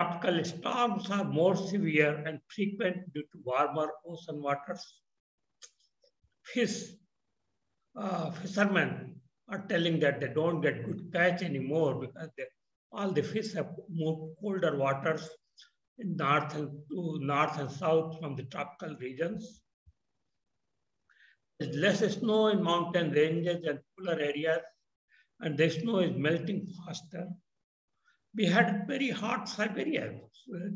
[SPEAKER 7] Tropical storms are more severe and frequent due to warmer ocean waters. Fish, uh, fishermen are telling that they don't get good catch anymore because they, all the fish have moved colder waters in north and to north and south from the tropical regions. There's less snow in mountain ranges and cooler areas, and the snow is melting faster. We had very hot Siberia,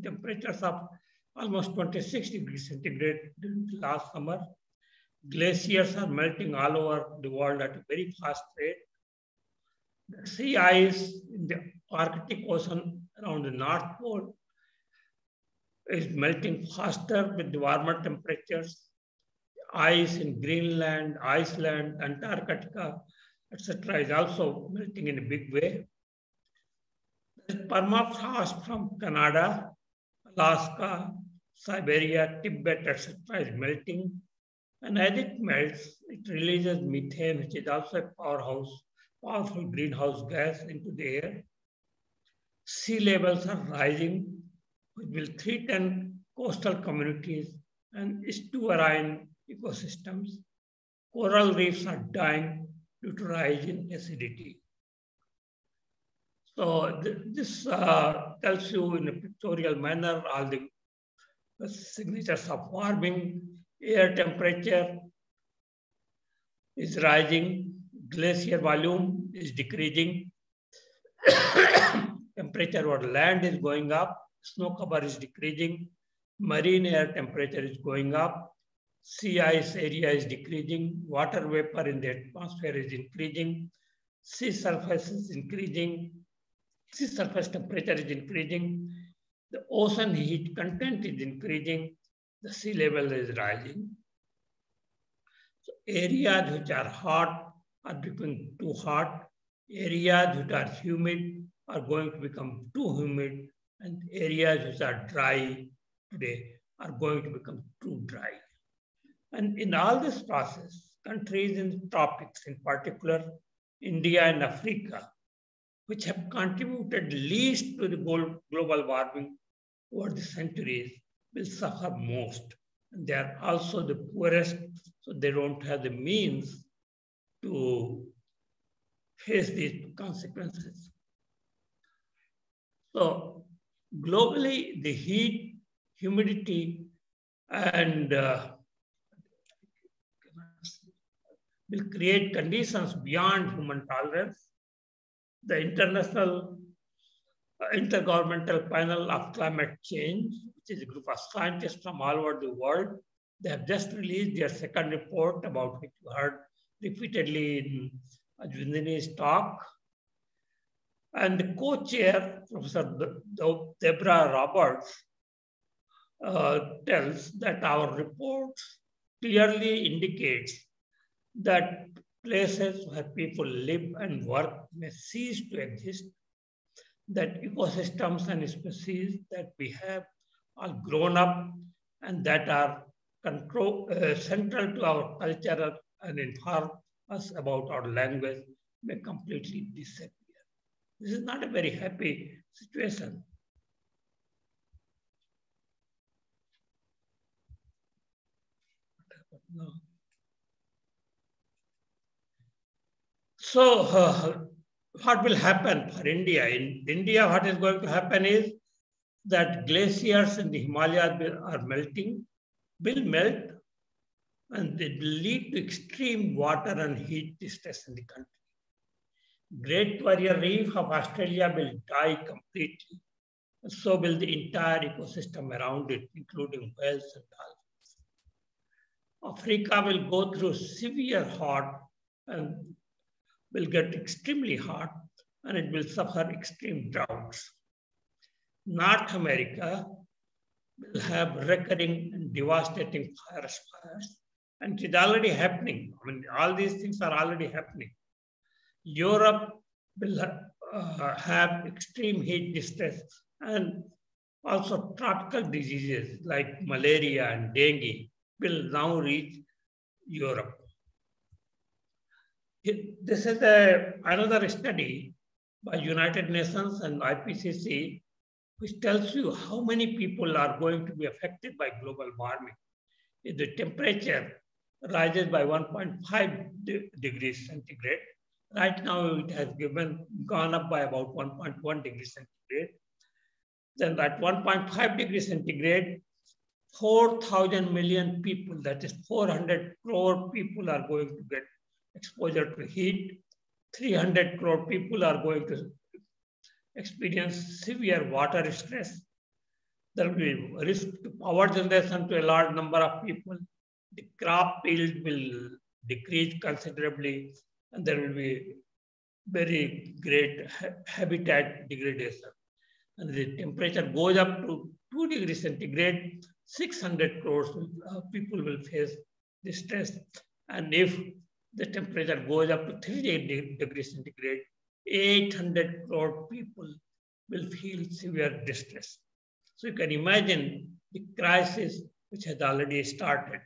[SPEAKER 7] temperatures of almost 26 degrees centigrade during last summer. Glaciers are melting all over the world at a very fast rate. The sea ice in the Arctic Ocean around the North Pole is melting faster with the warmer temperatures. Ice in Greenland, Iceland, Antarctica, etc. is also melting in a big way. There's Permafrost from Canada, Alaska, Siberia, Tibet, etc. is melting. And as it melts, it releases methane, which is also a powerhouse, powerful greenhouse gas into the air. Sea levels are rising, which will threaten coastal communities and estuarine ecosystems. Coral reefs are dying due to rise in acidity. So th this uh, tells you in a pictorial manner all the, the signatures of warming, air temperature is rising, glacier volume is decreasing, temperature over land is going up, snow cover is decreasing, marine air temperature is going up, sea ice area is decreasing, water vapor in the atmosphere is increasing, sea surface is increasing, sea surface temperature is increasing, the ocean heat content is increasing, the sea level is rising. So areas which are hot are becoming too hot, areas which are humid are going to become too humid, and areas which are dry today are going to become too dry. And in all this process, countries in the tropics, in particular India and Africa, which have contributed least to the global warming over the centuries will suffer most. They are also the poorest, so they don't have the means to face these consequences. So globally, the heat, humidity, and uh, will create conditions beyond human tolerance the International Intergovernmental Panel of Climate Change, which is a group of scientists from all over the world. They have just released their second report about which you heard repeatedly in Azwinndini's talk. And the co-chair, Professor Debra Roberts, uh, tells that our report clearly indicates that places where people live and work may cease to exist, that ecosystems and species that we have are grown up and that are control, uh, central to our culture and inform us about our language may completely disappear. This is not a very happy situation. No. So, uh, what will happen for India? In India, what is going to happen is that glaciers in the Himalayas are melting, will melt, and it will lead to extreme water and heat distress in the country. Great Barrier Reef of Australia will die completely. and So will the entire ecosystem around it, including whales and dolphins. Africa will go through severe hot and will get extremely hot and it will suffer extreme droughts. North America will have recurring and devastating fires. And it is already happening. I mean, all these things are already happening. Europe will uh, have extreme heat distress and also tropical diseases like malaria and dengue will now reach Europe. It- This is a, another study by United Nations and IPCC, which tells you how many people are going to be affected by global warming. If the temperature rises by 1.5 de- degrees centigrade, right now it has given gone up by about 1.1 degrees centigrade. Then at 1.5 degrees centigrade, 4,000 million people, that is 400 crore people are going to get exposure to heat. 300 crore people are going to experience severe water stress. There will be risk to power generation to a large number of people. The crop yield will decrease considerably, and there will be very great ha- habitat degradation. And the temperature goes up to 2 degrees centigrade, 600 crores uh, people will face distress. And if the temperature goes up to 38 degrees centigrade, 800 crore people will feel severe distress. So you can imagine the crisis which has already started.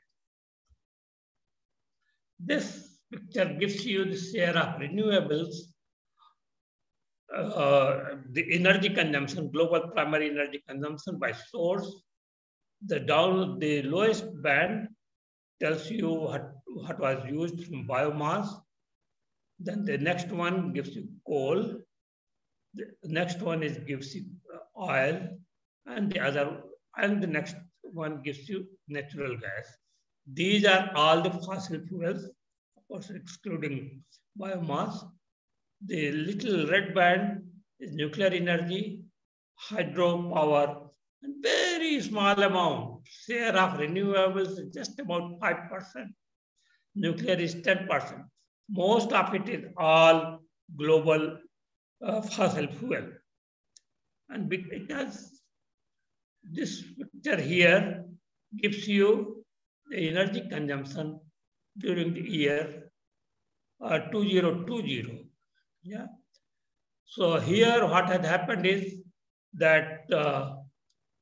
[SPEAKER 7] This picture gives you the share of renewables, uh, the energy consumption, global primary energy consumption by source. The down, the lowest band tells you what, what was used from biomass. Then the next one gives you coal. The next one is gives you uh, oil, and the other, and the next one gives you natural gas. These are all the fossil fuels, of course, excluding biomass. The little red band is nuclear energy, hydropower, and very small amount. Share of renewables is just about 5%. Nuclear is 10%. Most of it is all global uh, fossil fuel. And because this picture here gives you the energy consumption during the year uh, 2020. Yeah. So here what had happened is that uh,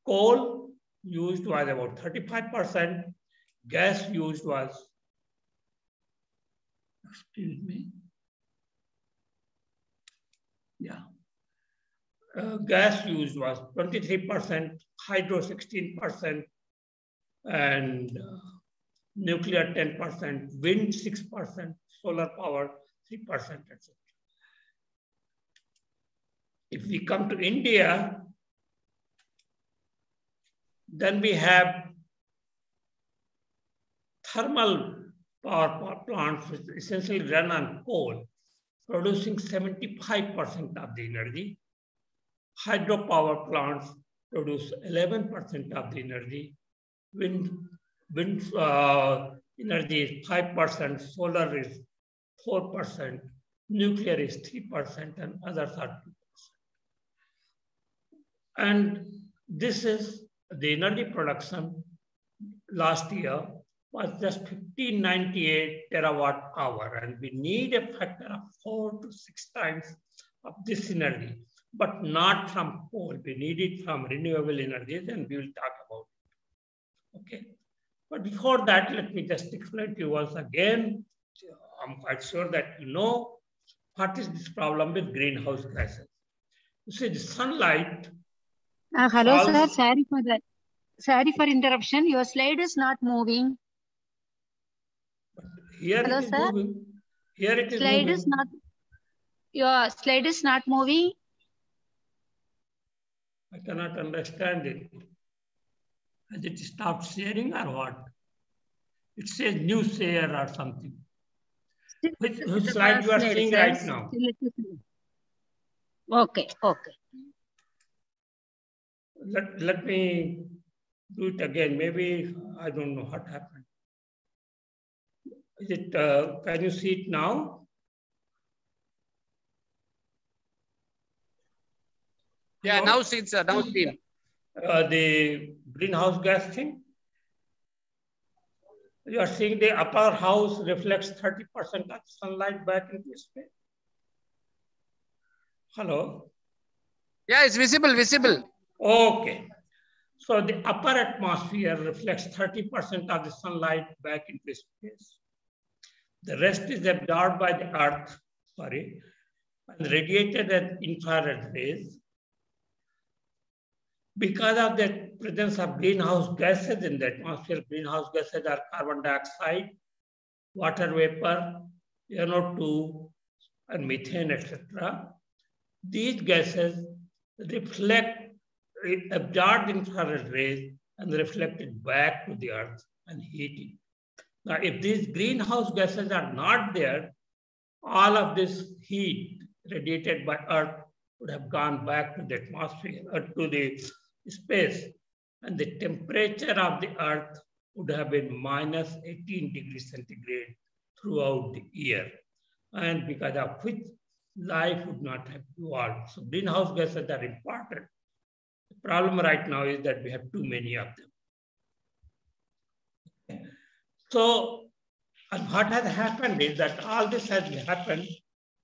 [SPEAKER 7] coal used was about 35%, gas used was, excuse me, yeah. Uh, gas used was 23%, hydro 16%, and uh, nuclear 10%, wind 6%, solar power 3%, etc. If we come to India, then we have thermal power plants which essentially run on coal, producing 75% of the energy. Hydropower plants produce 11% of the energy. Wind, wind uh, energy is 5%, solar is 4%, nuclear is 3%, and others are 2%. And this is the energy production last year was just 1598 terawatt hour, and we need a factor of four to six times of this energy, but not from coal. We need it from renewable energies, and we will talk about it. Okay. But before that, let me just explain to you once again. I'm quite sure that you know what is this problem with greenhouse gases. You see, the sunlight
[SPEAKER 3] Uh, hello, sir. Sorry for that. Sorry for interruption. Your slide is not moving.
[SPEAKER 7] Here
[SPEAKER 3] Hello,
[SPEAKER 7] it is
[SPEAKER 3] sir.
[SPEAKER 7] moving. Here it is
[SPEAKER 3] Slide
[SPEAKER 7] moving.
[SPEAKER 3] is not, your slide is not moving.
[SPEAKER 7] I cannot understand it. Has it stopped sharing or what? It says new share or something. Which, which slide you are seeing right now?
[SPEAKER 3] still it is moving. Okay, okay.
[SPEAKER 7] Let, let me do it again. Maybe I don't know what happened. Is it, uh, can you see it now?
[SPEAKER 11] Yeah, now seen, sir. Now seen.
[SPEAKER 7] Uh, the greenhouse gas thing? You are seeing the upper house reflects 30% of sunlight back into space. Hello?
[SPEAKER 11] Yeah, it's visible, visible.
[SPEAKER 7] Okay. So the upper atmosphere reflects 30% of the sunlight back into space. The rest is absorbed by the earth, sorry, and radiated as infrared rays. Because of the presence of greenhouse gases in the atmosphere, greenhouse gases are carbon dioxide, water vapor, NO2, and methane, etc. These gases reflect, absorb infrared rays and reflect it back to the earth and heat it. Now, if these greenhouse gases are not there, all of this heat radiated by earth would have gone back to the atmosphere or to the space and the temperature of the earth would have been minus 18 degrees centigrade throughout the year and because of which life would not have evolved. So greenhouse gases are important. The problem right now is that we have too many of them. So and what has happened is that all this has happened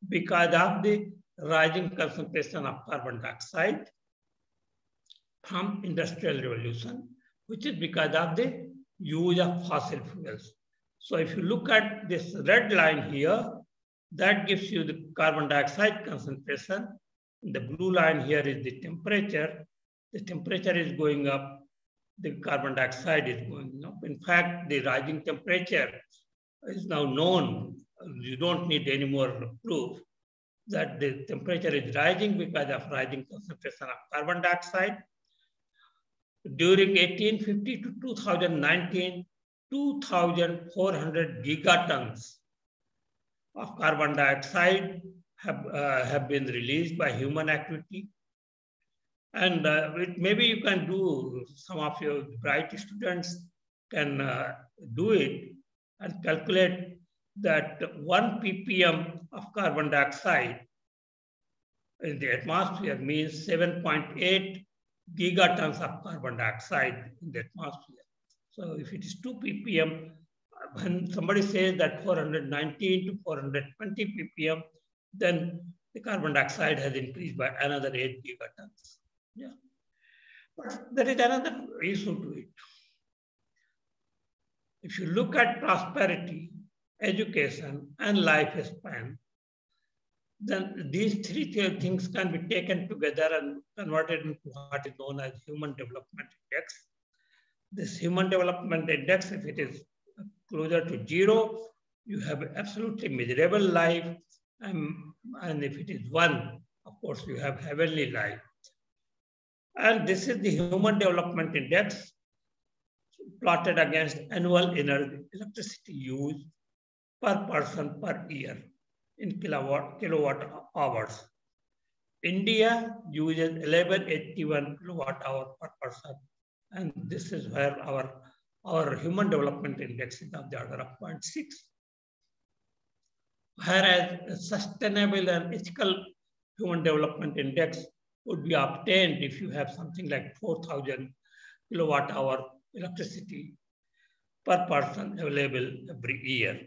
[SPEAKER 7] because of the rising concentration of carbon dioxide from industrial revolution, which is because of the use of fossil fuels. So if you look at this red line here, that gives you the carbon dioxide concentration. The blue line here is the temperature. The temperature is going up, the carbon dioxide is going up. In fact, the rising temperature is now known. You don't need any more proof that the temperature is rising because of rising concentration of carbon dioxide. During 1850 to 2019, 2,400 gigatons of carbon dioxide have, uh, have been released by human activity. And uh, it, maybe you can do, some of your bright students can uh, do it and calculate that one ppm of carbon dioxide in the atmosphere means 7.8 gigatons of carbon dioxide in the atmosphere. So if it is 2 ppm, when somebody says that 419 to 420 ppm, then the carbon dioxide has increased by another 8 gigatons. Yeah. But there is another issue to it. If you look at prosperity, education, and lifespan, then these three things can be taken together and converted into what is known as Human Development Index. This Human Development Index, if it is closer to zero, you have absolutely miserable life. And, and if it is one, of course, you have heavenly life. And this is the Human Development Index plotted against annual energy, electricity use per person per year in kilowatt, kilowatt hours. India uses 1181 kilowatt hour per person. And this is where our, our human development index is of the order of 0.6. Whereas sustainable and ethical human development index would be obtained if you have something like 4,000 kilowatt hour electricity per person available every year.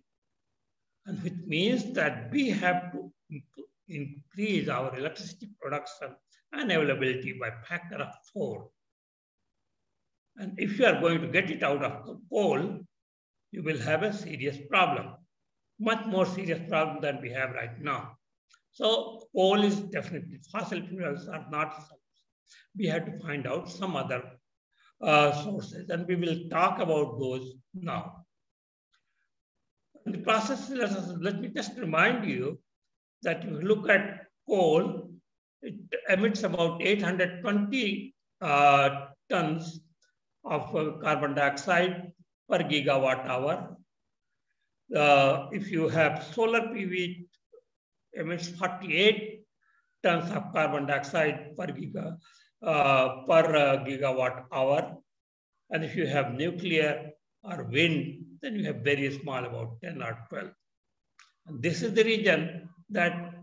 [SPEAKER 7] And which means that we have to increase our electricity production and availability by factor of four. And if you are going to get it out of coal, you will have a serious problem, much more serious problem than we have right now. So coal is definitely, fossil fuels are not, we have to find out some other uh, sources and we will talk about those now. In the process, let, us, let me just remind you that you look at coal, it emits about 820 uh, tons of carbon dioxide per gigawatt hour. Uh, if you have solar PV, emits 48 tons of carbon dioxide per giga uh, per uh, gigawatt hour. And if you have nuclear or wind, then you have very small, about 10 or 12. And this is the region that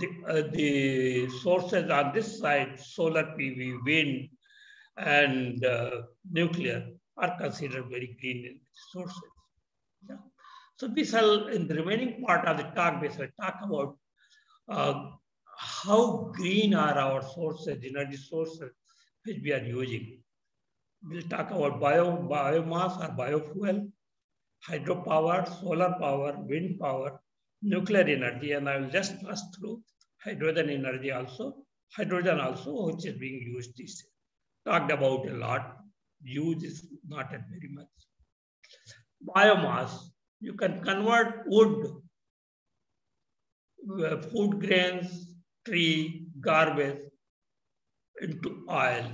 [SPEAKER 7] the, uh, the sources on this side, solar PV, wind, and uh, nuclear, are considered very green sources. Yeah. So we shall, in the remaining part of the talk, we shall talk about uh, how green are our sources, energy sources, which we are using. We'll talk about bio, biomass or biofuel, hydropower, solar power, wind power, nuclear energy, and I will just pass through hydrogen energy also, hydrogen also, which is being used this talked about a lot. Use is not very much. Biomass, you can convert wood, uh, food grains, tree, garbage into oil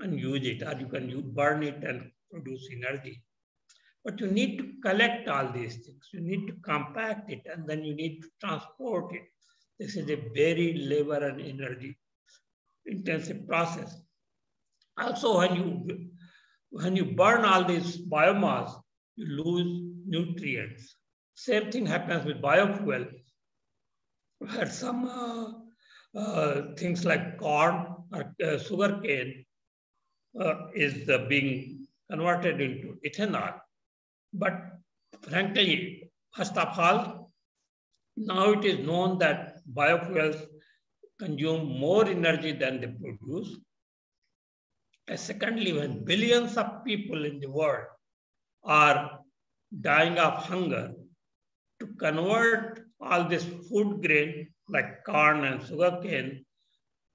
[SPEAKER 7] and use it, or you can burn it and produce energy. But you need to collect all these things. You need to compact it and then you need to transport it. This is a very labor and energy intensive process. Also, when you when you burn all this biomass, you lose nutrients. Same thing happens with biofuel. Where some uh, uh, things like corn or uh, sugar uh, is being converted into ethanol. But frankly, first of all, now it is known that biofuels consume more energy than they produce. And secondly, when billions of people in the world are dying of hunger, to convert all this food grain like corn and sugarcane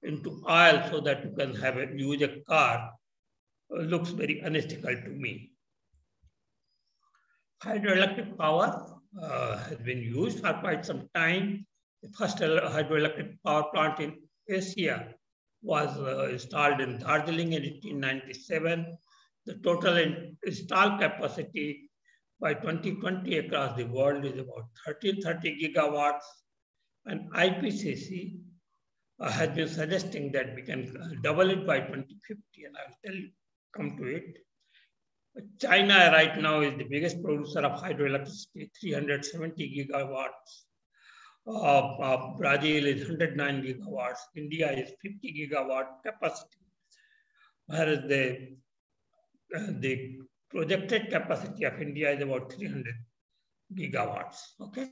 [SPEAKER 7] into oil so that you can have a, use a car uh, looks very unethical to me. Hydroelectric power uh, has been used for quite some time. The first hydroelectric power plant in Asia was uh, installed in Darjeeling in 1897. The total installed capacity by 2020 across the world is about 1330 gigawatts. And IPCC uh, has been suggesting that we can uh, double it by 2050, and I will tell you, come to it. China right now is the biggest producer of hydroelectricity, 370 gigawatts. Uh, uh, Brazil is 109 gigawatts. India is 50 gigawatt capacity. Whereas the, uh, the projected capacity of India is about 300 gigawatts, okay?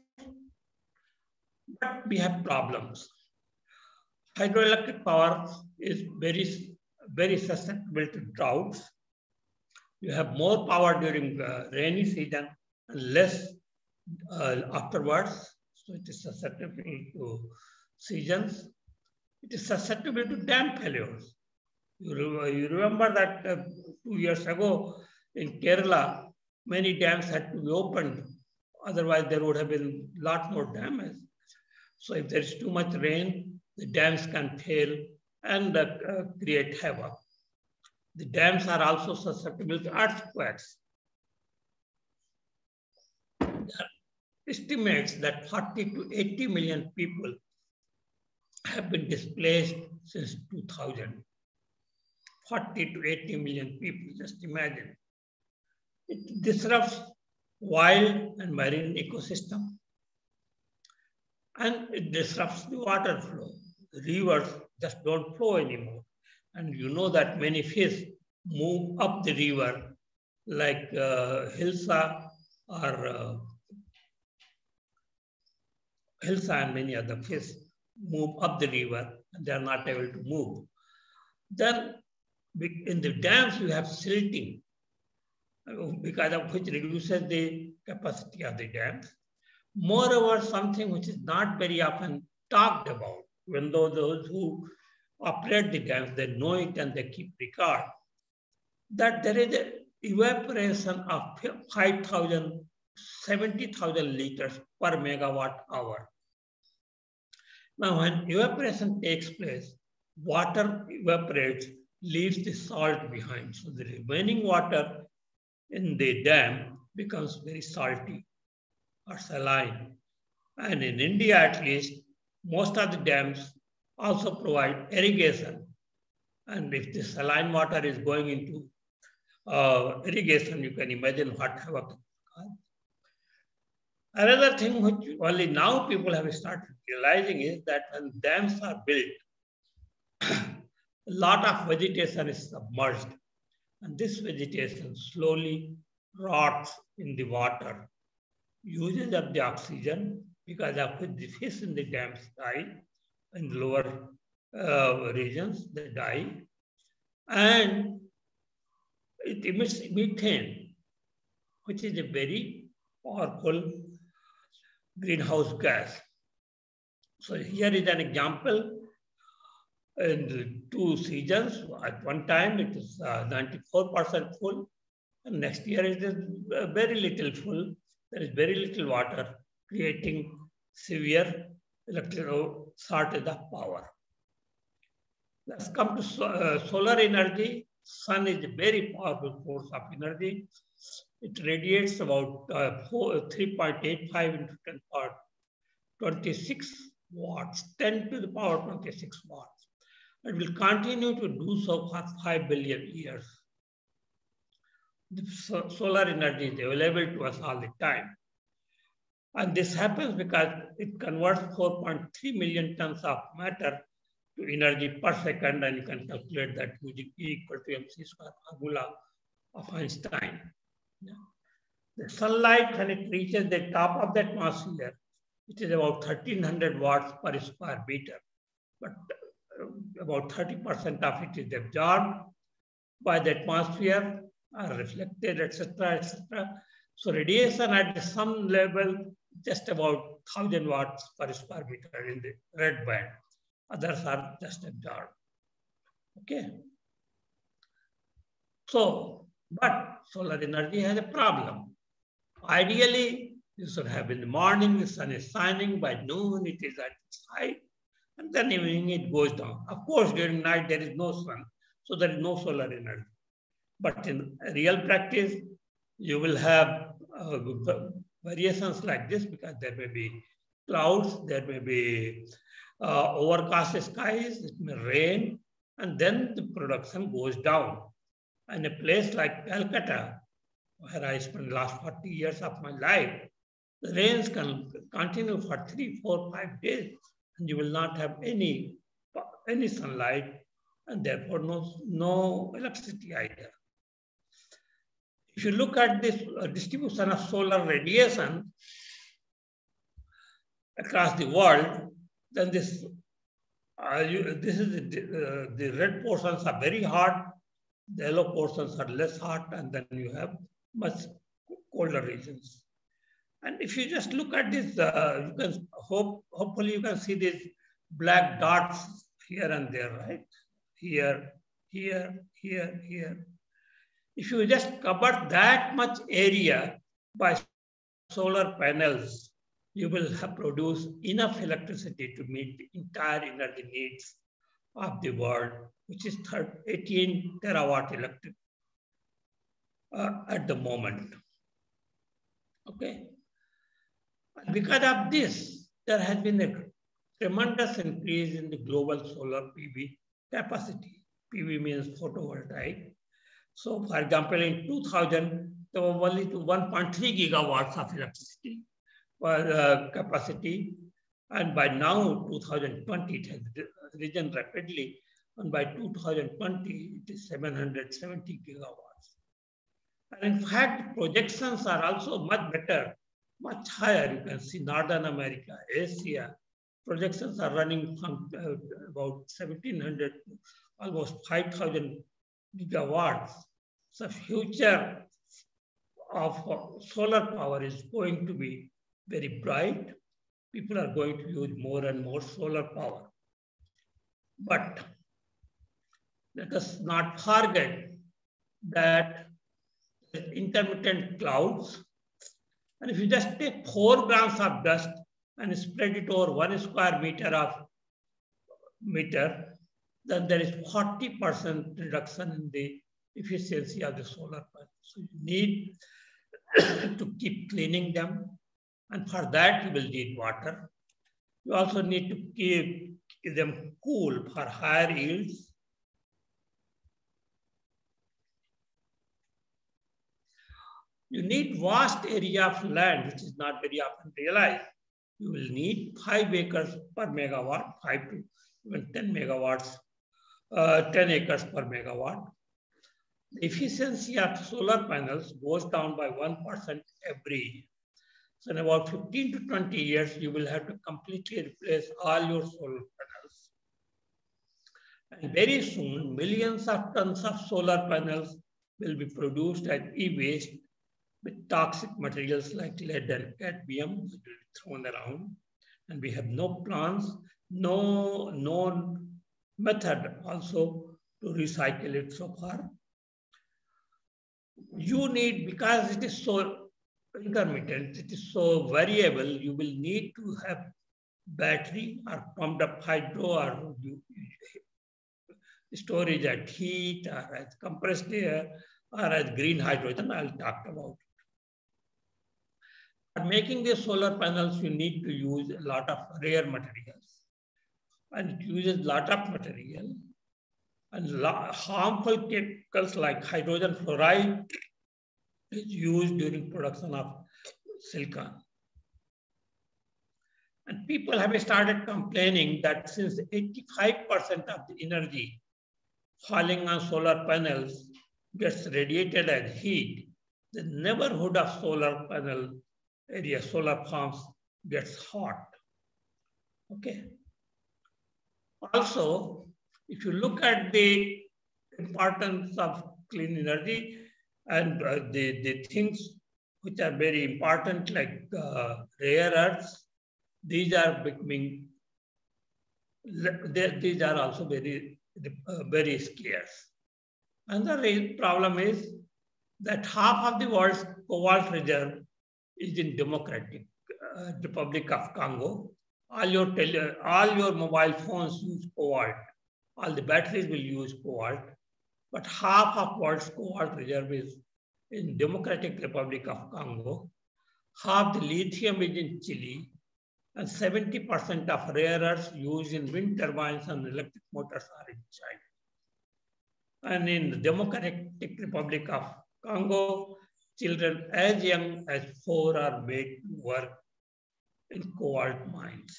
[SPEAKER 7] But we have problems. Hydroelectric power is very, very susceptible to droughts. You have more power during the rainy season and less uh, afterwards. So it is susceptible to seasons. It is susceptible to dam failures. You, re you remember that uh, two years ago in Kerala, many dams had to be opened. Otherwise, there would have been a lot more damage. So if there is too much rain, the dams can fail and uh, create havoc. The dams are also susceptible to earthquakes. estimates that 40 to 80 million people have been displaced since 2000. 40 to 80 million people, just imagine. It disrupts wild and marine ecosystem. And it disrupts the water flow. The rivers just don't flow anymore. And you know that many fish move up the river like uh, hilsa or uh, hilsa and many other fish move up the river and they are not able to move. Then in the dams, you have silting because of which reduces the capacity of the dams. Moreover, something which is not very often talked about, even though those who operate the dams, they know it and they keep record, that there is evaporation of 5,000 70,000 liters per megawatt hour. Now, when evaporation takes place, water evaporates, leaves the salt behind. So the remaining water in the dam becomes very salty or saline. And in India, at least, most of the dams also provide irrigation. And if the saline water is going into uh, irrigation, you can imagine what havoc. Another thing which only now people have started realizing is that when dams are built, a lot of vegetation is submerged. And this vegetation slowly rots in the water, uses up the oxygen because of the fish in the dams die, in the lower uh, regions, they die. And it emits methane, which is a very powerful greenhouse gas. So here is an example in two seasons. At one time, it is 94% uh, full, and next year it is uh, very little full. There is very little water, creating severe electrical shortage of power. Let's come to so, uh, solar energy. Sun is a very powerful source of energy. It radiates about uh, 3.85 into 10 power 26 watts, 10 to the power 26 watts. It will continue to do so for 5 billion years. The so solar energy is available to us all the time. And this happens because it converts 4.3 million tons of matter to energy per second, and you can calculate that using E equal to mc square formula of Einstein. The sunlight, when it reaches the top of the atmosphere, it is about 1300 watts per square meter, but about 30% of it is absorbed by the atmosphere, are reflected, etc., etc. So radiation at some level, just about 1000 watts per square meter in the red band. Others are just absorbed. Okay. So, but solar energy has a problem. Ideally, you should have in the morning, the sun is shining, by noon it is at its height, and then evening it goes down. Of course, during night there is no sun, so there is no solar energy. But in real practice, you will have uh, variations like this because there may be clouds, there may be uh, overcast skies, it may rain, and then the production goes down. And a place like Calcutta, where I spent the last 40 years of my life, the rains can continue for three, four, five days, and you will not have any, any sunlight, and therefore no, no electricity either. If you look at this uh, distribution of solar radiation across the world, then this, uh, you, this is the, uh, the red portions are very hot, the yellow portions are less hot, and then you have much colder regions. And if you just look at this, uh, you can hope, hopefully you can see these black dots here and there, right? Here, here, here, here. If you just cover that much area by solar panels, you will have produced enough electricity to meet the entire energy needs of the world, which is 18 terawatt electric uh, at the moment. Okay. Because of this, there has been a tremendous increase in the global solar PV capacity. PV means photovoltaic. So for example, in 2000, there were only 1.3 gigawatts of electricity uh, capacity. And by now, 2020, it has risen rapidly. And by 2020, it is 770 gigawatts. And in fact, projections are also much better, much higher. You can see Northern America, Asia. Projections are running from uh, about 1700 to almost 5000 gigawatts. So future of solar power is going to be very bright. People are going to use more and more solar power. But let us not forget that intermittent clouds And if you just take four grams of dust and spread it over one square meter of meter, then there is 40% reduction in the efficiency of the solar panel. So you need to keep cleaning them. And for that, you will need water. You also need to keep them cool for higher yields. You need vast area of land, which is not very often realized. You will need five acres per megawatt, five to even 10 megawatts, uh, 10 acres per megawatt. The efficiency of solar panels goes down by 1% every year. So in about 15 to 20 years, you will have to completely replace all your solar panels. And very soon, millions of tons of solar panels will be produced as e-waste with toxic materials like lead and cadmium thrown around. And we have no plans, no known method also to recycle it so far. You need, because it is so intermittent, it is so variable, you will need to have battery or pumped up hydro or storage at heat or as compressed air or as green hydrogen, I'll talk about For making these solar panels, you need to use a lot of rare materials. And it uses a lot of material. And harmful chemicals like hydrogen fluoride is used during production of silicon. And people have started complaining that since 85% of the energy falling on solar panels gets radiated as heat, the neighborhood of solar panel area, solar farms gets hot. Okay. Also, if you look at the importance of clean energy and uh, the, the things which are very important like uh, rare earths, these are becoming, these are also very, uh, very scarce. Another problem is that half of the world's cobalt reserve is in Democratic uh, Republic of Congo. All your, tele all your mobile phones use cobalt. All the batteries will use cobalt. But half of world's cobalt reserve is in Democratic Republic of Congo. Half the lithium is in Chile. And 70% of rare earths used in wind turbines and electric motors are in China. And in the Democratic Republic of Congo, children as young as four are made to work in cobalt mines.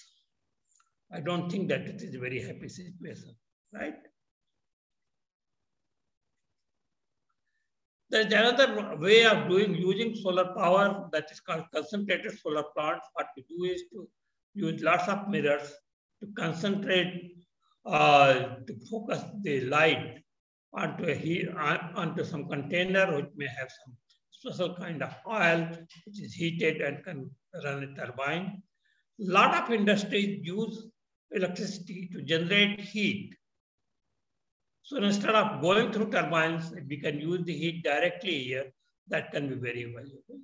[SPEAKER 7] I don't think that it is a very happy situation, right? There's another way of doing using solar power that is called concentrated solar plants. What we do is to use lots of mirrors to concentrate, uh, to focus the light onto a onto some container which may have some special kind of oil which is heated and can run a turbine. A lot of industries use electricity to generate heat. So instead of going through turbines, we can use the heat directly here. That can be very valuable.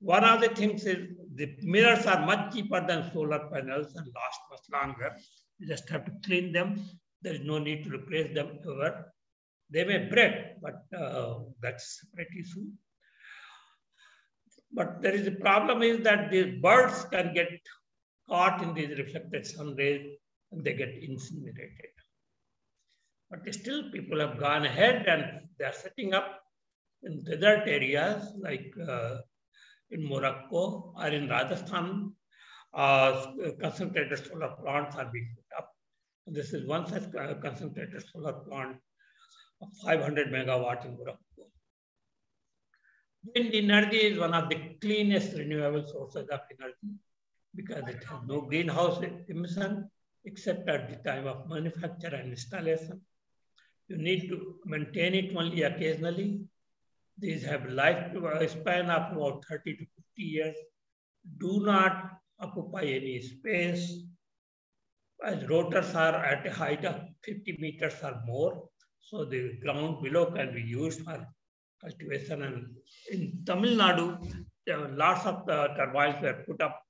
[SPEAKER 7] One of the things is the mirrors are much cheaper than solar panels and last much longer. You just have to clean them. There is no need to replace them ever. They may break, but uh, that's separate issue. But there is a problem is that these birds can get caught in these reflected sun rays and they get incinerated. But still people have gone ahead and they're setting up in desert areas like uh, in Morocco or in Rajasthan, uh, concentrated solar plants are being put up. This is one such uh, concentrated solar plant of 500 megawatt in Morocco. Wind energy is one of the cleanest renewable sources of energy because it has no greenhouse emission except at the time of manufacture and installation. You need to maintain it only occasionally. These have a lifespan of about 30 to 50 years. Do not occupy any space. As rotors are at a height of 50 meters or more, so the ground below can be used for cultivation. And in Tamil Nadu, lots of turbines were put up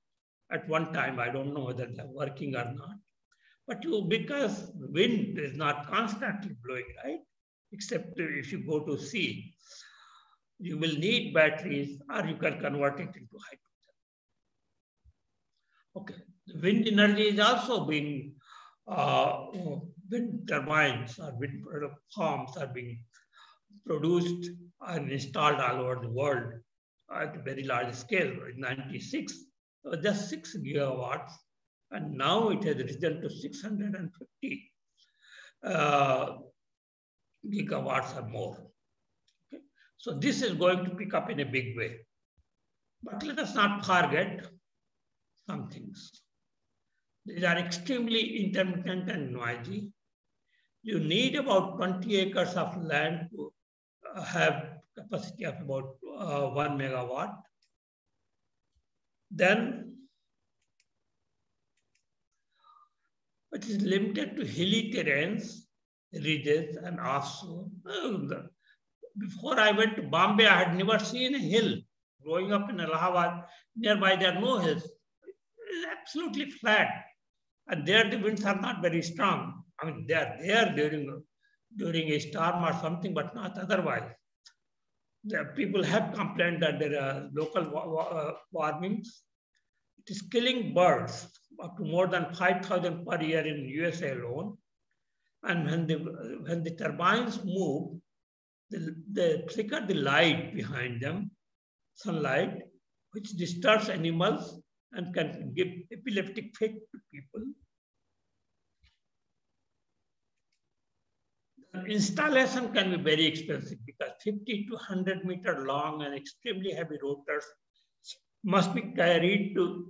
[SPEAKER 7] at one time. I don't know whether they're working or not. But you, because wind is not constantly blowing, right? Except if you go to sea, you will need batteries or you can convert it into hydrogen. Okay, the wind energy is also being, uh, wind turbines or wind farms are being produced and installed all over the world at a very large scale. In 96, just six gigawatts, and now it has risen to 650 uh, gigawatts or more. Okay? So this is going to pick up in a big way. But let us not forget some things. These are extremely intermittent and noisy. You need about 20 acres of land to have capacity of about uh, one megawatt. Then it is limited to hilly terrains, ridges and offshore. Before I went to Bombay, I had never seen a hill. Growing up in Allahabad, nearby there are no hills. It's absolutely flat. And there the winds are not very strong. I mean, they are there during, during a storm or something, but not otherwise. The people have complained that there are local uh, warmings. It is killing birds up to more than 5,000 per year in USA alone. And when the, when the turbines move, they, they flicker the light behind them, sunlight, which disturbs animals and can give epileptic fit to people. Installation can be very expensive because 50 to 100 meter long and extremely heavy rotors must be carried to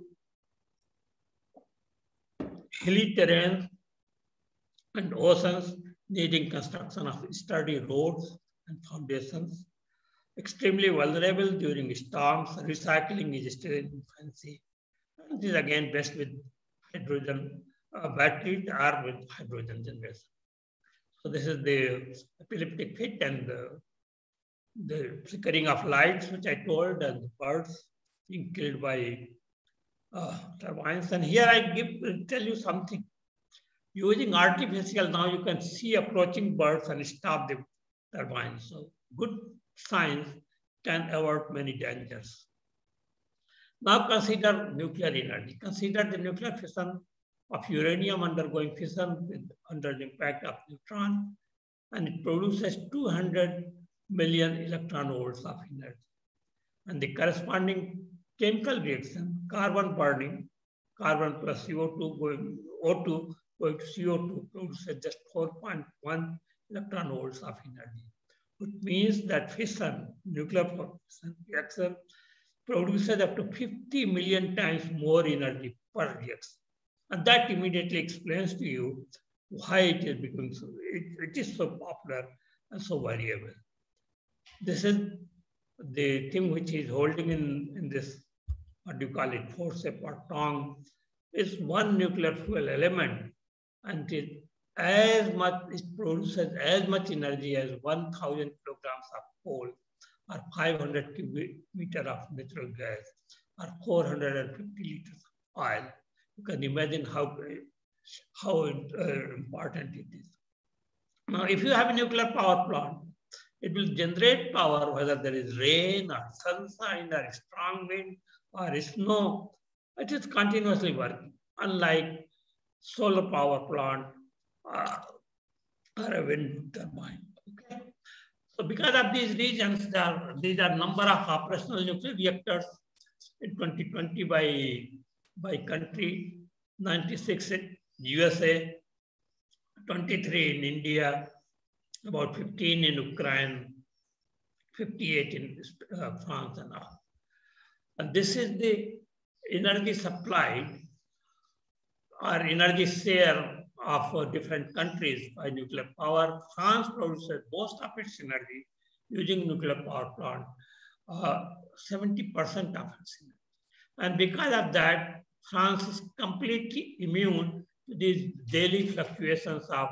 [SPEAKER 7] hilly terrain and oceans needing construction of sturdy roads and foundations. Extremely vulnerable during storms, recycling is still in infancy. This is again best with hydrogen uh, batteries or with hydrogen generation. So this is the epileptic fit and the, the flickering of lights, which I told, and the birds being killed by uh, turbines. And here I give tell you something. Using artificial, now you can see approaching birds and stop the turbines. So good science can avert many dangers. Now consider nuclear energy. Consider the nuclear fission of uranium undergoing fission with, under the impact of neutron, and it produces 200 million electron volts of energy. And the corresponding chemical reaction, carbon burning, carbon plus CO2 going, O2 going to CO2 produces just 4.1 electron volts of energy, which means that fission, nuclear fission reaction produces up to 50 million times more energy per reaction. And that immediately explains to you why it is becoming so, it, it is so popular and so variable. This is the thing which is holding in, in this, what do you call it, forceps or tongue, is one nuclear fuel element and it as much, it produces as much energy as 1,000 kilograms of coal or 500 cubic meter of natural gas or 450 liters of oil. You can imagine how, how uh, important it is. Now, if you have a nuclear power plant, it will generate power whether there is rain or sunshine or strong wind or snow. It is continuously working, unlike solar power plant uh, or a wind turbine. Okay? So because of these reasons, there are, these are number of operational nuclear reactors in 2020 by, by country, 96 in USA, 23 in India, about 15 in Ukraine, 58 in uh, France and all. And this is the energy supplied or energy share of uh, different countries by nuclear power. France produces most of its energy using nuclear power plant, 70% uh, of its energy. And because of that, France is completely immune to these daily fluctuations of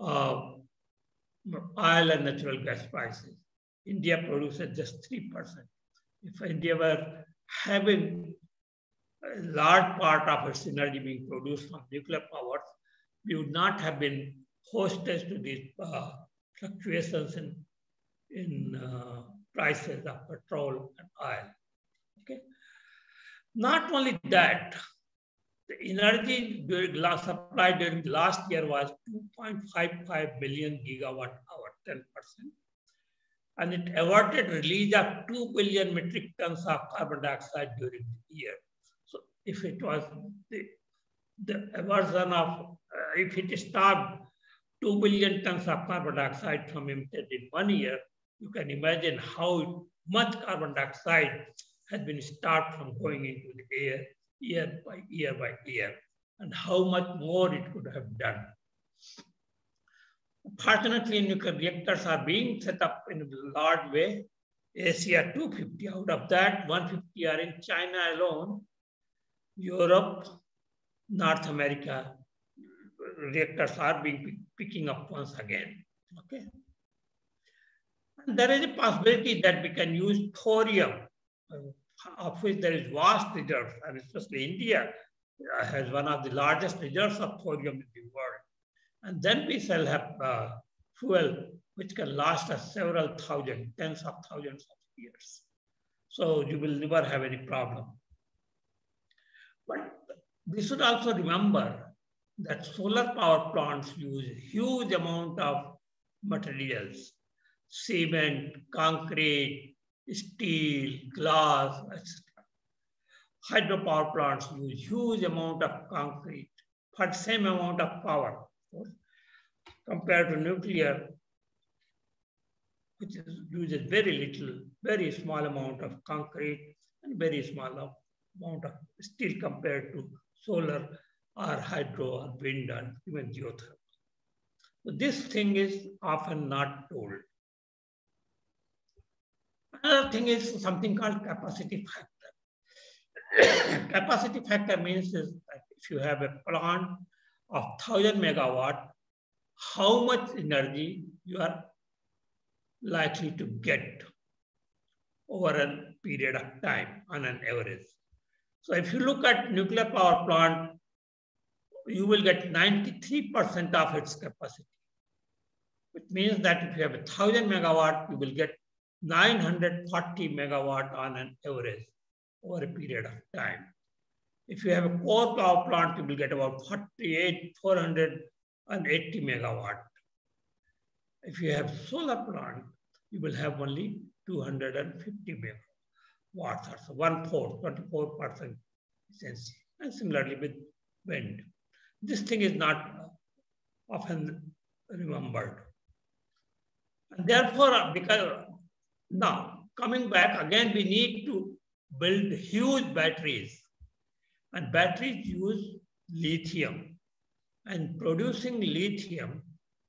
[SPEAKER 7] uh, oil and natural gas prices. India produces just 3%. if India were having a large part of its energy being produced from nuclear power, we would not have been hostess to these uh, fluctuations in, in uh, prices of petrol and oil. Okay. Not only that, the energy supply during the last year was 2.55 billion gigawatt hour, 10%. And it averted release of 2 billion metric tons of carbon dioxide during the year. So if it was the, the aversion of, uh, if it stopped 2 billion tons of carbon dioxide from emitted in one year, you can imagine how much carbon dioxide has been stopped from going into the air year by year by year, and how much more it could have done. Fortunately, nuclear reactors are being set up in a large way. Asia 250, out of that 150 are in China alone, Europe, North America, reactors are being picking up once again. Okay. And there is a possibility that we can use thorium, of which there is vast reserves, and especially India uh, has one of the largest reserves of thorium in the world. And then we shall have uh, fuel which can last us several thousand, tens of thousands of years. So you will never have any problem. But we should also remember that solar power plants use huge amount of materials, cement, concrete, steel, glass, etc. Hydropower plants use huge amount of concrete for same amount of power compared to nuclear, which is, uses very little, very small amount of concrete and very small amount of steel compared to solar or hydro or wind and even geothermal. So this thing is often not told. Another thing is something called capacity factor. capacity factor means is that if you have a plant of 1000 megawatt, how much energy you are likely to get over a period of time on an average. So if you look at nuclear power plant, you will get 93% of its capacity. Which means that if you have a 1000 megawatt, you will get 940 megawatt on an average over a period of time. If you have a coal power plant, you will get about 48, 480 megawatt. If you have solar plant, you will have only 250 megawatts, or so one fourth, 24% efficiency. And similarly with wind. This thing is not often remembered. And therefore, because now coming back again, we need to build huge batteries. And batteries use lithium. And producing lithium,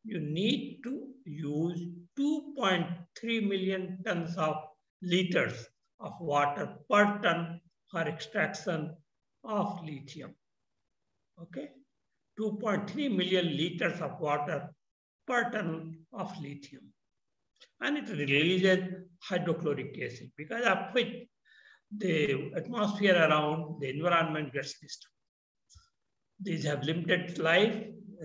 [SPEAKER 7] you need to use 2.3 million tons of liters of water per ton for extraction of lithium. Okay, 2.3 million liters of water per ton of lithium. And it releases hydrochloric acid because of which the atmosphere around the environment gets disturbed. These have limited life.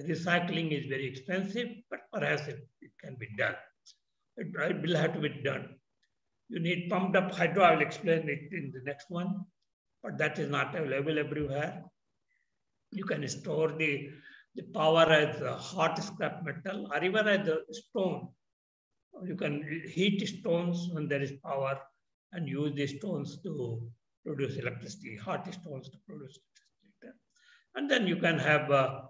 [SPEAKER 7] Recycling is very expensive, but perhaps it, it can be done. It, it will have to be done. You need pumped up hydro. I will explain it in the next one, but that is not available everywhere. You can store the, the power as hot scrap metal or even as a stone. You can heat stones when there is power and use the stones to produce electricity, hot stones to produce electricity. And then you can have uh,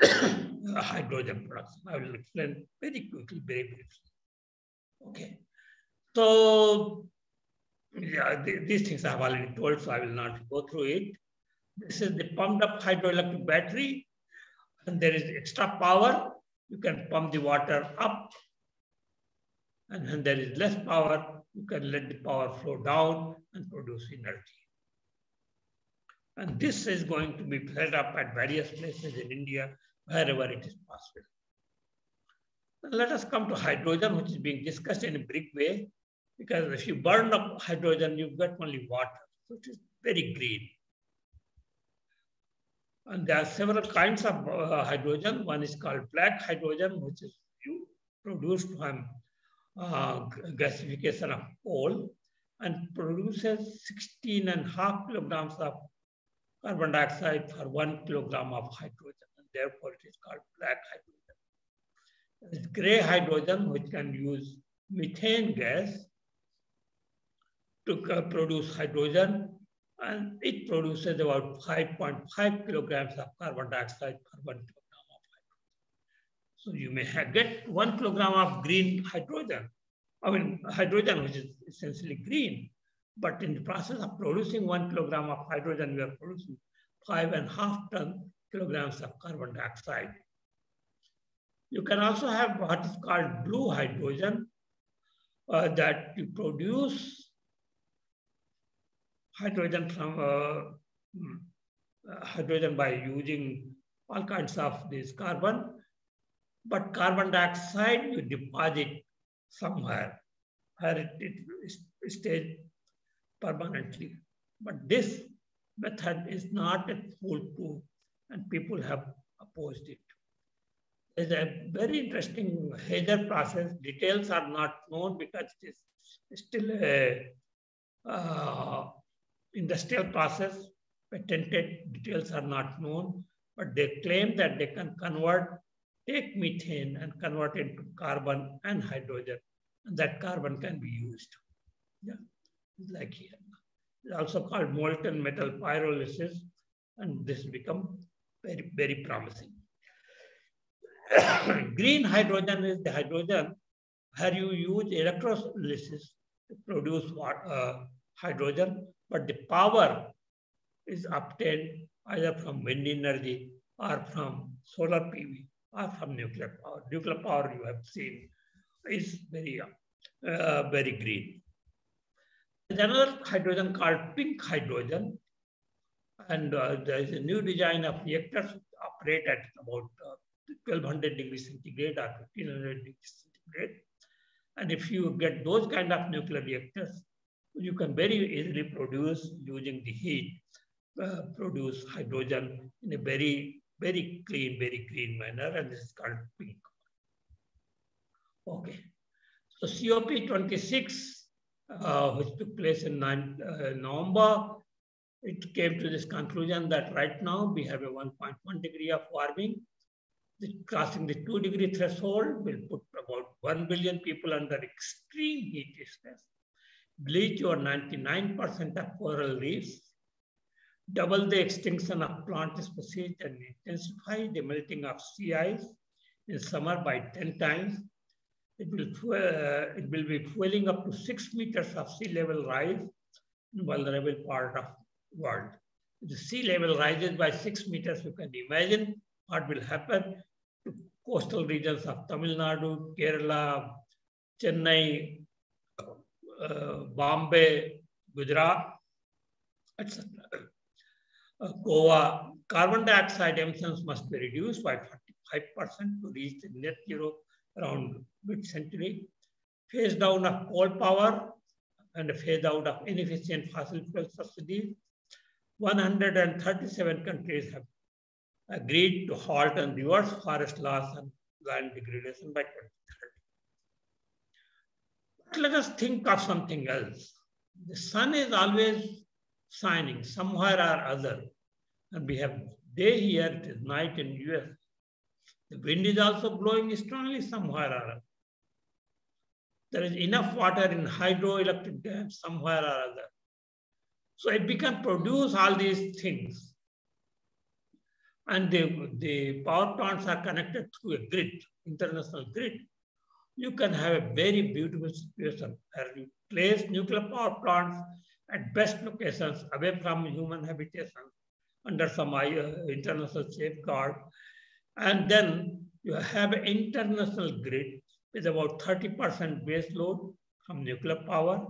[SPEAKER 7] hydrogen production. I will explain very quickly, very briefly. Okay. So, yeah, these things I have already told, so I will not go through it. This is the pumped up hydroelectric battery, and there is extra power. You can pump the water up and when there is less power, you can let the power flow down and produce energy. And this is going to be set up at various places in India, wherever it is possible. let us come to hydrogen, which is being discussed in a brief way. because if you burn up hydrogen, you get only water. So it is very green. And there are several kinds of uh, hydrogen. One is called black hydrogen, which is produced from uh, gasification of coal and produces 16 and a half kilograms of carbon dioxide for one kilogram of hydrogen. And therefore, it is called black hydrogen. Is gray hydrogen, which can use methane gas to uh, produce hydrogen and it produces about 5.5 kilograms of carbon dioxide per one kilogram of hydrogen. So you may have, get one kilogram of green hydrogen, I mean hydrogen which is essentially green, but in the process of producing one kilogram of hydrogen, we are producing five and a half ton kilograms of carbon dioxide. You can also have what is called blue hydrogen uh, that you produce hydrogen from uh, mm, uh, hydrogen by using all kinds of this carbon, but carbon dioxide you deposit somewhere where it, it, it stays permanently. But this method is not a foolproof and people have opposed it. There's a very interesting Hazer process. Details are not known because it is still a uh, industrial process, patented details are not known, but they claim that they can convert, take methane and convert it into carbon and hydrogen, and that carbon can be used. Yeah, like here. It's also called molten metal pyrolysis, and this become very, very promising. Green hydrogen is the hydrogen where you use electrolysis to produce what, uh, hydrogen but the power is obtained either from wind energy or from solar PV or from nuclear power. Nuclear power you have seen is very, uh, very green. There's another hydrogen called pink hydrogen. And uh, there is a new design of reactors operate at about uh, 1200 degrees centigrade or 1500 degrees centigrade. And if you get those kind of nuclear reactors, you can very easily produce using the heat, uh, produce hydrogen in a very, very clean, very green manner, and this is called pink. Okay, so COP26, uh, which took place in nine, uh, November, it came to this conclusion that right now we have a 1.1 degree of warming. The, crossing the two degree threshold will put about 1 billion people under extreme heat stress bleach over 99% of coral reefs, double the extinction of plant species and intensify the melting of sea ice in summer by 10 times. It will, uh, it will be fueling up to six meters of sea level rise in vulnerable part of world. If the sea level rises by six meters, you can imagine what will happen to coastal regions of Tamil Nadu, Kerala, Chennai, Bombay, Gujarat, etc. Uh, Goa, carbon dioxide emissions must be reduced by 45% to reach the net zero around mid-century. Phase down of coal power and phase out of inefficient fossil fuel subsidies. 137 countries have agreed to halt and reverse forest loss and land degradation by 2030 let us think of something else. The sun is always shining somewhere or other. And we have day here, it is night in US. The wind is also blowing strongly somewhere or other. There is enough water in hydroelectric dams somewhere or other. So it can produce all these things. And the, the power plants are connected through a grid, international grid you can have a very beautiful situation where you place nuclear power plants at best locations away from human habitation under some uh, international safeguard. And then you have an international grid with about 30% base load from nuclear power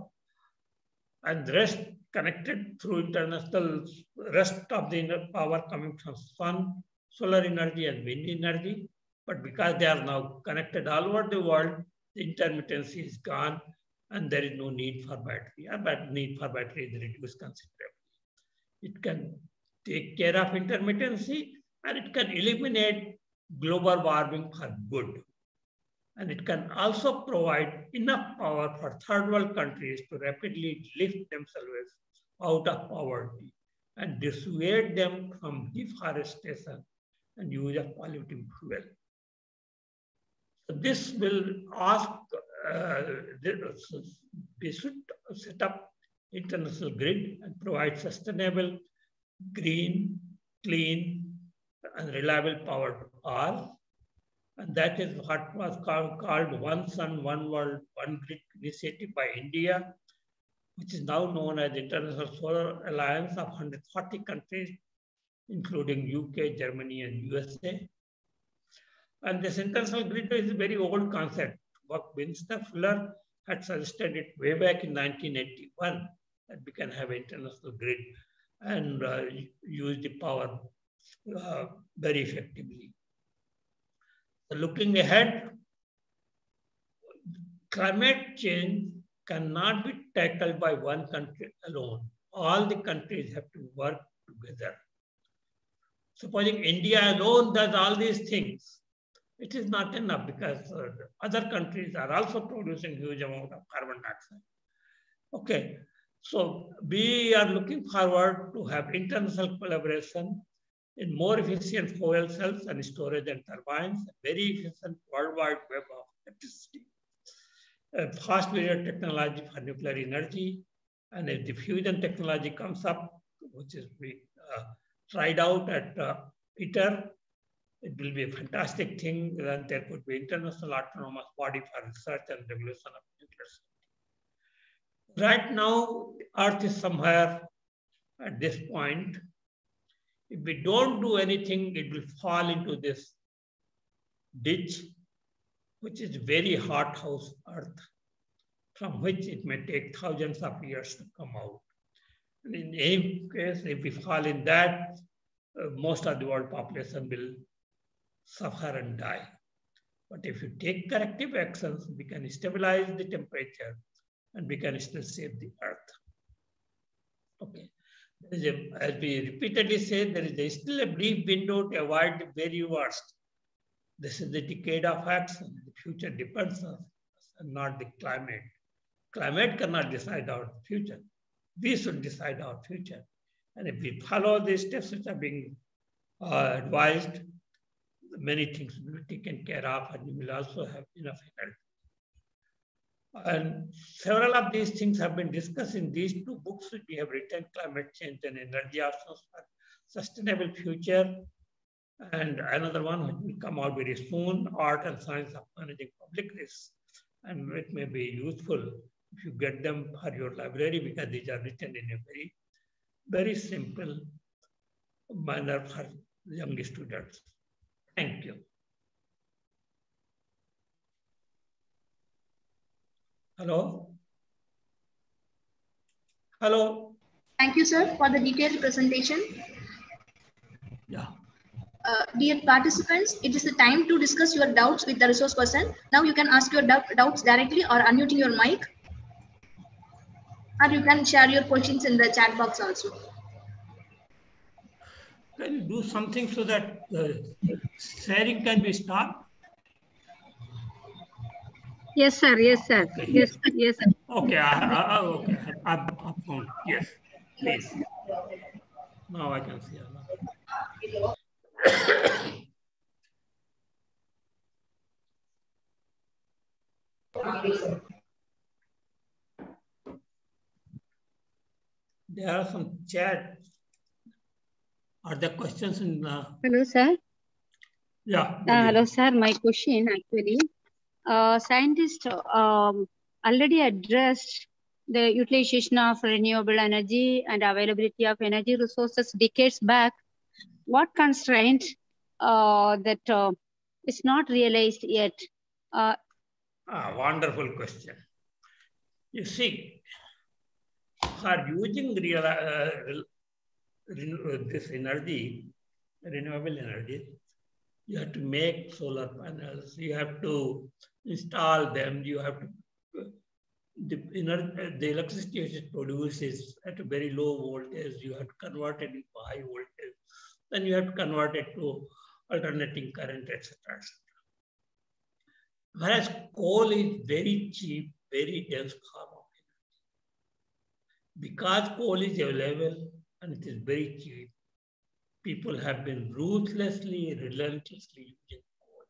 [SPEAKER 7] and the rest connected through international, rest of the power coming from sun, solar energy and wind energy. But because they are now connected all over the world, the intermittency is gone and there is no need for battery. Yeah, but need for battery is reduced considerably. It can take care of intermittency and it can eliminate global warming for good. And it can also provide enough power for third world countries to rapidly lift themselves out of poverty and dissuade them from deforestation and use of polluting fuel. This will ask, uh, we should set up international grid and provide sustainable, green, clean, and reliable power to all. And that is what was called, called One Sun, One World, One Grid initiative by India, which is now known as the International Solar Alliance of 140 countries, including UK, Germany, and USA. And this international grid is a very old concept. Buckminster Fuller had suggested it way back in 1981 that we can have international grid and uh, use the power uh, very effectively. So looking ahead, climate change cannot be tackled by one country alone. All the countries have to work together. Supposing India alone does all these things, it is not enough because uh, other countries are also producing huge amount of carbon dioxide. Okay, so we are looking forward to have international collaboration in more efficient fuel cells and storage and turbines, very efficient worldwide web of electricity, a fast breeder technology for nuclear energy, and if the fusion technology comes up, which is we uh, tried out at uh, ITER, it will be a fantastic thing that there could be international autonomous body for research and regulation of nuclear safety. Right now, Earth is somewhere at this point if we don't do anything, it will fall into this ditch, which is very hot house earth, from which it may take thousands of years to come out. And in any case, if we fall in that, uh, most of the world population will suffer and die. But if you take corrective actions, we can stabilize the temperature and we can still save the earth. Okay. A, as we repeatedly say, there is a, still a brief window to avoid the very worst. This is the decade of action. The future depends on us and not the climate. Climate cannot decide our future. We should decide our future. And if we follow the steps which are being uh, advised, many things will be taken care of and we will also have enough energy. And several of these things have been discussed in these two books which we have written, Climate Change and Energy Options for Sustainable Future. And another one which will come out very soon, Art and Science of Managing Public Risks. And it may be useful if you get them for your library because these are written in a very, very simple manner for young students. Thank you. Hello? Hello?
[SPEAKER 1] Thank you, sir, for the detailed presentation.
[SPEAKER 7] Yeah.
[SPEAKER 1] Uh, dear participants, it is the time to discuss your doubts with the resource person. Now you can ask your doubts directly or unmuting your mic. Or you can share your questions in the chat box also.
[SPEAKER 7] Can you do something so that the sharing can be stopped?
[SPEAKER 3] Yes, sir. Yes, sir.
[SPEAKER 7] Okay.
[SPEAKER 3] Yes, yes, sir.
[SPEAKER 7] Okay, I, I, I- okay, I, I found, yes, please. Now I can see. There are some chat. Are there questions in the,
[SPEAKER 3] Hello, sir.
[SPEAKER 7] yeah.
[SPEAKER 3] Uh, hello, sir. My question actually, uh, scientists um, already addressed the utilization of renewable energy and availability of energy resources decades back. What constraint uh, that uh, is not realized yet? Uh,
[SPEAKER 7] Ah, wonderful question. You see, for using real, uh, Uh, this energy, renewable energy, you have to make solar panels, you have to install them, you have to uh, the, ener- uh, the electricity which it produces at a very low voltage, you have to convert it into high voltage. Then you have to convert it to alternating current, etc. etc. Whereas coal is very cheap, very dense energy. Because coal is available and it is very cheap, people have been ruthlessly, relentlessly using coal.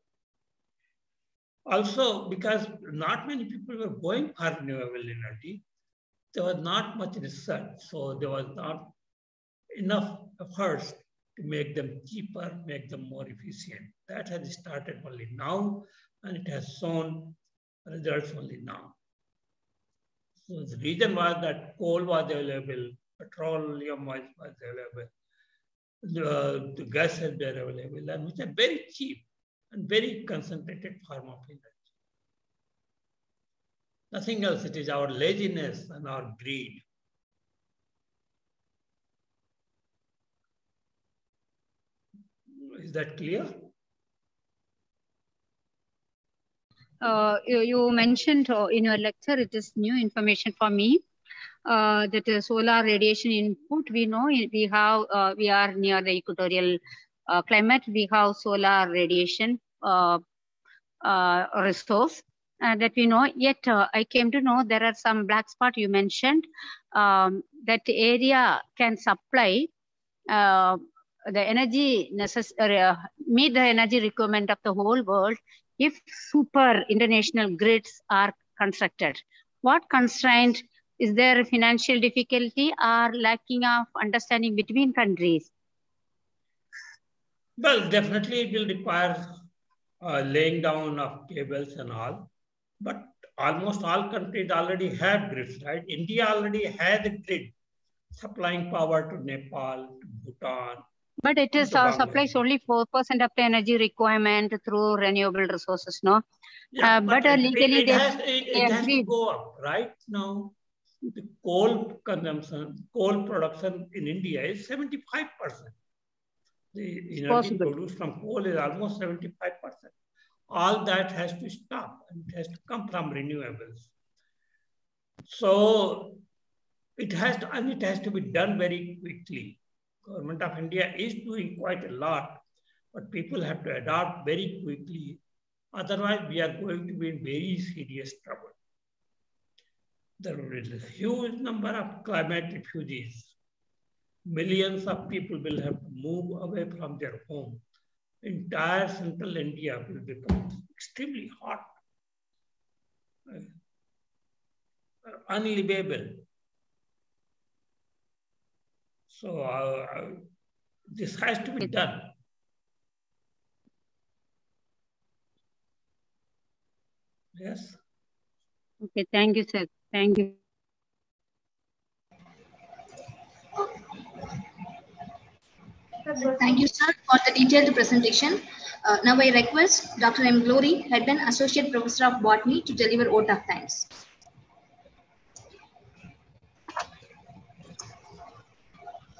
[SPEAKER 7] also, because not many people were going for renewable energy, there was not much research. So there was not enough efforts to make them cheaper, make them more efficient. That has started only now, and it has shown results only now. So the reason was that coal was available, petroleum was, was available, the, the gas has been available, and which are very cheap and very concentrated form of energy. Nothing else, it is our laziness and our greed. Is that clear?
[SPEAKER 3] Uh, you, you mentioned uh, in your lecture, it is new information for me, uh, that uh, solar radiation input, we know we have, uh, we are near the equatorial uh, climate, we have solar radiation uh, uh, resource that we know. Yet I came to know there are some black spot you mentioned um, that area can supply the energy necessary, meet the energy requirement of the whole world if super international grids are constructed. What constraint is there financial difficulty or lacking of understanding between countries?
[SPEAKER 7] Well, definitely it will require uh, laying down of cables and all. But almost all countries already have grids, right? India already has a grid supplying power to Nepal, to Bhutan.
[SPEAKER 3] But it is uh, supplies only 4% of the energy requirement through renewable resources, no?
[SPEAKER 7] Yeah,
[SPEAKER 3] uh, but,
[SPEAKER 7] it,
[SPEAKER 3] legally
[SPEAKER 7] it,
[SPEAKER 3] they,
[SPEAKER 7] has, it, it has to go up, right? Now, the coal consumption, coal production in India is 75%. The energy
[SPEAKER 3] possible.
[SPEAKER 7] produced from coal is almost 75%. All that has to stop and it has to come from renewables. So it has to, and it has to be done very quickly. Government of India is doing quite a lot, but people have to adopt very quickly. Otherwise, we are going to be in very serious trouble. There is a huge number of climate refugees. Millions of people will have to move away from their home. Entire central India will become extremely hot, uh, unlivable. So uh, this has to be done. Yes.
[SPEAKER 3] Okay, thank you, sir. Thank you.
[SPEAKER 1] Thank you, sir, for the detailed presentation. Uh, now I request Dr. M. Glory, Head and Associate Professor of Botany, to deliver vote of thanks.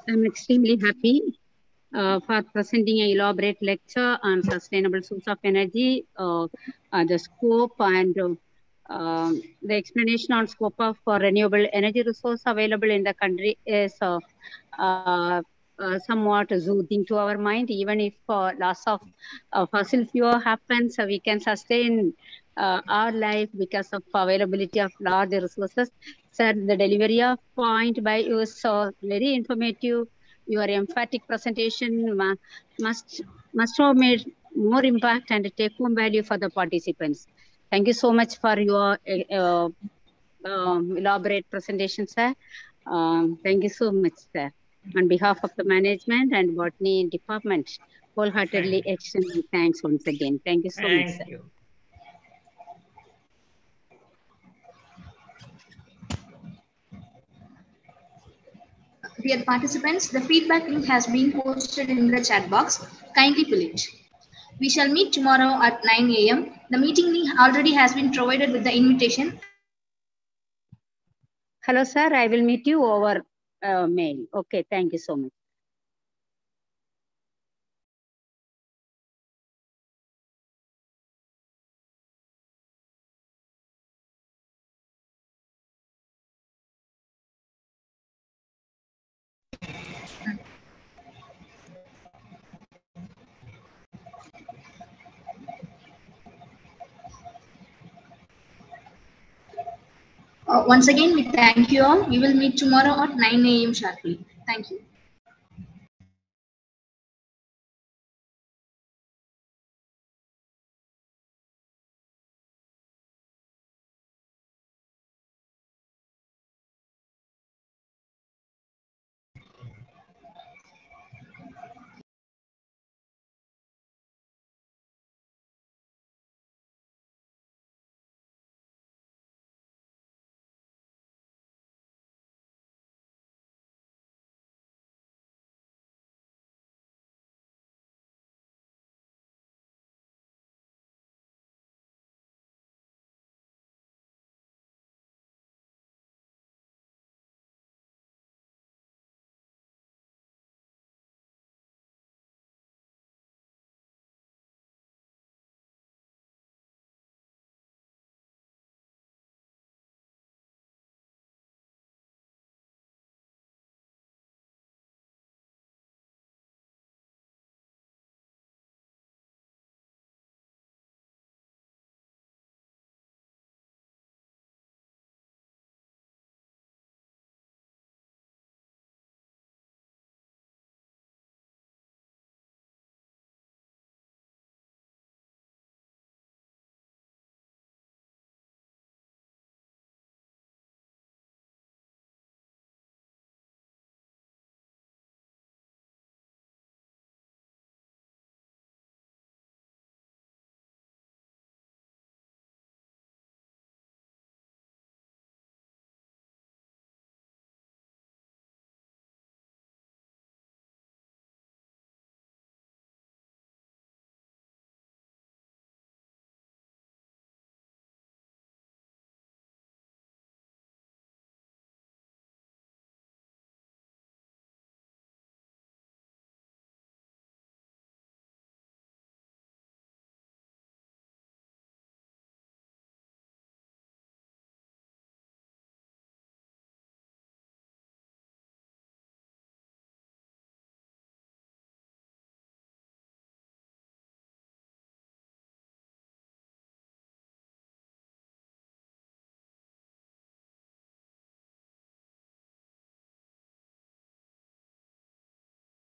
[SPEAKER 3] I'm extremely happy uh, for presenting an elaborate lecture on sustainable source of energy, uh, uh, the scope and uh, um, the explanation on scope of uh, renewable energy resource available in the country is uh, uh, uh, somewhat soothing to our mind. Even if uh, loss of uh, fossil fuel happens, we can sustain our life because of availability of large resources. Sir, the delivery of point by you is so very informative. Your emphatic presentation must must have made more impact and take home value for the participants. Thank you so much for your uh, um, elaborate presentation, sir. Um, thank you so much, sir. On behalf of the management and botany department, wholeheartedly extend my thanks once again. Thank you so much, sir.
[SPEAKER 7] You.
[SPEAKER 1] Dear participants, the feedback link has been posted in the chat box. Kindly fill it. We shall meet tomorrow at 9 a.m. The meeting already has been provided with the invitation.
[SPEAKER 3] Hello, sir. I will meet you over uh, mail. Okay, thank you so much.
[SPEAKER 1] Uh, once again, we thank you all. We will meet tomorrow at 9 a.m. sharply. Thank you.